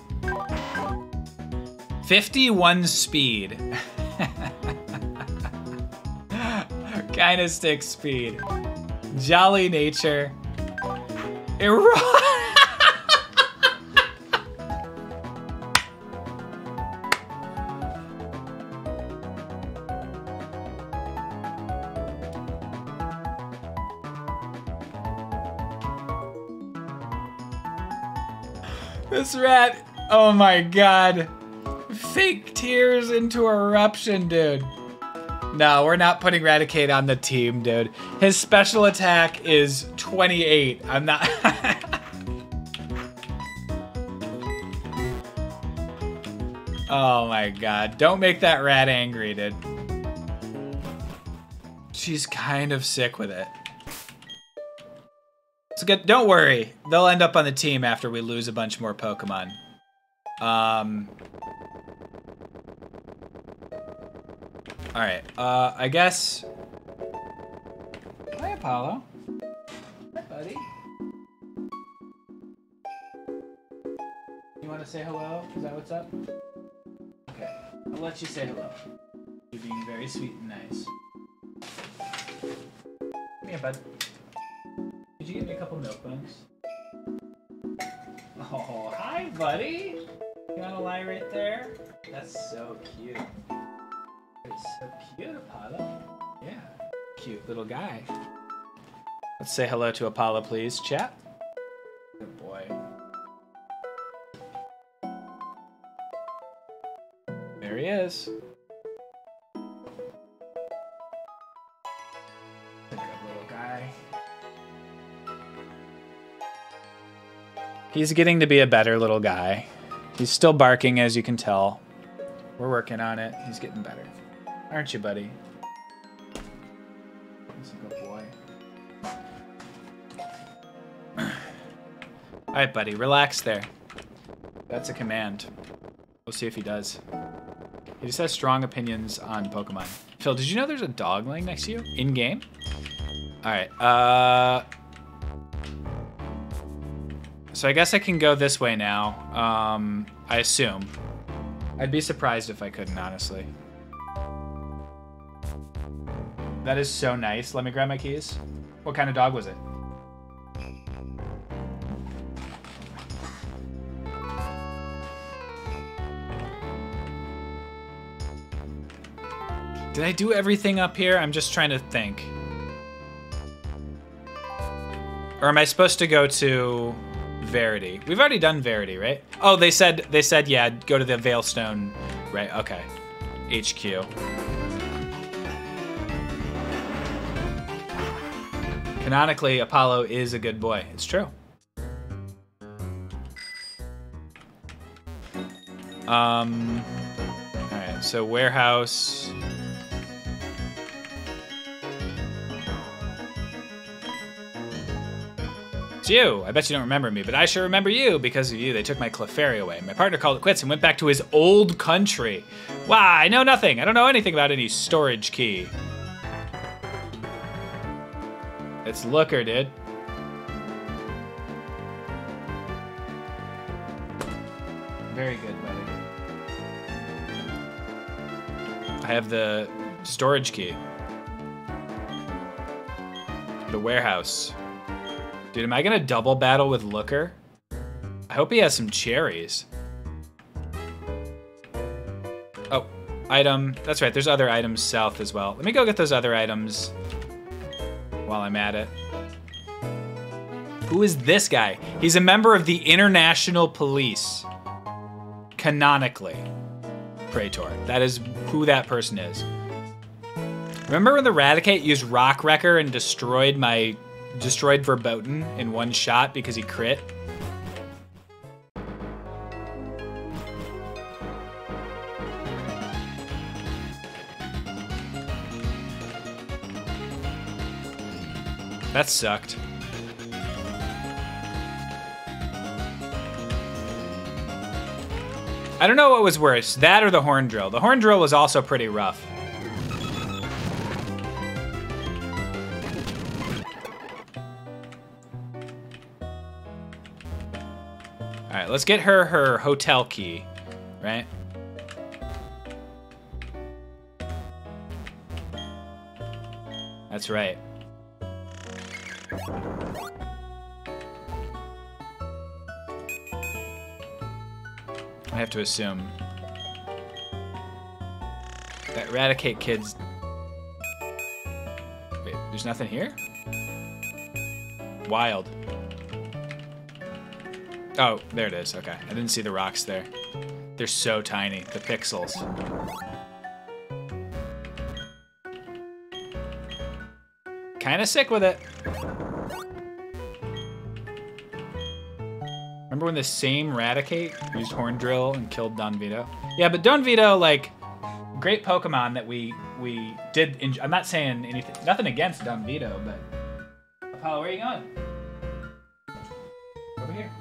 51 speed. Kinda stick speed. Jolly nature. Ero- This rat, oh my god. Fake tears into eruption, dude. No, we're not putting Raticate on the team, dude. His special attack is 28. I'm not. oh my god. Don't make that rat angry, dude. She's kind of sick with it. It's good. Don't worry. They'll end up on the team after we lose a bunch more Pokemon. Um. All right. Uh, I guess. Hi, Apollo. Hi, buddy. You want to say hello? Is that what's up? Okay. I'll let you say hello. You're being very sweet and nice. Come here, bud. Could you give me a couple milk bones? Oh, hi, buddy. You want to lie right there? That's so cute. It's so cute, Apollo. Yeah, cute little guy. Let's say hello to Apollo, please, chat. Good boy. There he is. A good little guy. He's getting to be a better little guy. He's still barking, as you can tell. We're working on it. He's getting better. Aren't you, buddy? He's a good boy. All right, buddy. Relax there. That's a command. We'll see if he does. He just has strong opinions on Pokemon. Phil, did you know there's a dog laying next to you in game? All right. Uh. So I guess I can go this way now. Um, I assume. I'd be surprised if I couldn't, honestly. That is so nice. Let me grab my keys. What kind of dog was it? Did I do everything up here? I'm just trying to think. Or am I supposed to go to Verity? We've already done Verity, right? Oh, they said they said yeah, go to the Veilstone. Right. Okay. HQ. Canonically, Apollo is a good boy. It's true. Um Alright, so warehouse. It's you. I bet you don't remember me, but I sure remember you. Because of you, they took my Clefairy away. My partner called it quits and went back to his old country. Wow, I know nothing. I don't know anything about any storage key. It's Looker, dude. Very good, buddy. I have the storage key. The warehouse. Dude, am I gonna double battle with Looker? I hope he has some cherries. Oh, item. That's right, there's other items south as well. Let me go get those other items while I'm at it. Who is this guy? He's a member of the International Police. Canonically. Praetor. That is who that person is. Remember when the Raticate used Rock Wrecker and destroyed my destroyed Verboten in one shot because he crit? That sucked. I don't know what was worse, that or the horn drill. The horn drill was also pretty rough. All right, let's get her her hotel key, right? That's right. I have to assume. That Eradicate kid's... Wait, there's nothing here? Wild. Oh, there it is. Okay. I didn't see the rocks there. They're so tiny, the pixels. Kinda sick with it. Remember when the same Raticate used Horn Drill and killed Don Vito? Yeah, but Don Vito, like, great Pokemon that we we did. I'm not saying anything, nothing against Don Vito, but Apollo, where are you going? Over here.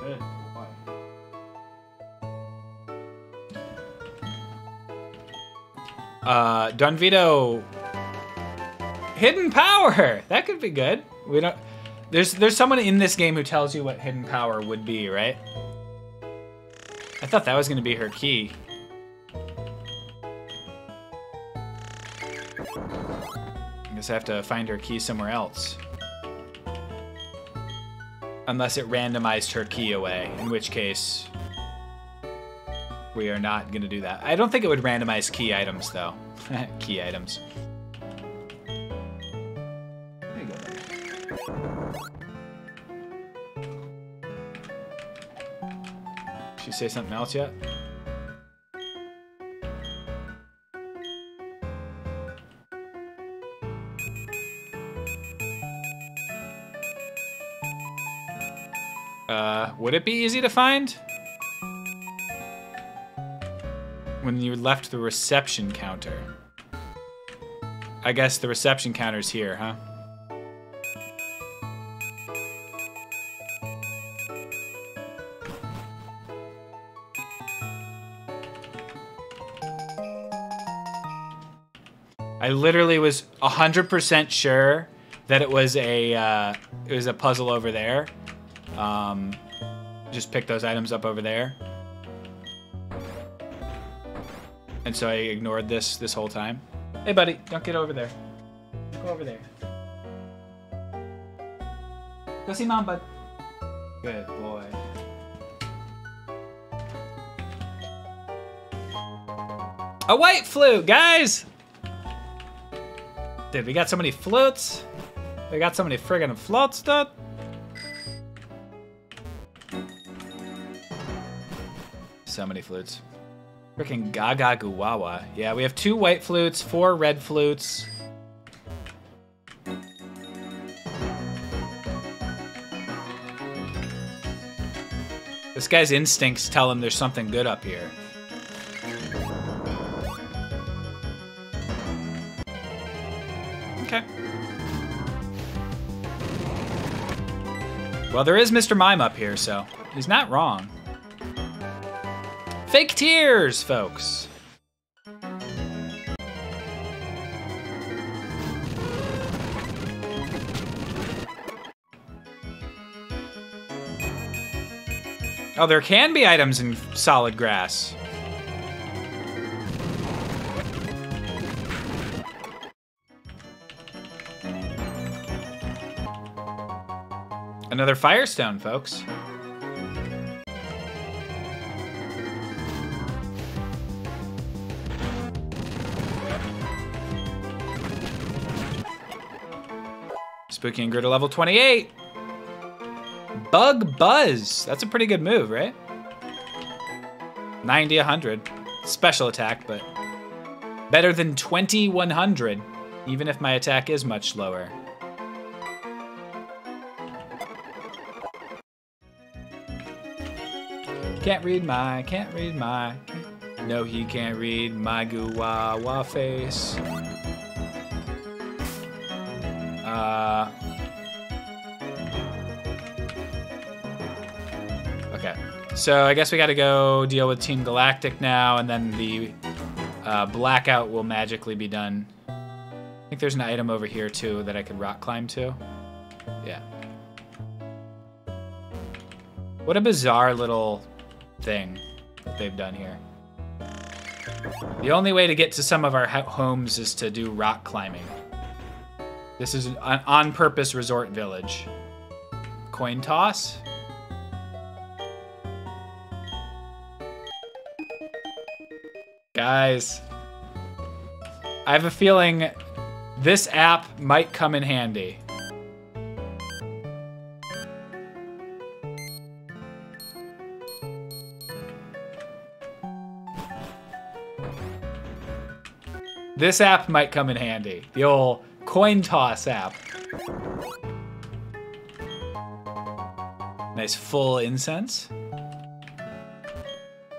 Good. Uh, Don Vito. Hidden power. That could be good. We don't. There's there's someone in this game who tells you what hidden power would be, right? I thought that was gonna be her key. I guess I have to find her key somewhere else. Unless it randomized her key away, in which case we are not gonna do that. I don't think it would randomize key items though. key items. Say something else yet? Uh, would it be easy to find? When you left the reception counter. I guess the reception counter's here, huh? I literally was 100% sure that it was a uh, it was a puzzle over there. Um, just pick those items up over there. And so I ignored this this whole time. Hey, buddy, don't get over there. Go over there. Go see mom, bud. Good boy. A white flute, guys! Dude, we got so many flutes. We got so many friggin' floats, dude. So many flutes. Freaking Gaga Guwawa. Yeah, we have two white flutes, four red flutes. This guy's instincts tell him there's something good up here. Well, there is Mr. Mime up here, so he's not wrong. Fake tears, folks. Oh, there can be items in solid grass. Another Firestone, folks. Spookian Gritter level 28. Bug Buzz. That's a pretty good move, right? 90, 100. Special attack, but better than 20, 100, even if my attack is much lower. Can't read my, can't read my. No, he can't read my guawa face. Uh. Okay. So I guess we gotta go deal with Team Galactic now, and then the uh, blackout will magically be done. I think there's an item over here too that I could rock climb to. Yeah. What a bizarre little thing that they've done here. The only way to get to some of our homes is to do rock climbing. This is an on purpose resort village. Coin toss? Guys, I have a feeling this app might come in handy. This app might come in handy. The old coin toss app. Nice full incense. All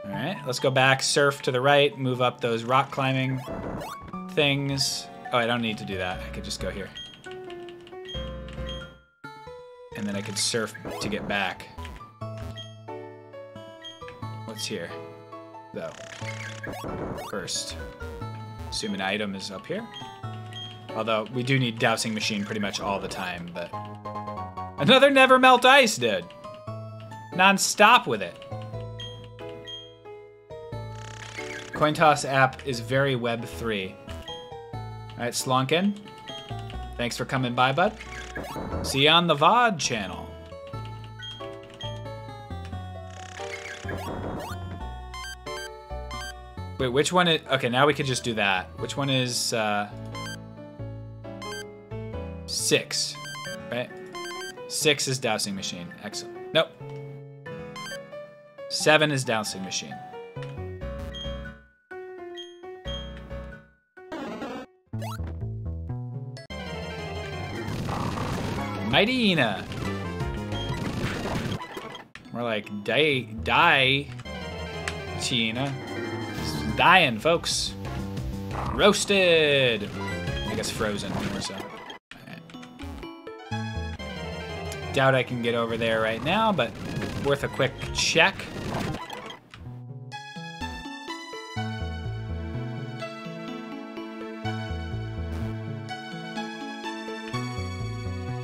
right, let's go back, surf to the right, move up those rock climbing things. Oh, I don't need to do that. I could just go here. And then I could surf to get back. What's here, though? First, assume an item is up here. Although we do need dowsing machine pretty much all the time, but another never melt ice, dude. Non-stop with it. Coin toss app is very web three. All right, Slonkin. Thanks for coming by, bud. See you on the VOD channel. Wait, which one is... Okay, now we could just do that. Which one is... Uh, six, right? Six is dowsing machine. Excellent. Nope. Seven is dowsing machine. Mightyena. More like die, die, Tina. Dying, folks. Roasted. I guess frozen more so. Uh, doubt I can get over there right now, but worth a quick check.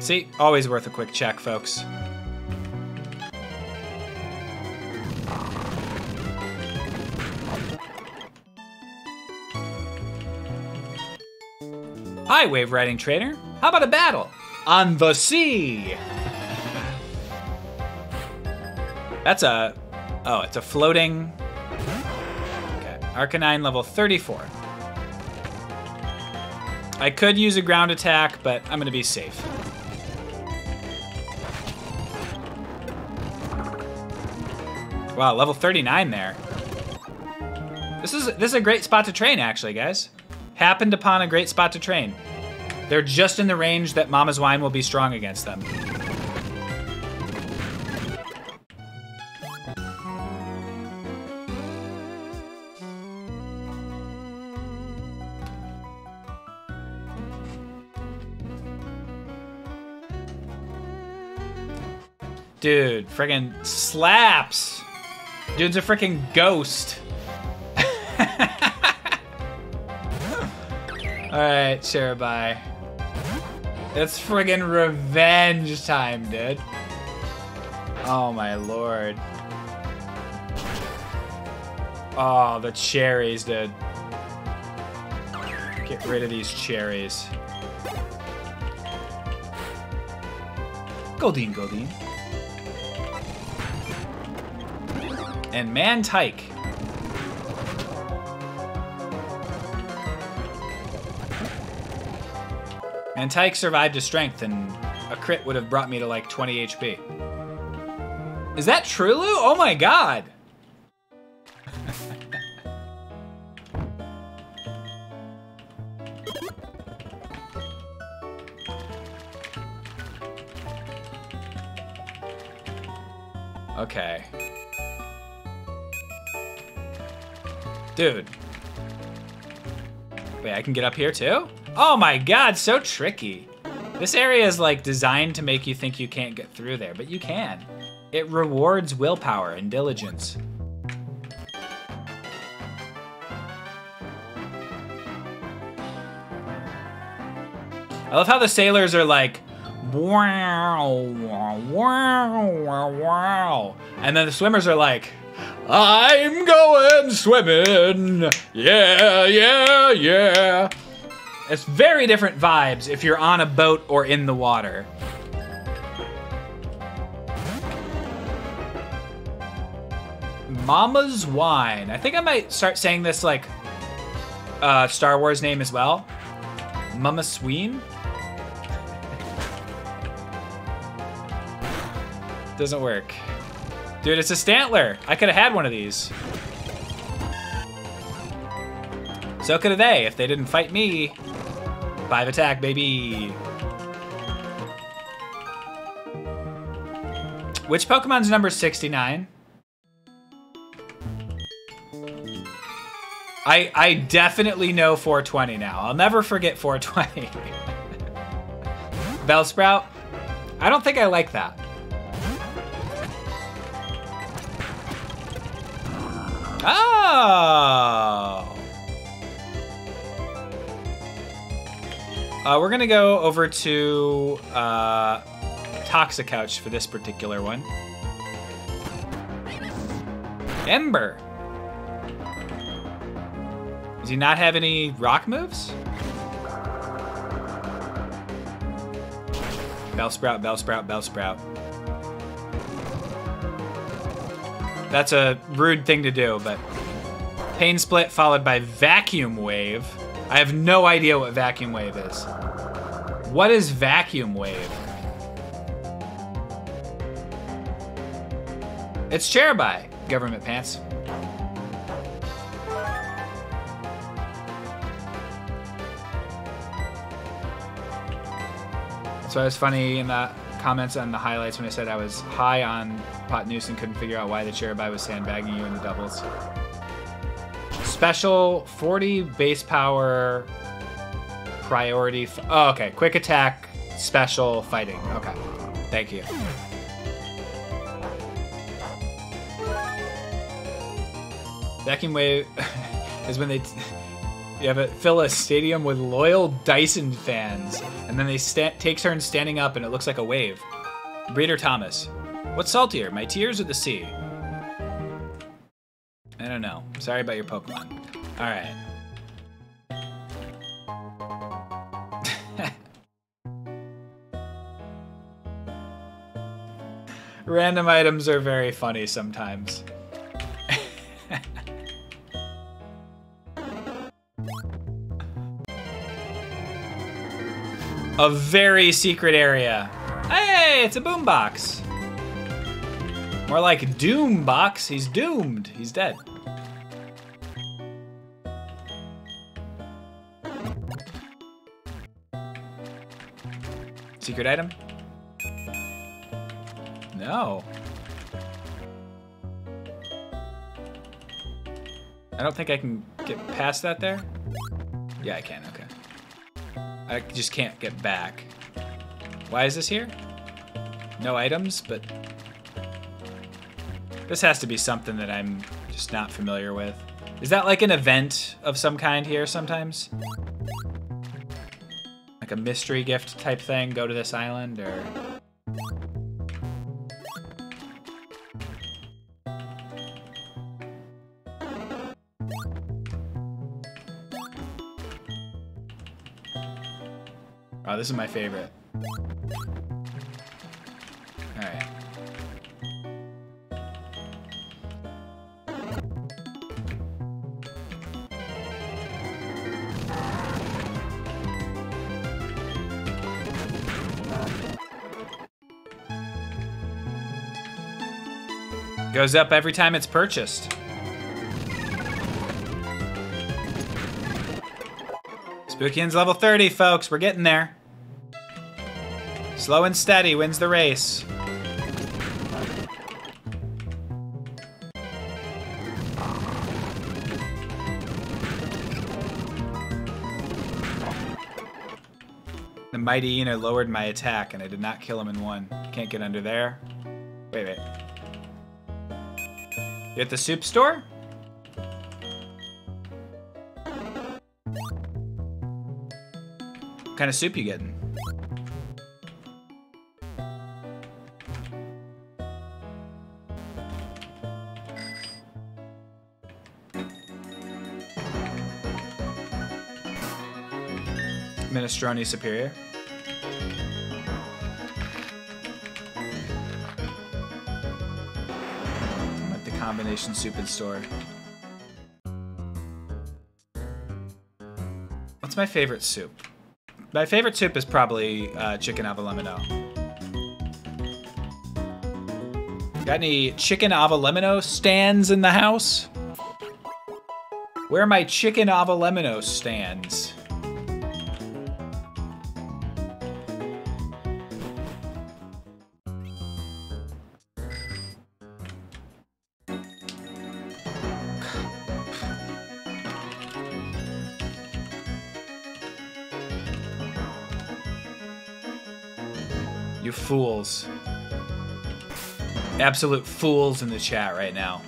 See, always worth a quick check, folks. Hi, Wave Riding Trainer. How about a battle on the sea? That's a. Oh, it's a floating. Okay. Arcanine level 34. I could use a ground attack, but I'm gonna be safe. Wow, level 39 there. This is this is a great spot to train, actually, guys. Happened upon a great spot to train. They're just in the range that Mamoswine will be strong against them. Dude, friggin' slaps. Dude's a freaking ghost. Alright, sure, bye. It's friggin' revenge time, dude. Oh my lord. Oh, the cherries, dude. Get rid of these cherries. Goldeen, Goldeen. And Mantyke. Mantyke survived a strength, and a crit would have brought me to like 20 HP. Is that true, Lou? Oh my god! okay. Dude. Wait, I can get up here too? Oh my god, so tricky. This area is like designed to make you think you can't get through there, but you can. It rewards willpower and diligence. I love how the sailors are like, wow, wow, wow, wow. And then the swimmers are like, I'm going swimming. Yeah, yeah, yeah. It's very different vibes if you're on a boat or in the water. Mamoswine. I think I might start saying this like uh, Star Wars name as well. Mama Sween? Doesn't work. Dude, it's a Stantler. I could have had one of these. So could have they if they didn't fight me. Five attack, baby. Which Pokemon's number 69? I I definitely know 420 now. I'll never forget 420. Bellsprout? I don't think I like that. Oh! Uh, we're gonna go over to uh, Toxicouch for this particular one. Ember. Does he not have any rock moves? Bellsprout, Bellsprout, Bellsprout. That's a rude thing to do, but Pain Split followed by Vacuum Wave. I have no idea what Vacuum Wave is. What is Vacuum Wave? It's Cherubai, Government Pants. So it was funny in the comments and the highlights when I said I was high on pot noose and couldn't figure out why the Cherubai was sandbagging you in the doubles. Special 40 base power priority. Oh, okay. Quick attack, special fighting. Okay. Thank you. Vacuum wave is when they you have a fill a stadium with loyal Dyson fans, and then they take turns standing up, and it looks like a wave. Breeder Thomas, what's saltier, my tears or the sea? I don't know. Sorry about your Pokemon. All right. Random items are very funny sometimes. a very secret area. Hey, it's a boombox. More like doom box. He's doomed. He's dead. Secret item? No. I don't think I can get past that there. Yeah, I can, okay. I just can't get back. Why is this here? No items, but... This has to be something that I'm just not familiar with. Is that like an event of some kind here sometimes? Like a mystery gift type thing, go to this island, or... Oh, this is my favorite. Goes up every time it's purchased. Spookian's level 30, folks. We're getting there. Slow and steady wins the race. The Mightyena lowered my attack, and I did not kill him in one. Can't get under there. Wait, wait. You at the soup store? What kind of soup you getting? Minestrone Superior. Combination soup and store. What's my favorite soup? My favorite soup is probably uh, chicken avocado. Got any chicken avocado stands in the house? Where are my chicken avocado stands? Fools. Absolute fools in the chat right now.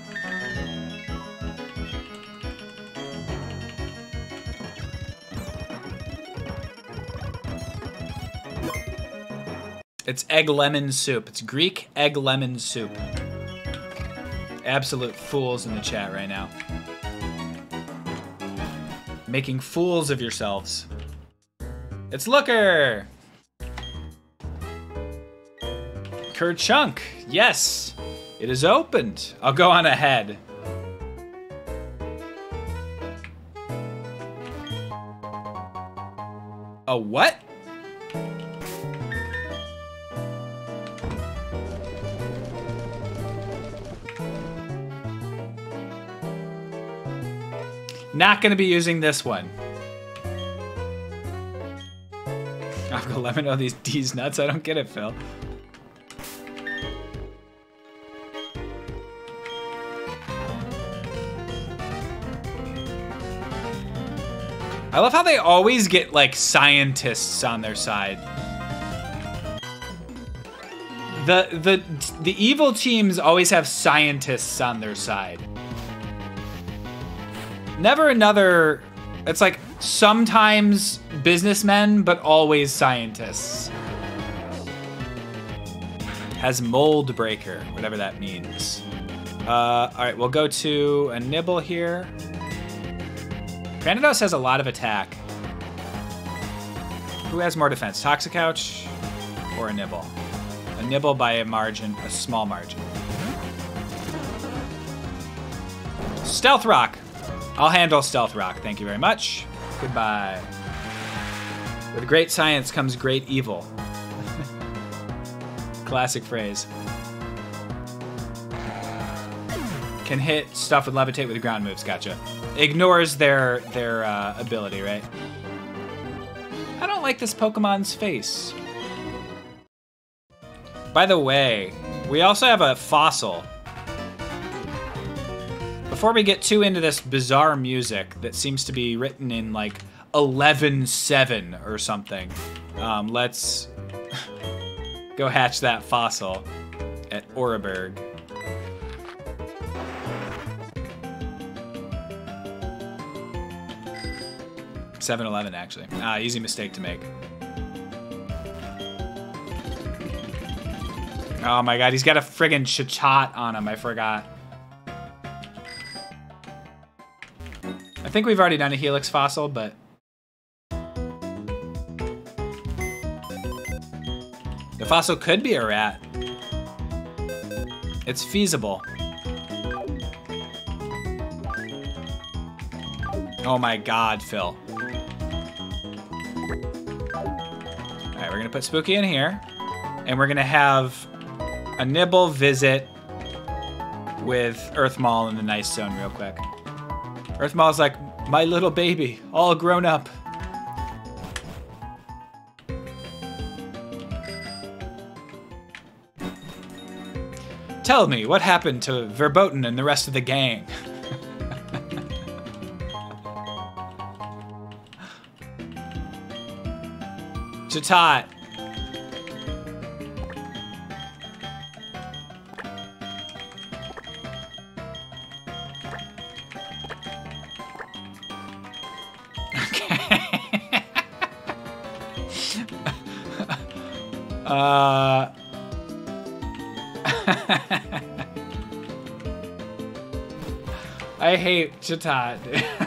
It's egg lemon soup. It's Greek egg lemon soup. Absolute fools in the chat right now. Making fools of yourselves. It's Looker! Kerchunk, yes, it is opened. I'll go on ahead. A what? Not gonna be using this one. I've got lemon on these D's nuts. I don't get it, Phil. I love how they always get like scientists on their side. The the the evil teams always have scientists on their side. Never another it's like sometimes businessmen but always scientists. Has mold breaker, whatever that means. Uh, all right, we'll go to a nibble here. Cranidos has a lot of attack. Who has more defense, Toxicouch or a Nibble? A Nibble by a margin, a small margin. Stealth Rock. I'll handle Stealth Rock, thank you very much. Goodbye. With great science comes great evil. Classic phrase. Can hit stuff with levitate with ground moves. Gotcha. Ignores their their uh, ability, right? I don't like this Pokemon's face. By the way, we also have a fossil. Before we get too into this bizarre music that seems to be written in like 11-7 or something, um, let's go hatch that fossil at Oreburg. Seven Eleven, actually. Ah, easy mistake to make. Oh my god, he's got a friggin' chachat on him. I forgot. I think we've already done a Helix fossil, but the fossil could be a rat. It's feasible. Oh my god, Phil. We're gonna put Spooky in here. And we're gonna have a Nibble visit with Earthmaul in the nice zone real quick. Earthmaul's like, my little baby, all grown up. Tell me, what happened to Verboten and the rest of the gang? Chatot. Uh. I hate Chatot.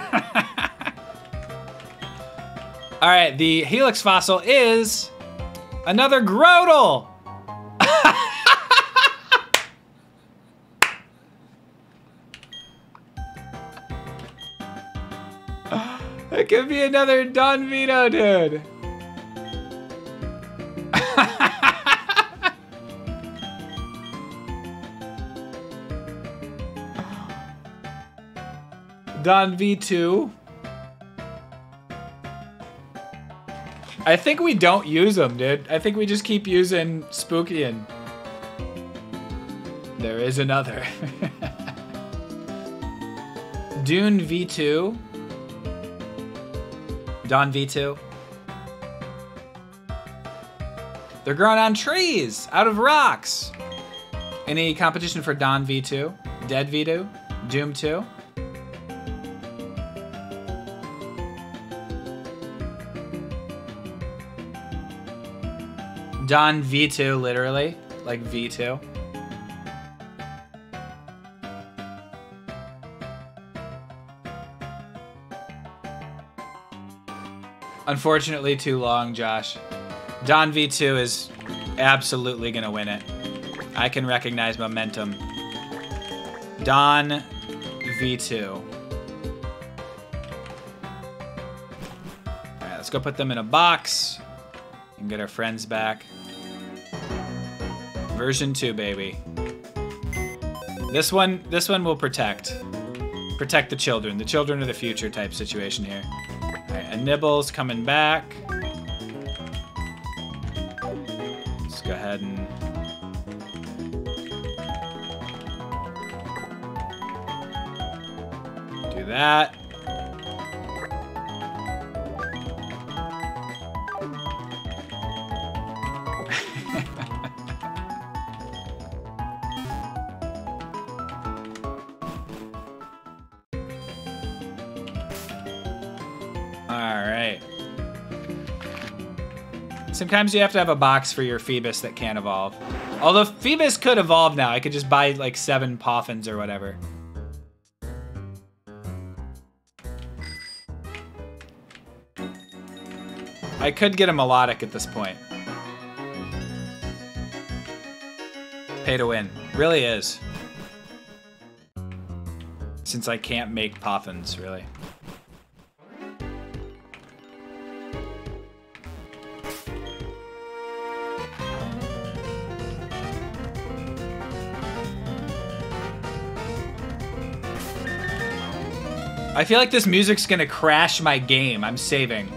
All right, the Helix fossil is another Grodel. it could be another Don Vito, dude. Don V2. I think we don't use them, dude. I think we just keep using Spooky and there is another. Dune V2. Don V2. They're growing on trees, out of rocks. Any competition for Don V2? Dead V2? Doom 2? Don V2, literally. Like V2. Unfortunately, too long, Josh. Don V2 is absolutely going to win it. I can recognize momentum. Don V2. Alright, let's go put them in a box and get our friends back. Version 2, baby. This one, this one will protect. Protect the children. The children of the future type situation here. Alright, a Nibble's coming back. Let's go ahead and... Do that. Sometimes you have to have a box for your Feebas that can't evolve. Although Feebas could evolve now. I could just buy like seven Poffins or whatever. I could get a Melodic at this point. Pay to win. Really is. Since I can't make Poffins, really. I feel like this music's gonna crash my game. I'm saving.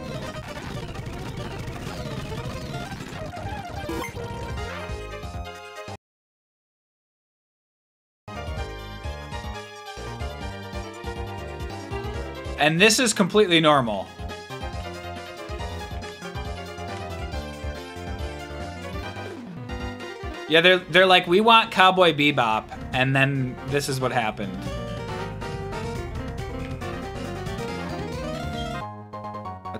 And this is completely normal. Yeah, they're they're like, we want Cowboy Bebop, and then this is what happened.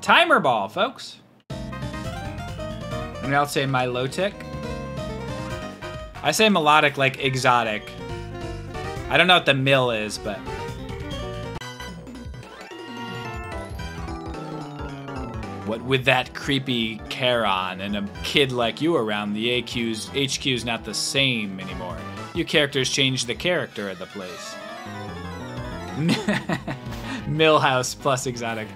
Timer ball, folks. And I'll say Milotic. I say melodic like exotic. I don't know what the mill is, but. What with that creepy Charon and a kid like you around, the AQ's HQ's not the same anymore. You characters change the character of the place. Millhouse plus exotic.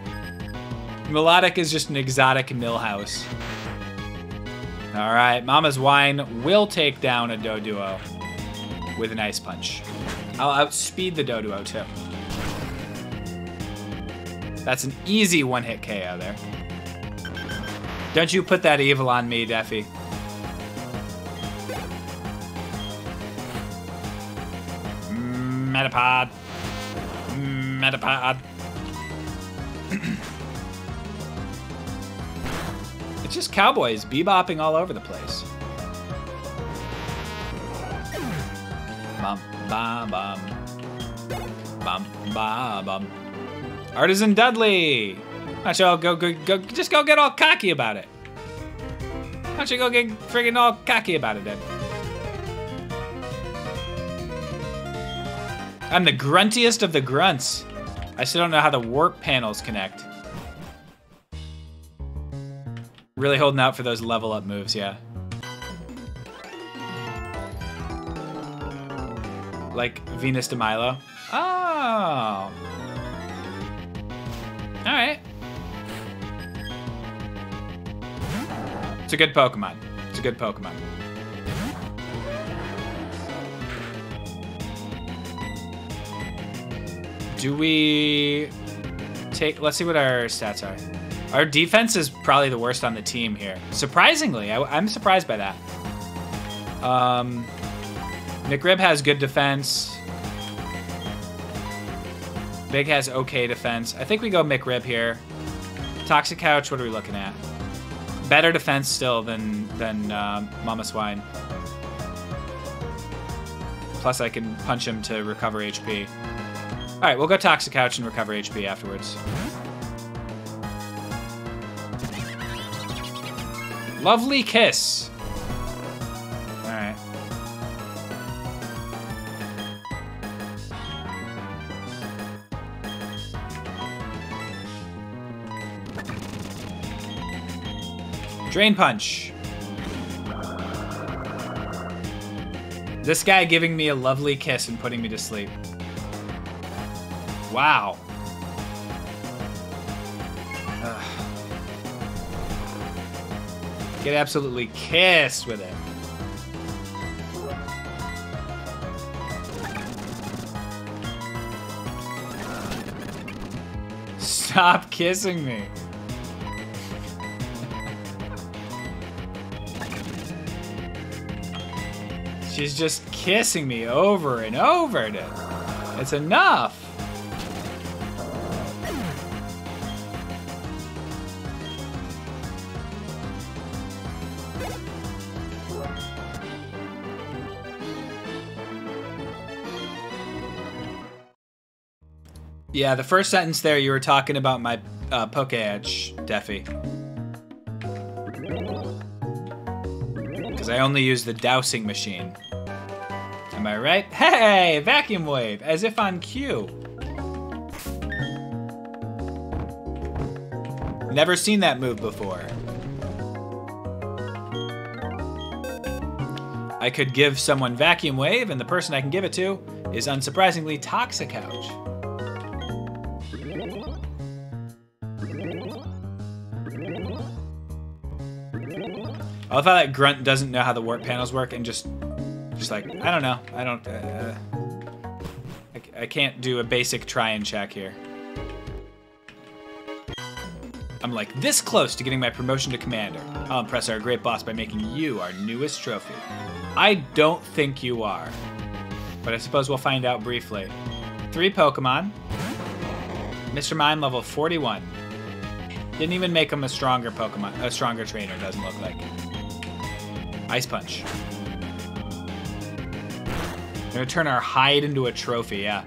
Melodic is just an exotic millhouse. All right, Mamoswine will take down a Doduo with an Ice Punch. I'll outspeed the Doduo too. That's an easy one-hit KO there. Don't you put that evil on me, Deffy. Metapod. Metapod. Just cowboys bebopping all over the place. Bum, bum, bum. Bum, bum, bum. Artisan Dudley! Why don't you go, go, go, just go get all cocky about it? Why don't you go get friggin' all cocky about it then? I'm the gruntiest of the grunts. I still don't know how the warp panels connect. Really holding out for those level up moves, yeah. Like Venus de Milo. Oh. Alright. It's a good Pokemon. It's a good Pokemon. Do we take? Let's see what our stats are. Our defense is probably the worst on the team here. Surprisingly, I, am surprised by that. Um, McRib has good defense. Big has okay defense. I think we go McRib here. Toxic Couch, what are we looking at? Better defense still than than uh, Mamoswine. Plus, I can punch him to recover HP. All right, we'll go Toxic Couch and recover HP afterwards. Lovely kiss. All right. Drain Punch. This guy giving me a lovely kiss and putting me to sleep. Wow. Get absolutely kissed with it. Stop kissing me. She's just kissing me over and over. It's enough. Yeah, the first sentence there, you were talking about my uh, Poketch, Deffy. Because I only use the dowsing machine. Am I right? Hey, vacuum wave, as if on cue. Never seen that move before. I could give someone vacuum wave, and the person I can give it to is unsurprisingly Toxicouch. I love how that grunt doesn't know how the warp panels work and just, just like, I don't know. I don't, uh, I, I can't do a basic try and check here. I'm like this close to getting my promotion to commander. I'll impress our great boss by making you our newest trophy. I don't think you are, but I suppose we'll find out briefly. Three Pokemon. Mr. Mime level 41. Didn't even make him a stronger Pokemon, a stronger trainer, doesn't look like. Ice Punch. Gonna turn our hide into a trophy, yeah.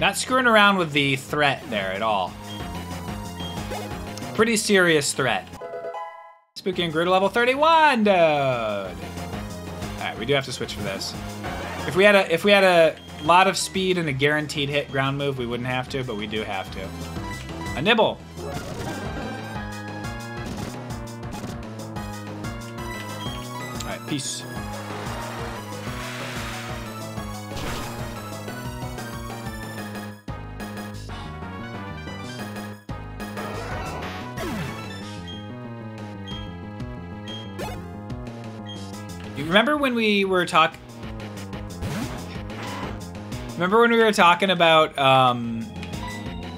Not screwing around with the threat there at all. Pretty serious threat. Spookian Gerudo level 31, dude. Alright, we do have to switch for this. If we had a if we had a lot of speed and a guaranteed hit ground move, we wouldn't have to, but we do have to. A nibble. Peace. You remember when we were talk? Remember when we were talking about um,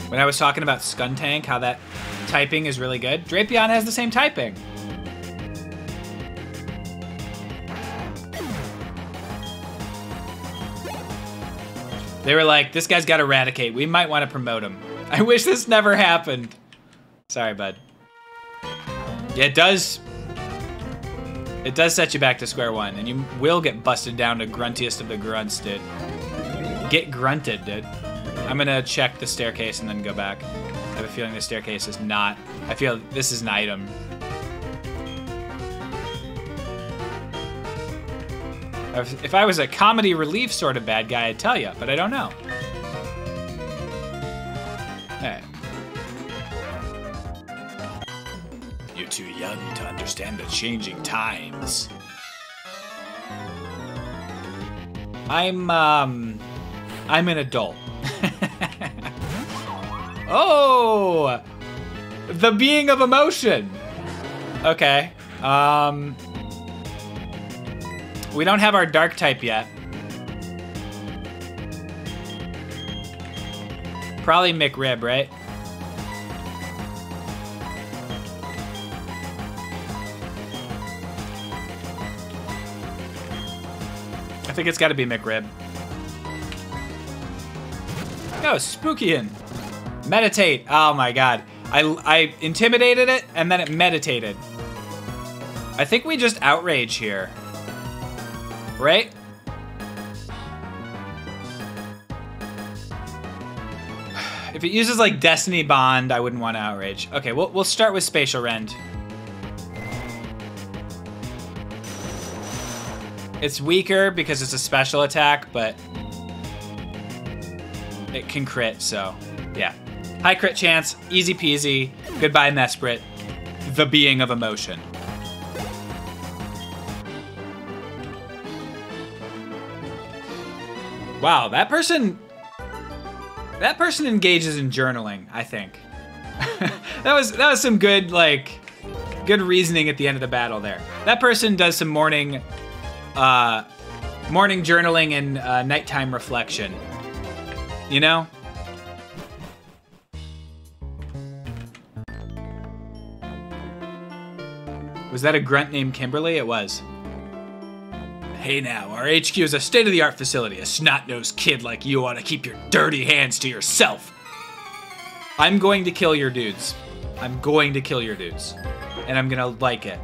when I was talking about Skuntank, how that typing is really good? Drapion has the same typing. They were like, this guy's got Eradicate. We might want to promote him. I wish this never happened. Sorry, bud. Yeah, it does. It does set you back to square one, and you will get busted down to gruntiest of the grunts, dude. Get grunted, dude. I'm gonna check the staircase and then go back. I have a feeling the staircase is not. I feel this is an item. If if I was a comedy relief sort of bad guy, I'd tell you, but I don't know. Hey. You're too young to understand the changing times. I'm um I'm an adult. oh! The being of emotion. Okay. Um We don't have our dark type yet. Probably McRib, right? I think it's got to be McRib. Go, Spookian. Meditate. Oh my god. I, I intimidated it and then it meditated. I think we just outrage here. Right? If it uses like Destiny Bond, I wouldn't want to outrage. Okay, we'll, we'll start with Spatial Rend. It's weaker because it's a special attack, but it can crit, so yeah. High crit chance, easy peasy. Goodbye, Mesprit. The being of emotion. Wow, that person that person engages in journaling, I think. that was that was some good like good reasoning at the end of the battle there. That person does some morning uh morning journaling and uh, nighttime reflection. You know? Was that a grunt named Kimberly? It was. Hey now, our HQ is a state of the art facility. A snot nosed kid like you ought to keep your dirty hands to yourself. I'm going to kill your dudes. I'm going to kill your dudes. And I'm gonna like it.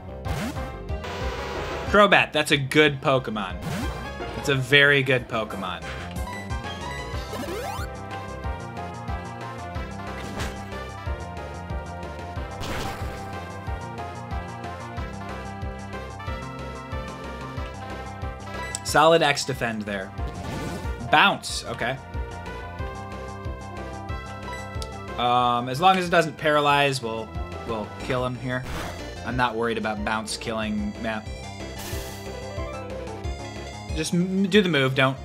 Crobat, that's a good Pokemon. It's a very good Pokemon. Solid X defend there. Bounce, okay. Um, as long as it doesn't paralyze, we'll we'll kill him here. I'm not worried about bounce killing map. Just do the move, don't.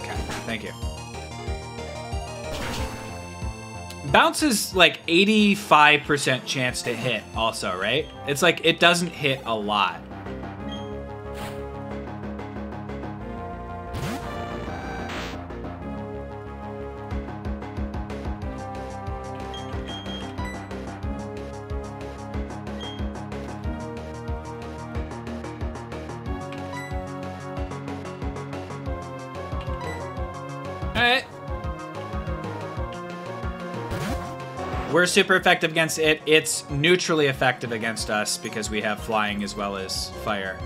Okay, thank you. Bounce is like 85% chance to hit, also, right? It's like it doesn't hit a lot. We're super effective against it. It's neutrally effective against us because we have flying as well as fire.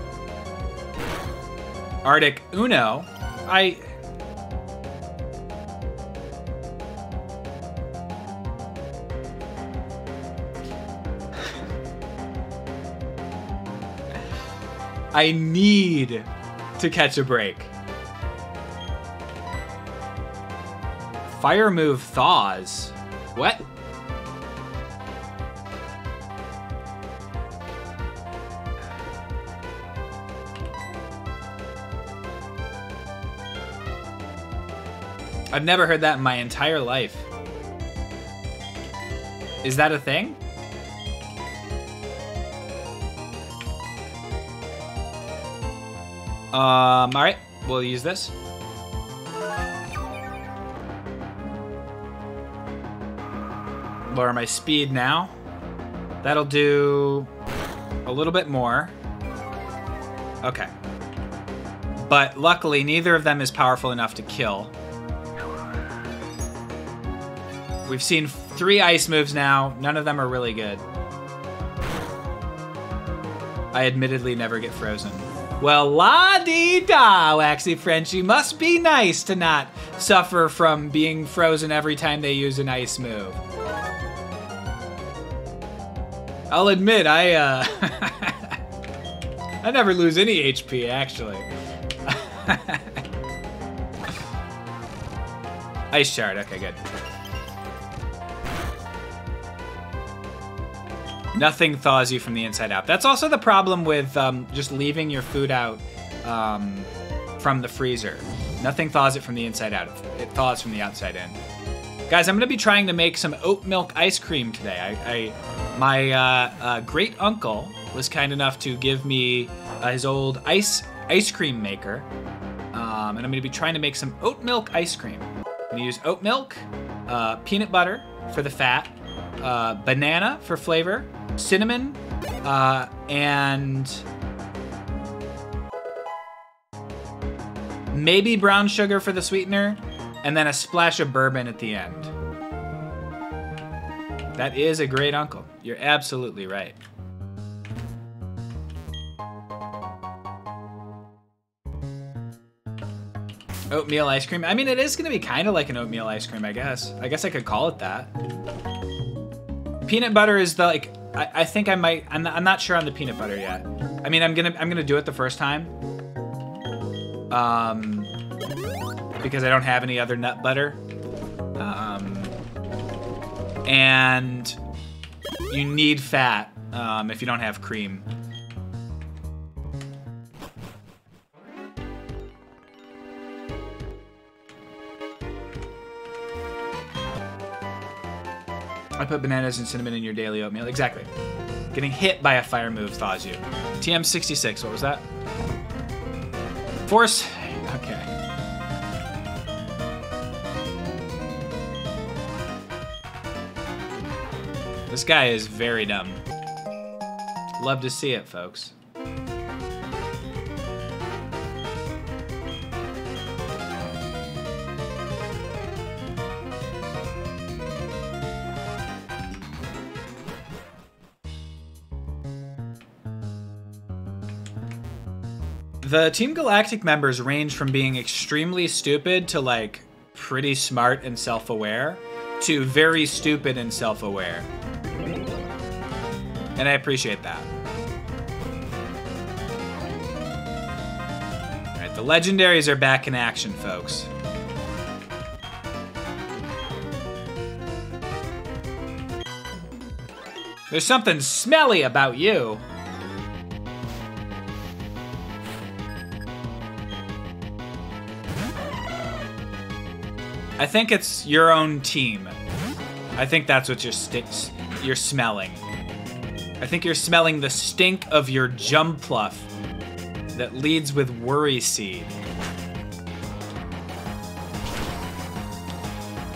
Arctic Uno. I. I need to catch a break. Fire move thaws. What? I've never heard that in my entire life. Is that a thing? Um, alright, we'll use this. Lower my speed now. That'll do a little bit more. Okay. But luckily, neither of them is powerful enough to kill. We've seen three ice moves now. None of them are really good. I admittedly never get frozen. Well, la dee da, Waxy Frenchie. Must be nice to not suffer from being frozen every time they use an ice move. I'll admit, I, uh. I never lose any HP, actually. Ice shard, okay, good. Nothing thaws you from the inside out. That's also the problem with um, just leaving your food out um, from the freezer. Nothing thaws it from the inside out. It thaws from the outside in. Guys, I'm gonna be trying to make some oat milk ice cream today. I, I my uh, uh, great uncle was kind enough to give me uh, his old ice ice cream maker, um, and I'm gonna be trying to make some oat milk ice cream. I'm gonna use oat milk, uh, peanut butter for the fat, uh, banana for flavor, cinnamon, uh, and maybe brown sugar for the sweetener, and then a splash of bourbon at the end. That is a great uncle. You're absolutely right. Oatmeal ice cream. I mean, it is going to be kind of like an oatmeal ice cream, I guess. I guess I could call it that. Peanut butter is the like. I, I think I might. I'm not, I'm not sure on the peanut butter yet. I mean, I'm gonna I'm gonna do it the first time. Um, because I don't have any other nut butter. Um, and you need fat um, if you don't have cream. I put bananas and cinnamon in your daily oatmeal. Exactly. Getting hit by a fire move thaws you. TM66, what was that? Force. Okay. This guy is very dumb. Love to see it, folks. The Team Galactic members range from being extremely stupid to like pretty smart and self aware to very stupid and self aware. And I appreciate that. Alright, the legendaries are back in action, folks. There's something smelly about you. I think it's your own team. I think that's what you're you're smelling. I think you're smelling the stink of your Jumpluff that leads with worry seed.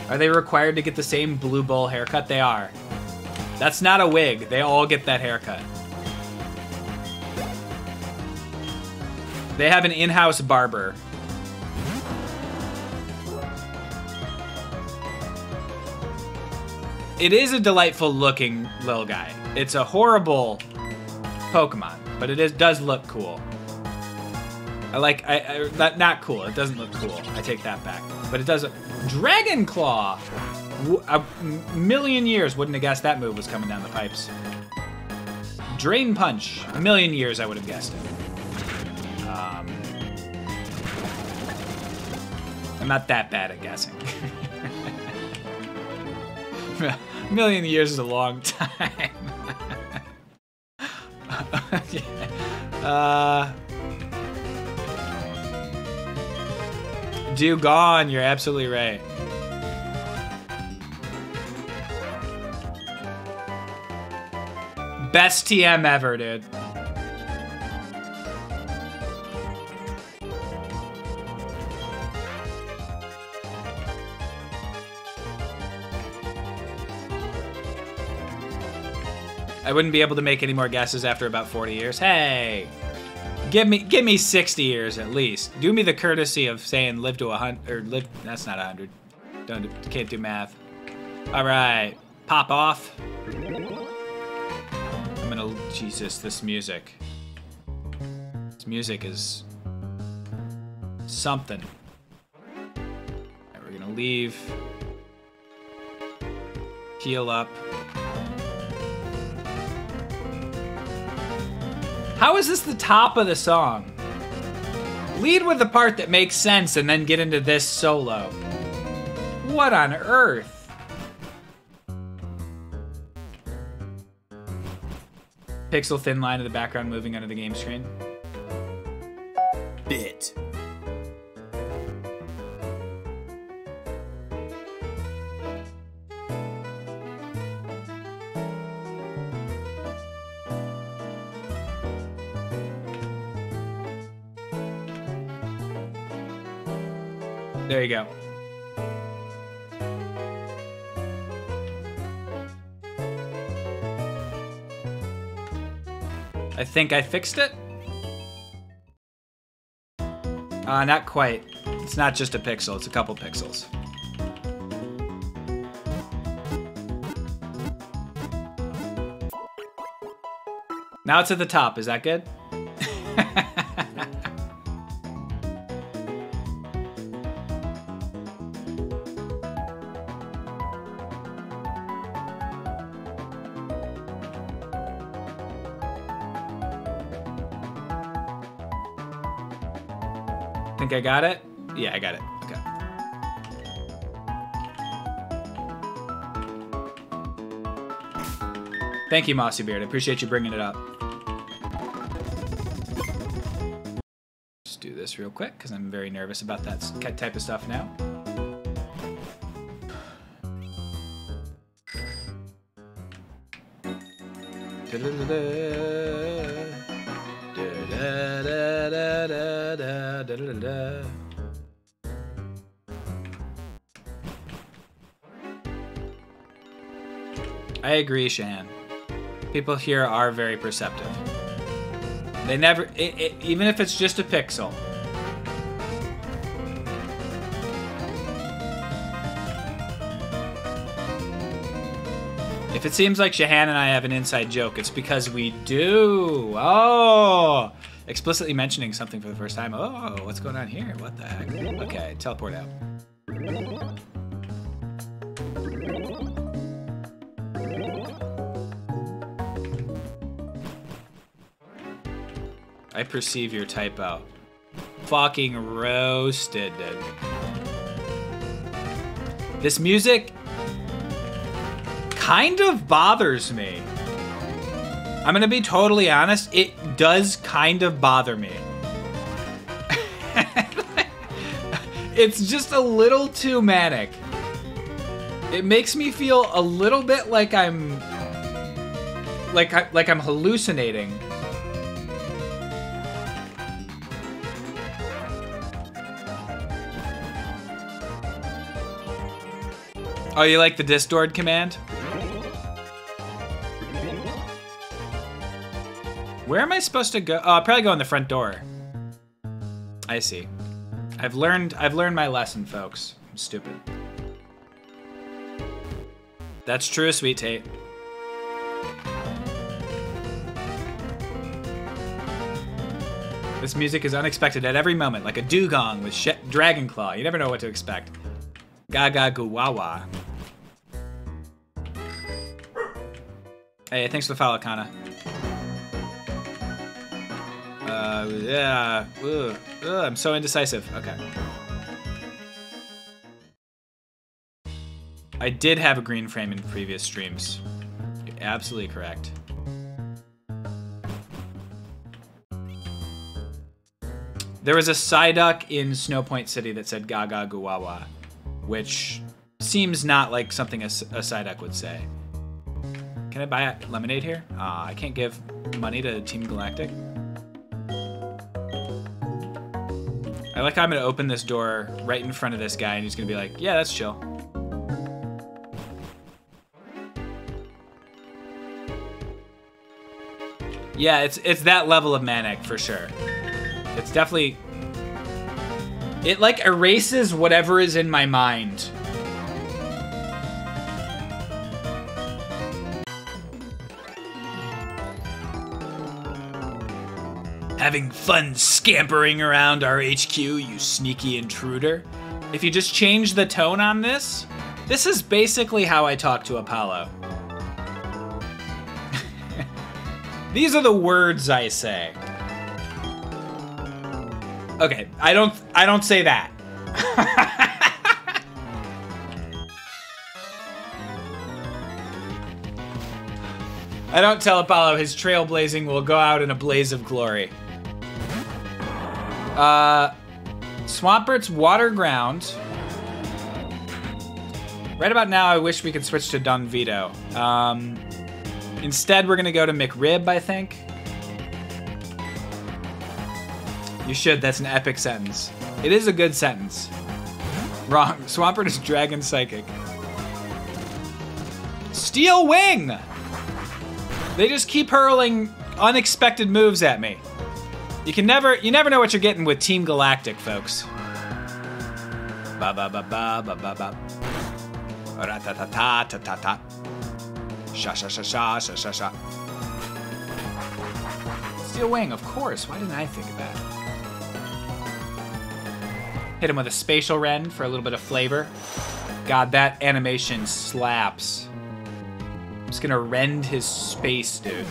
Are they required to get the same blue bowl haircut? They are. That's not a wig. They all get that haircut. They have an in-house barber. It is a delightful looking little guy. It's a horrible Pokemon, but it is does look cool. I like I, I that not cool. It doesn't look cool. I take that back. But it does. Dragon Claw. A million years wouldn't have guessed that move was coming down the pipes. Drain Punch. A million years I would have guessed it. Um, I'm not that bad at guessing. Million years is a long time. Okay. Uh, Dugong, you're absolutely right. Best TM ever, dude. I wouldn't be able to make any more guesses after about 40 years. Hey, give me give me 60 years at least. Do me the courtesy of saying live to a hundred or live. That's not a hundred. Don't do- can't do math. All right, pop off. I'm gonna Jesus. This music. This music is something. We're gonna leave. Heal up. How is this the top of the song? Lead with the part that makes sense and then get into this solo. What on earth? Pixel thin line of the background moving under the game screen. Bit. There you go. I think I fixed it. Uh, not quite. It's not just a pixel, it's a couple pixels. Now it's at the top. Is that good? I got it? Yeah, I got it. Okay. Thank you, Mossy Beard. I appreciate you bringing it up. Just do this real quick because I'm very nervous about that type of stuff now. Da -da -da I agree, Shan. People here are very perceptive. They never, it, it, even if it's just a pixel. If it seems like Shahan and I have an inside joke, it's because we do. Oh, explicitly mentioning something for the first time. Oh, what's going on here? What the heck? Okay, teleport out. I perceive your typo. Fucking roasted, dude. This music kind of bothers me. I'm gonna be totally honest, it does kind of bother me. it's just a little too manic. It makes me feel a little bit like I'm like I, like I'm hallucinating. Oh, you like the Discord command? Where am I supposed to go? Oh, I'll probably go in the front door. I see. I've learned I've learned my lesson, folks. I'm stupid. That's true, Sweet Tate. This music is unexpected at every moment, like a Dewgong with dragon claw. You never know what to expect. Gaga guwawa. Hey, thanks for the follow, Kana. Uh, yeah. Ugh. Ugh, I'm so indecisive. Okay. I did have a green frame in previous streams. You're absolutely correct. There was a Psyduck in Snowpoint City that said Gaga Guwawa, which seems not like something a Psyduck would say. Can I buy a lemonade here? Ah, I can't give money to Team Galactic. I like how I'm gonna open this door right in front of this guy and he's gonna be like, yeah, that's chill. Yeah, it's it's that level of manic for sure. It's definitely it like erases whatever is in my mind. Having fun scampering around our HQ, you sneaky intruder. If you just change the tone on this, this is basically how I talk to Apollo. These are the words I say. Okay, I don't I don't say that. I don't tell Apollo his trailblazing will go out in a blaze of glory. Uh Swampert's water ground. Right about now I wish we could switch to Don Vito. Um Instead, we're gonna go to McRib, I think. You should, that's an epic sentence. It is a good sentence. Wrong. Swampert is Dragon Psychic. Steel Wing! They just keep hurling unexpected moves at me. You can never, you never know what you're getting with Team Galactic, folks. Ba ba ba ba ba ba ba. Ra-ta-ta-ta-ta-ta-ta. Sha sha sha sha sha sha sha. Steel Wing, of course. Why didn't I think of that? Hit him with a spatial rend for a little bit of flavor. God, that animation slaps. I'm just gonna rend his space, dude.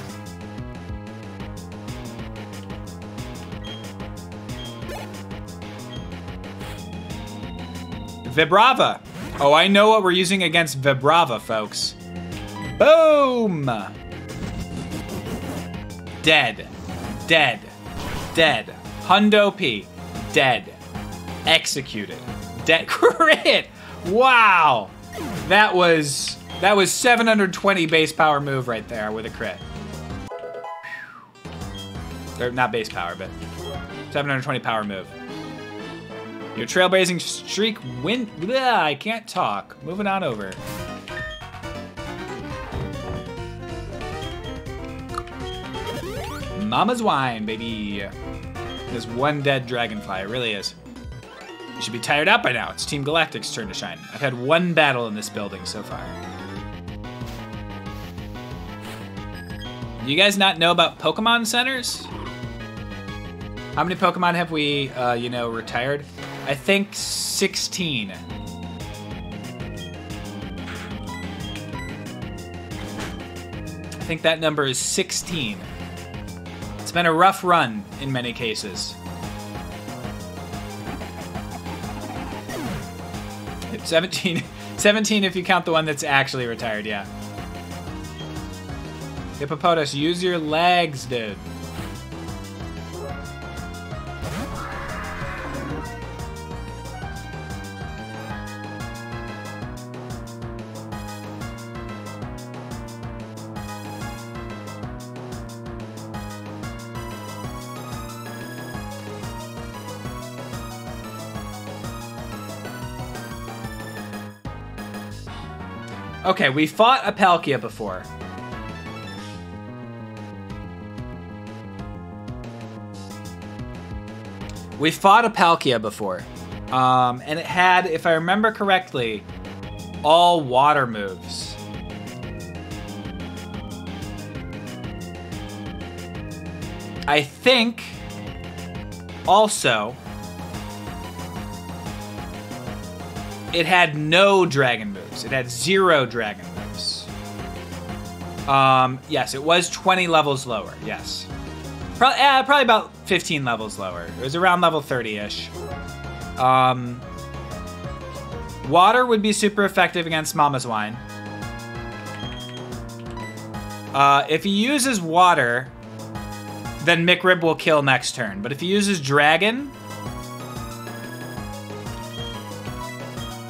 Vibrava. Oh, I know what we're using against Vibrava, folks. Boom! Dead. Dead. Dead. Hundo P. Dead. Executed. Dead. Crit! Wow! That was that was 720 base power move right there with a crit. Or not base power, but 720 power move. Your trailblazing streak win. Blah, I can't talk. Moving on over. Mamoswine, baby. There's one dead dragonfly, it really is. You should be tired out by now. It's Team Galactic's turn to shine. I've had one battle in this building so far. Do you guys not know about Pokemon centers? How many Pokemon have we, uh, you know, retired? I think 16. I think that number is 16. It's been a rough run in many cases. It's 17, 17 if you count the one that's actually retired, yeah. Hippopotamus, use your legs, dude. Okay, we fought a Palkia before. We fought a Palkia before. Um, and it had, if I remember correctly, all water moves. I think also it had no dragon moves. It had zero dragon moves. Um, yes, it was 20 levels lower. Yes. Probably, eh, probably about 15 levels lower. It was around level 30-ish. Um, water would be super effective against Mamoswine. Uh, if he uses water, then McRib will kill next turn. But if he uses Dragon,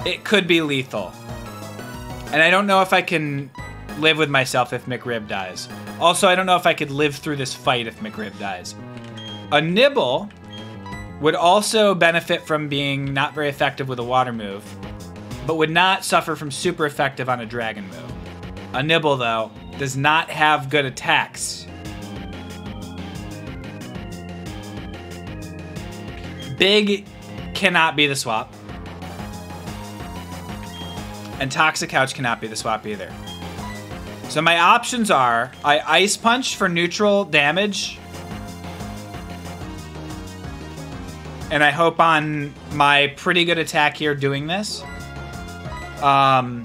it could be lethal. And I don't know if I can live with myself if McRib dies. Also, I don't know if I could live through this fight if McRib dies. A Nibble would also benefit from being not very effective with a water move, but would not suffer from super effective on a dragon move. A Nibble, though, does not have good attacks. Big cannot be the swap. And Toxic Couch cannot be the swap either. So my options are I Ice Punch for neutral damage. And I hope on my pretty good attack here doing this. Um,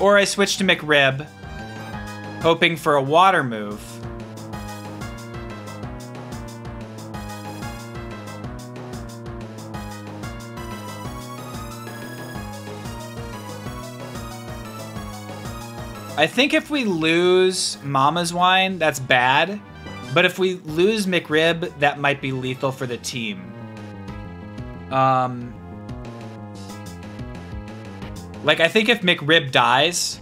or I switch to McRib, hoping for a water move. I think if we lose Mamoswine, that's bad. But if we lose McRib, that might be lethal for the team. Um, like, I think if McRib dies,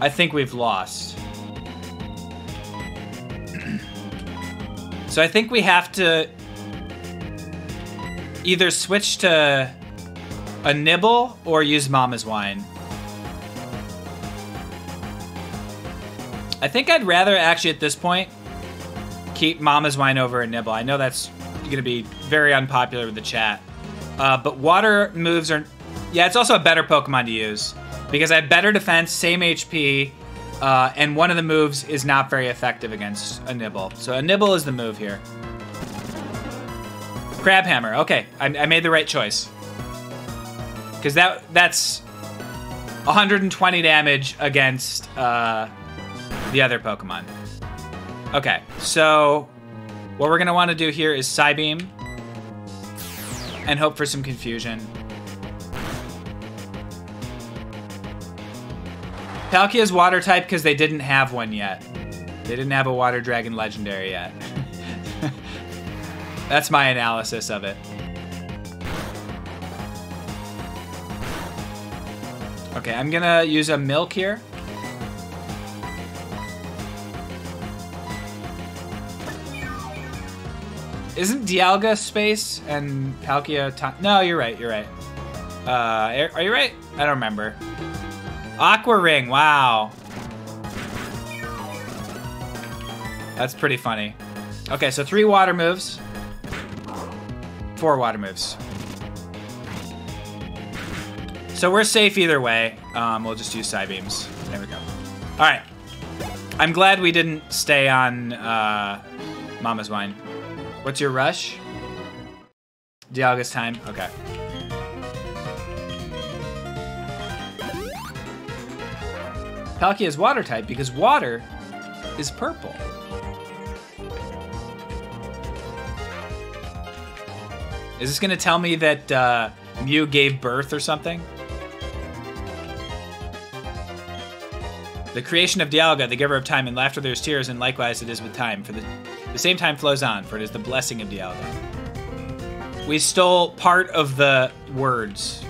I think we've lost. so I think we have to either switch to a nibble or use Mamoswine. I think I'd rather actually at this point keep Mamoswine over a nibble. I know that's going to be very unpopular with the chat. Uh, but water moves are, yeah, it's also a better Pokemon to use because I have better defense, same HP, uh, and one of the moves is not very effective against a nibble. So a nibble is the move here. Crabhammer. Okay, I, I made the right choice because that that's 120 damage against. Uh, the other Pokemon. Okay, so what we're gonna want to do here is Psybeam and hope for some confusion. Palkia's water type because they didn't have one yet. They didn't have a water dragon legendary yet. That's my analysis of it. Okay, I'm gonna use a milk here. Isn't Dialga space and Palkia time? No, you're right. You're right. Uh, are you right? I don't remember. Aqua Ring. Wow. That's pretty funny. Okay, so three water moves. Four water moves. So we're safe either way. Um, we'll just use Psybeams. There we go. All right. I'm glad we didn't stay on uh, Mamoswine. What's your rush? Dialga's time? Okay. Palkia is water type because water is purple. Is this gonna tell me that uh, Mew gave birth or something? The creation of Dialga, the giver of time, and laughter there's tears, and likewise it is with time. For the the same time flows on, for it is the blessing of Dialga. We stole part of the words.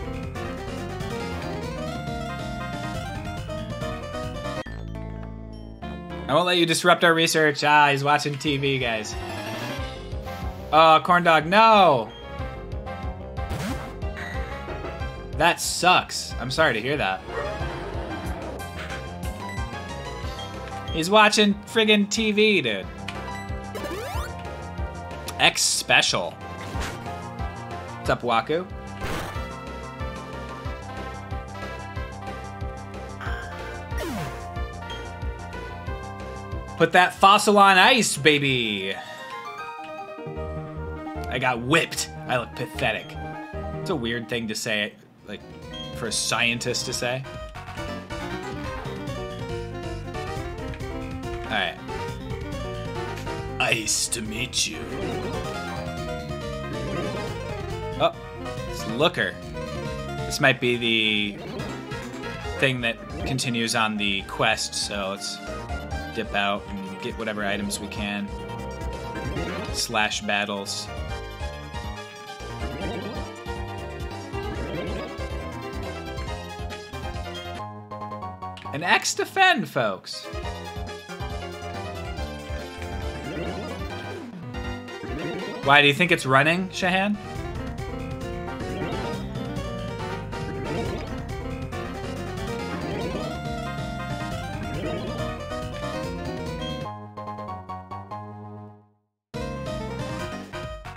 I won't let you disrupt our research. Ah, he's watching TV, guys. Oh, corn dog, no! That sucks. I'm sorry to hear that. He's watching friggin' TV, dude. X Special. What's up, Waku? Put that fossil on ice, baby. I got whipped. I look pathetic. It's a weird thing to say, like, for a scientist to say. Alright. Ice to meet you. Oh, it's Looker. This might be the thing that continues on the quest, so let's dip out and get whatever items we can. Slash battles. An X defend, folks. Why do you think it's running, Shahan?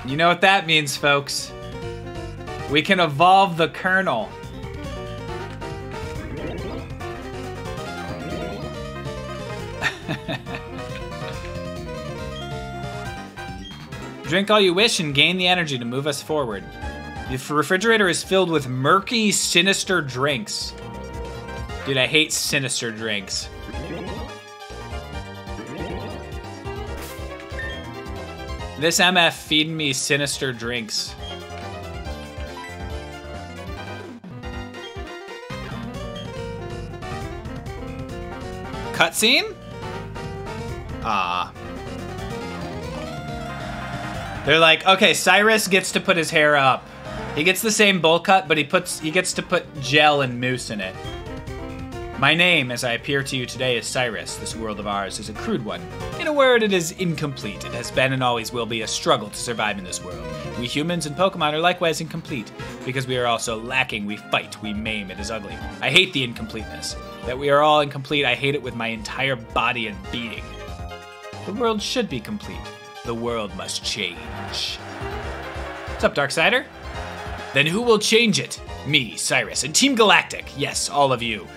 You know what that means, folks. We can evolve the kernel. Drink all you wish and gain the energy to move us forward. The refrigerator is filled with murky, sinister drinks. Dude, I hate sinister drinks. This MF feeding me sinister drinks. Cutscene? Ah. They're like, okay, Cyrus gets to put his hair up. He gets the same bowl cut, but he puts he gets to put gel and mousse in it. My name, as I appear to you today, is Cyrus. This world of ours is a crude one. In a word, it is incomplete. It has been and always will be a struggle to survive in this world. We humans and Pokemon are likewise incomplete. Because we are also lacking, we fight, we maim, it is ugly. I hate the incompleteness. That we are all incomplete, I hate it with my entire body and being. The world should be complete. The world must change. What's up, Darksider? Then who will change it? Me, Cyrus, and Team Galactic. Yes, all of you.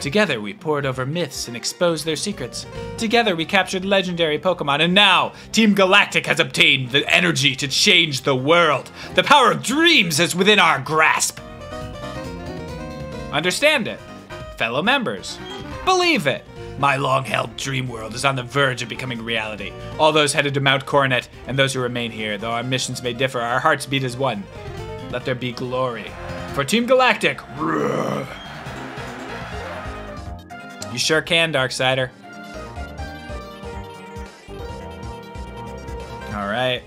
Together we pored over myths and exposed their secrets. Together we captured legendary Pokemon, and now Team Galactic has obtained the energy to change the world. The power of dreams is within our grasp. Understand it, fellow members. Believe it. My long held dream world is on the verge of becoming reality. All those headed to Mount Coronet and those who remain here, though our missions may differ, our hearts beat as one. Let there be glory. For Team Galactic, roar. You sure can, Darksider. Alright.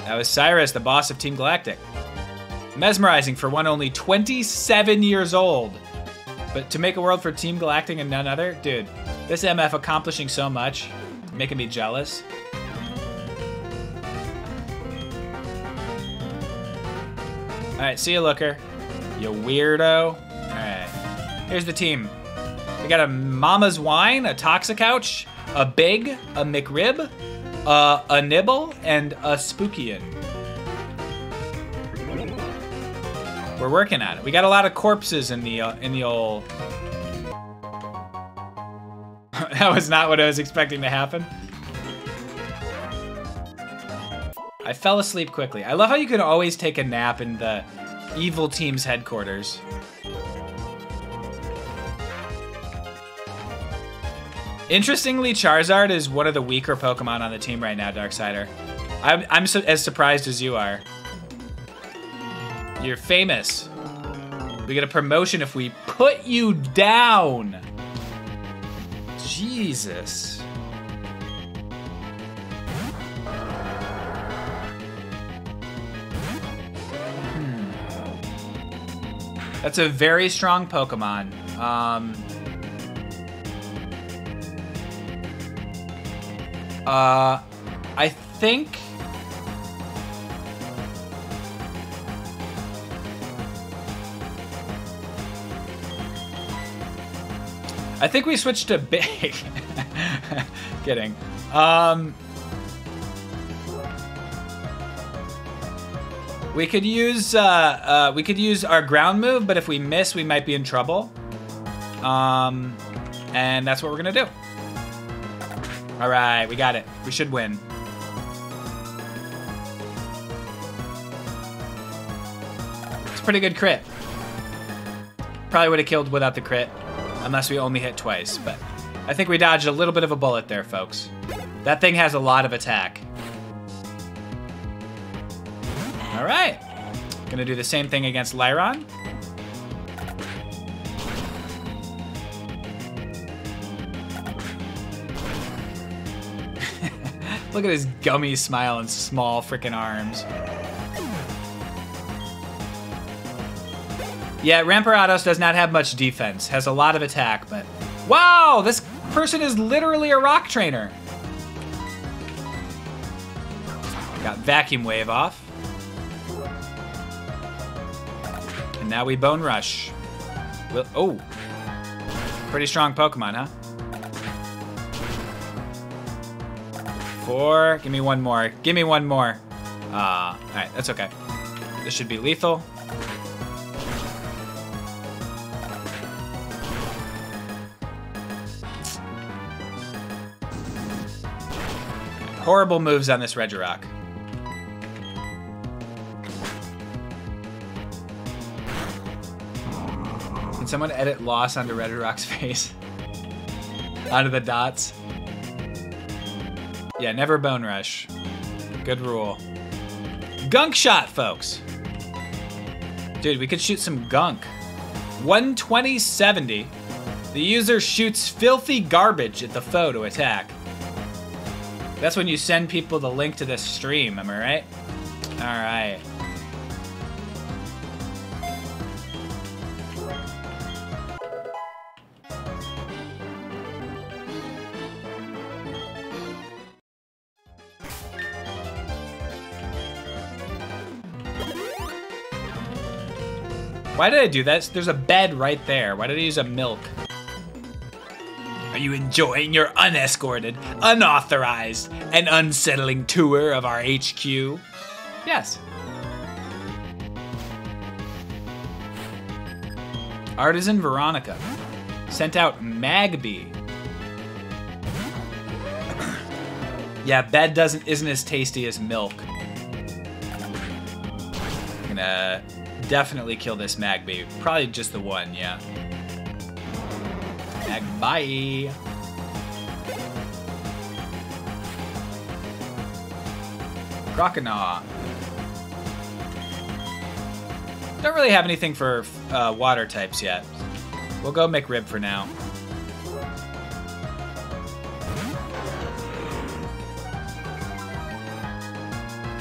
That was Cyrus, the boss of Team Galactic. Mesmerizing for one only 27 years old. But to make a world for Team Galactic and none other? Dude, this MF accomplishing so much, making me jealous. Alright, see you, Looker. You weirdo. Alright. Here's the team. We got a Mamoswine, a Toxicouch, a Big, a McRib, uh, a Nibble, and a Spookian. We're working on it. We got a lot of corpses in the uh, in the old. that was not what I was expecting to happen. I fell asleep quickly. I love how you can always take a nap in the evil team's headquarters. Interestingly, Charizard is one of the weaker Pokemon on the team right now, Darksider. I'm, I'm so, as surprised as you are. You're famous. We get a promotion if we put you down. Jesus. Hmm. That's a very strong Pokemon. Um, uh, I think. I think we switched to big. Kidding. Um, we could use uh, uh, we could use our ground move, but if we miss, we might be in trouble. Um, and that's what we're gonna do. All right, we got it. We should win. It's a pretty good crit. Probably would have killed without the crit, unless we only hit twice, but I think we dodged a little bit of a bullet there, folks. That thing has a lot of attack. All right. Gonna do the same thing against Lyron. Look at his gummy smile and small freaking arms. Yeah, Rampardos does not have much defense. Has a lot of attack, but... Wow! This person is literally a rock trainer. Got Vacuum Wave off. And now we Bone Rush. Will oh. Pretty strong Pokemon, huh? Four. Give me one more. Give me one more. Uh, alright, that's okay. This should be lethal. Horrible moves on this Regirock. Can someone edit loss onto Regirock's face? onto the dots? Yeah, never Bone Rush. Good rule. Gunk shot, folks. Dude, we could shoot some gunk. 12070. The user shoots filthy garbage at the foe to attack. That's when you send people the link to this stream, am I right? Alright. Why did I do that? There's a bed right there. Why did I use a milk? Are you enjoying your unescorted, unauthorized, and unsettling tour of our HQ? Yes. Artisan Veronica sent out Magby. yeah, bed doesn't isn't as tasty as milk. I'm gonna definitely kill this Magby. Probably just the one, yeah. Magby. Croconaw. Don't really have anything for uh, water types yet. We'll go McRib for now.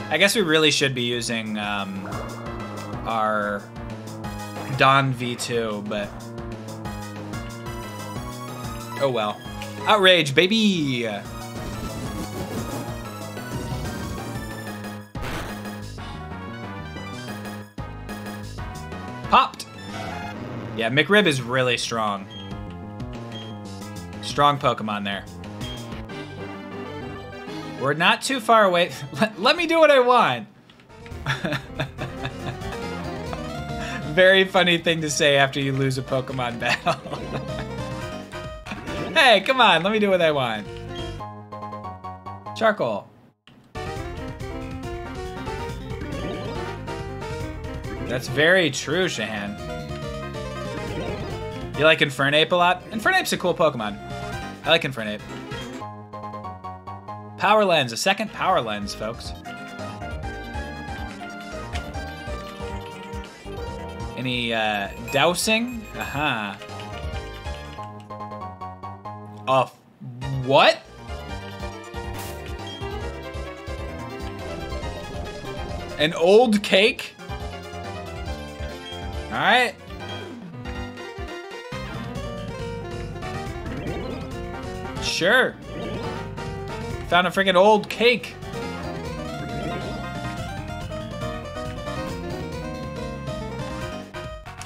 I guess we really should be using um, our Don Vito, but oh well. Outrage, baby! Popped! Yeah, McRib is really strong. Strong Pokemon there. We're not too far away. Let, let me do what I want. Very funny thing to say after you lose a Pokemon battle. hey, come on, let me do what I want. Charcoal. That's very true, Shahan. You like Infernape a lot? Infernape's a cool Pokemon. I like Infernape. Power Lens, a second Power Lens, folks. Any uh, dowsing? Aha. Uh, what? An old cake? Alright. Sure. Found a freaking old cake.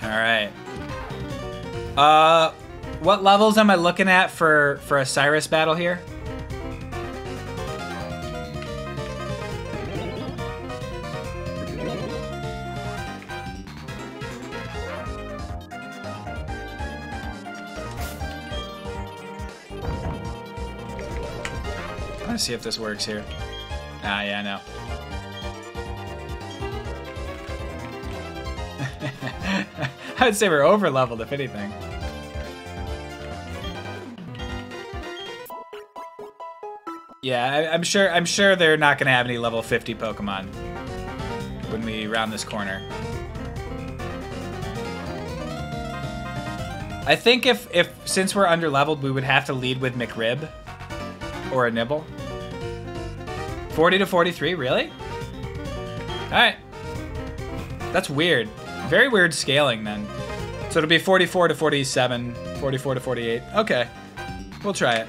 All right. Uh, what levels am I looking at for for a Cyrus battle here? to see if this works here. Ah, yeah, I know. I'd say we're over leveled, if anything. Yeah, I, I'm sure. I'm sure they're not gonna have any level 50 Pokemon when we round this corner. I think if if since we're under leveled, we would have to lead with McRib or a Nibble. 40 to 43, really? All right. That's weird. Very weird scaling then. So it'll be 44 to 47, 44 to 48. Okay. We'll try it.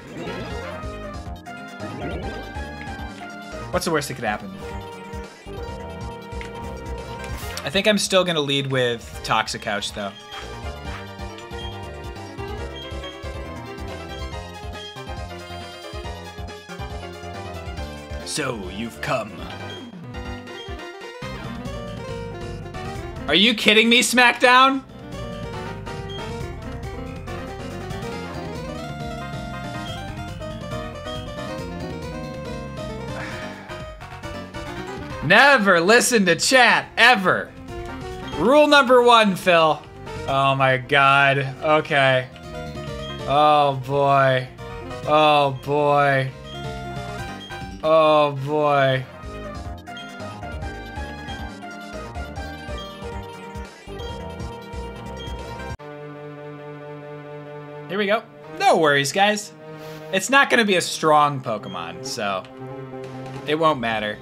What's the worst that could happen? I think I'm still gonna lead with Toxic Couch though. So, you've come. Are you kidding me, SmackDown? Never listen to chat, ever. Rule number one, Phil. Oh my god. Okay. Oh boy. Oh boy. Oh boy. Here we go. No worries, guys. It's not going to be a strong Pokemon, so it won't matter.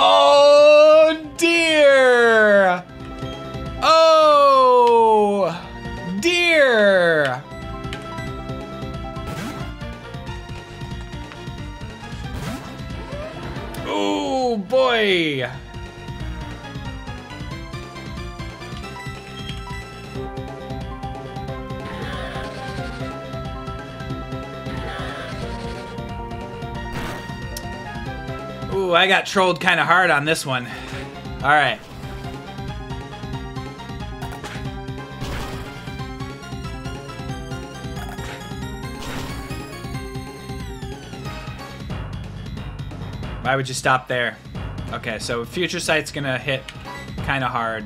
Oh got trolled kind of hard on this one. All right. Why would you stop there? Okay, so future sight's gonna hit kind of hard.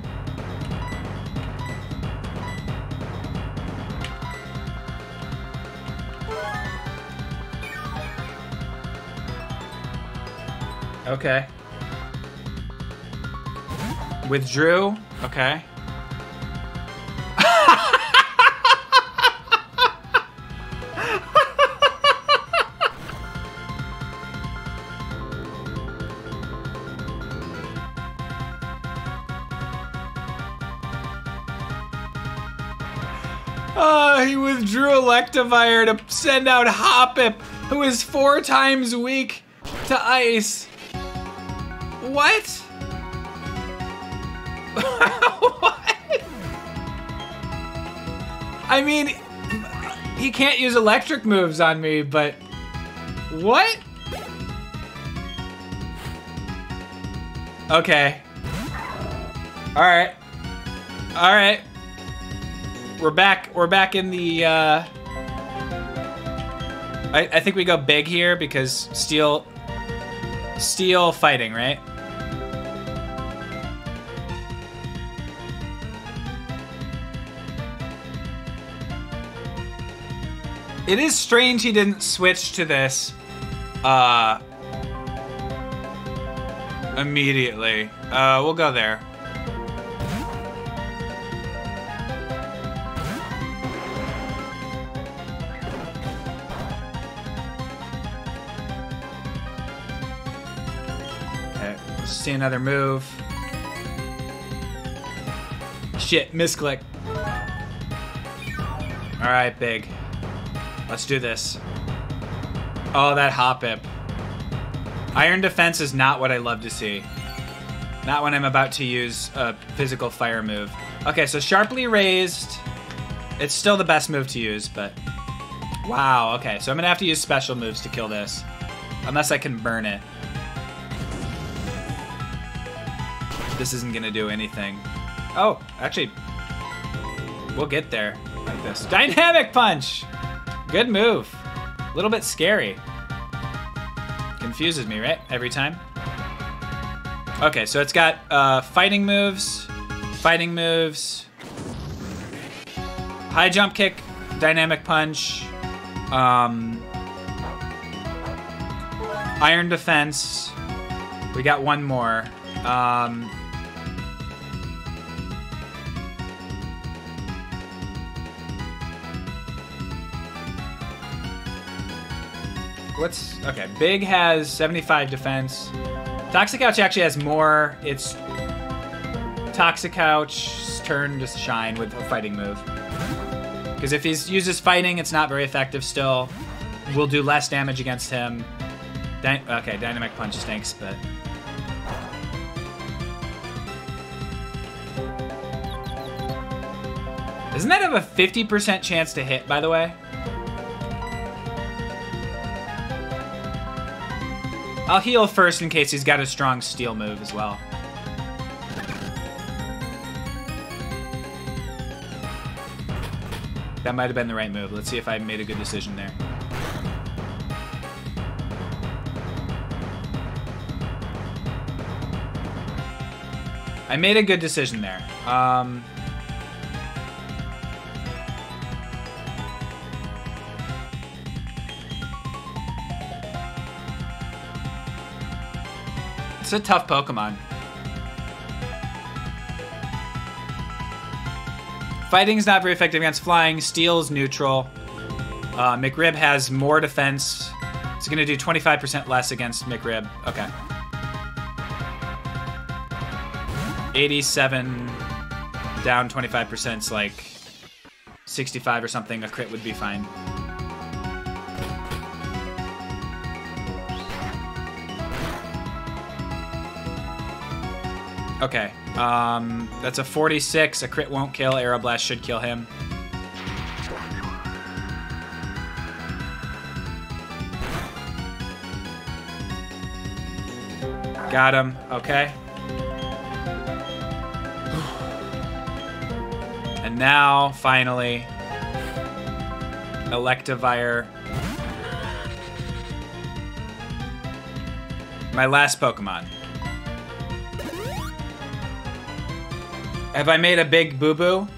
Okay. Withdrew. Okay. Oh, he withdrew Electivire to send out Hoppip, who is four times weak to ice. What? what? I mean, he can't use electric moves on me, but what? Okay. All right. All right. We're back. We're back in the. Uh... I, I think we go big here because steel. Steel fighting, right? It is strange he didn't switch to this uh immediately. Uh we'll go there. See another move. Shit, misclick. Alright, big. Let's do this. Oh, that Hoppip. Iron defense is not what I love to see. Not when I'm about to use a physical fire move. Okay, so sharply raised. It's still the best move to use, but... Wow, okay. So I'm gonna have to use special moves to kill this. Unless I can burn it. This isn't gonna do anything. Oh, actually... We'll get there. like this. Dynamic punch! Good move. A little bit scary. Confuses me, right? Every time. Okay, so it's got uh, fighting moves, fighting moves, high jump kick, dynamic punch, um, iron defense. We got one more. Um, what's okay? Big has 75 defense. Toxic Couch actually has more. It's Toxic Couch's turn to shine with a fighting move. Because if he uses fighting, it's not very effective still. We'll do less damage against him. Okay, Dynamic Punch stinks, but. Doesn't that have a 50% chance to hit, by the way? I'll heal first in case he's got a strong steel move as well. That might have been the right move. Let's see if I made a good decision there. I made a good decision there. Um, it's a tough Pokemon. Fighting's not very effective against flying. Steel's neutral. Uh, McRib has more defense. It's gonna do 25% less against McRib. Okay. 87 down 25% is like 65 or something. A crit would be fine. Okay. Um, that's a 46. A crit won't kill. Aeroblast should kill him. Got him. Okay. And now, finally, Electivire. My last Pokemon. Have I made a big boo boo?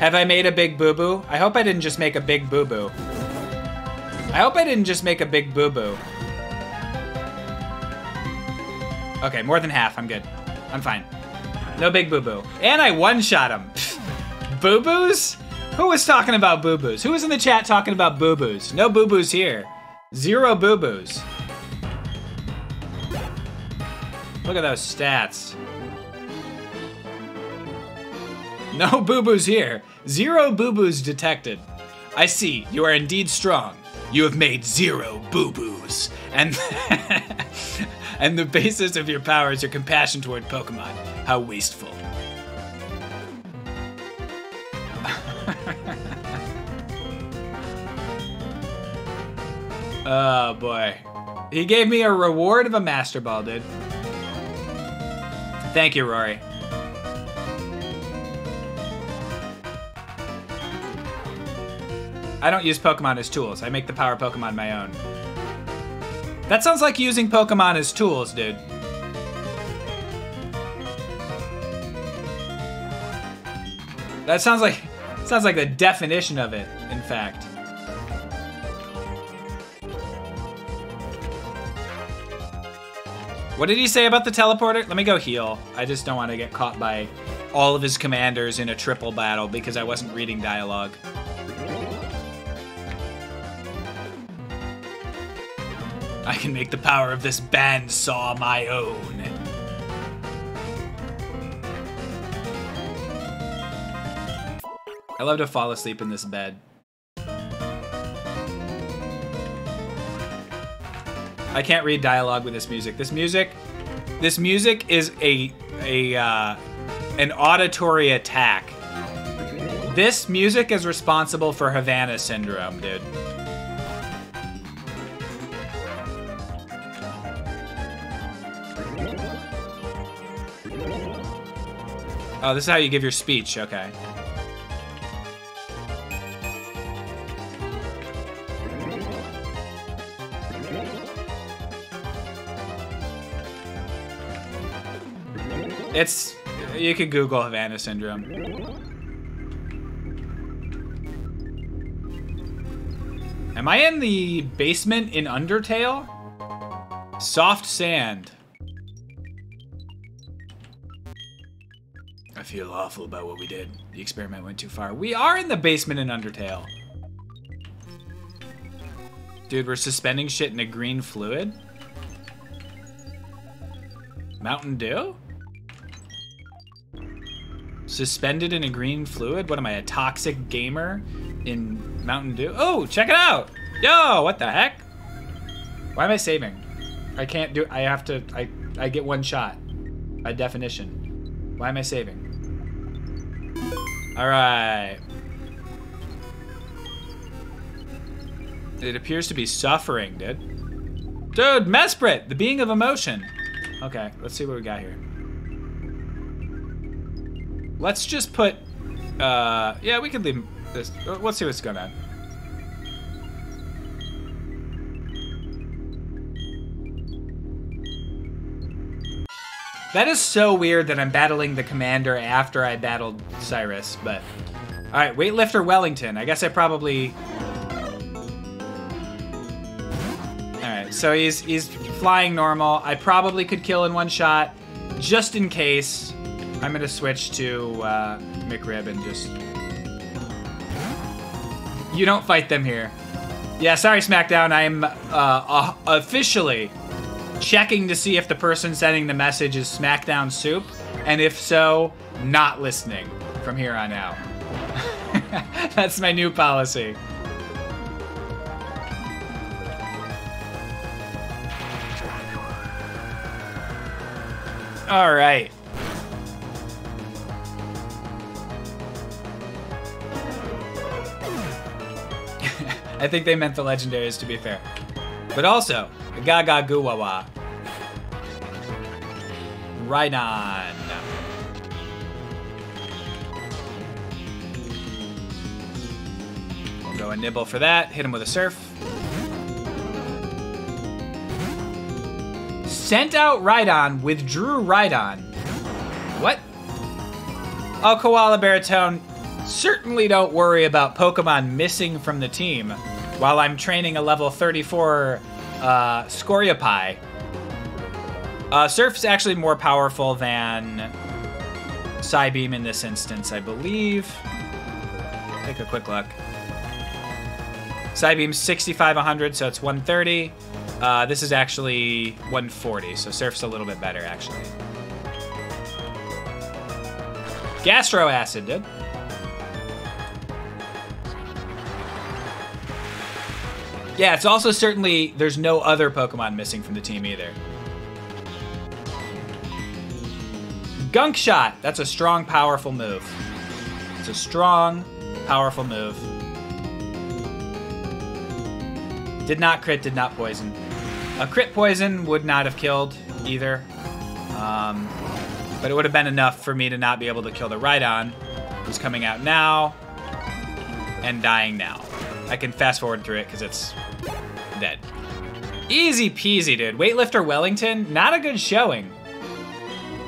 Have I made a big boo boo? I hope I didn't just make a big boo boo. I hope I didn't just make a big boo boo. Okay, more than half. I'm good. I'm fine. No big boo boo. And I one shot him. boo boos? Who was talking about boo boos? Who was in the chat talking about boo boos? No boo boos here. Zero boo boos. Look at those stats. No boo boos here. Zero boo boos detected. I see, you are indeed strong. You have made zero boo boos. And, and the basis of your power is your compassion toward Pokemon. How wasteful. oh boy. He gave me a reward of a Master Ball, dude. Thank you, Rory. I don't use Pokemon as tools. I make the power Pokemon my own. That sounds like using Pokemon as tools, dude. That sounds like sounds like the definition of it, in fact. What did he say about the teleporter? Let me go heal. I just don't want to get caught by all of his commanders in a triple battle because I wasn't reading dialogue. I can make the power of this bandsaw my own. I love to fall asleep in this bed. I can't read dialogue with this music. This music, this music is a a uh, an auditory attack. This music is responsible for Havana syndrome, dude. Oh, this is how you give your speech. Okay. It's you could Google Havana syndrome. Am I in the basement in Undertale? Soft sand. Feel awful about what we did. The experiment went too far. We are in the basement in Undertale. Dude, we're suspending shit in a green fluid? Mountain Dew? Suspended in a green fluid? What am I, a toxic gamer in Mountain Dew? Oh, check it out! Yo, what the heck? Why am I saving? I can't do, I have to, I, I get one shot. By definition. Why am I saving? Alright. It appears to be suffering, dude. Dude, Mesprit, the being of emotion. Okay, let's see what we got here. Let's just put, uh, yeah, we could leave this. Let's see what's going on. That is so weird that I'm battling the commander after I battled Cyrus, but... Alright, weightlifter Wellington. I guess I probably... Alright, so he's he's flying normal. I probably could kill in one shot. Just in case, I'm gonna switch to uh, McRib and just... You don't fight them here. Yeah, sorry SmackDown, I'm uh, uh, officially checking to see if the person sending the message is SmackDown Soup, and if so, not listening from here on out. That's my new policy. All right. I think they meant the legendaries to be fair. But also, Gaga Guwawa. Right on. We'll go a nibble for that. Hit him with a surf. Sent out Rhydon, withdrew Rhydon. What? Oh, Koala Baritone, certainly don't worry about Pokemon missing from the team while I'm training a level 34 uh, Skorupi. Uh, Surf's actually more powerful than Psybeam in this instance, I believe. Take a quick look. Psybeam's 65 100, so it's 130. Uh, this is actually 140, so Surf's a little bit better, actually. Gastro Acid, dude. Yeah, it's also certainly there's no other Pokemon missing from the team either. Gunk Shot. That's a strong, powerful move. It's a strong, powerful move. Did not crit, did not poison. A crit poison would not have killed either. Um, but it would have been enough for me to not be able to kill the Rhydon, who's coming out now and dying now. I can fast forward through it because it's dead. Easy peasy, dude. Weightlifter Wellington, not a good showing.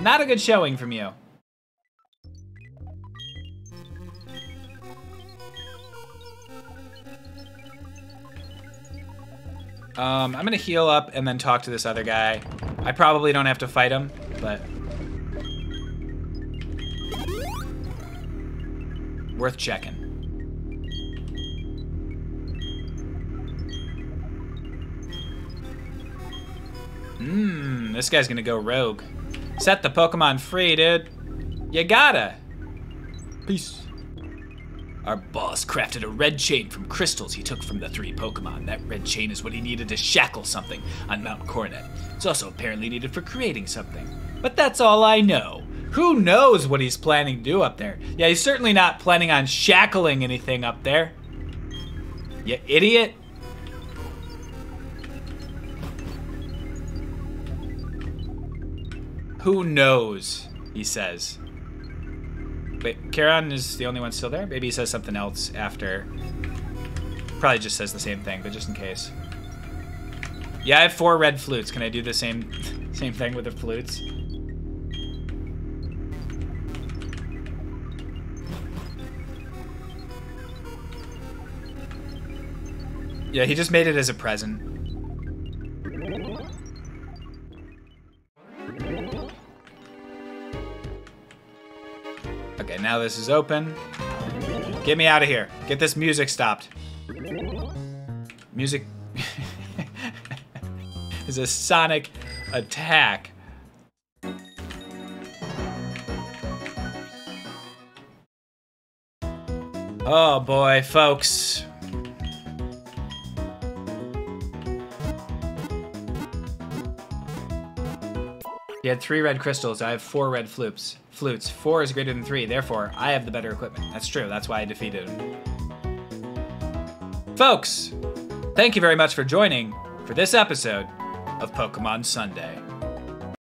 Not a good showing from you. Um, I'm gonna heal up and then talk to this other guy. I probably don't have to fight him, but worth checking. Mmm, this guy's gonna go rogue. Set the Pokemon free, dude. You gotta. Peace. Our boss crafted a red chain from crystals he took from the three Pokemon. That red chain is what he needed to shackle something on Mount Coronet. It's also apparently needed for creating something. But that's all I know. Who knows what he's planning to do up there? Yeah, he's certainly not planning on shackling anything up there. You idiot. Who knows, he says. Wait, Charon is the only one still there? Maybe he says something else after. Probably just says the same thing, but just in case. Yeah, I have four red flutes. Can I do the same same thing with the flutes? Yeah, he just made it as a present. Okay, now this is open. Get me out of here. Get this music stopped. Music is a sonic attack. Oh boy, folks. You had three red crystals. I have four red flutes. Flutes. Four is greater than three. Therefore, I have the better equipment. That's true. That's why I defeated him. Folks, thank you very much for joining for this episode of Pokemon Sunday.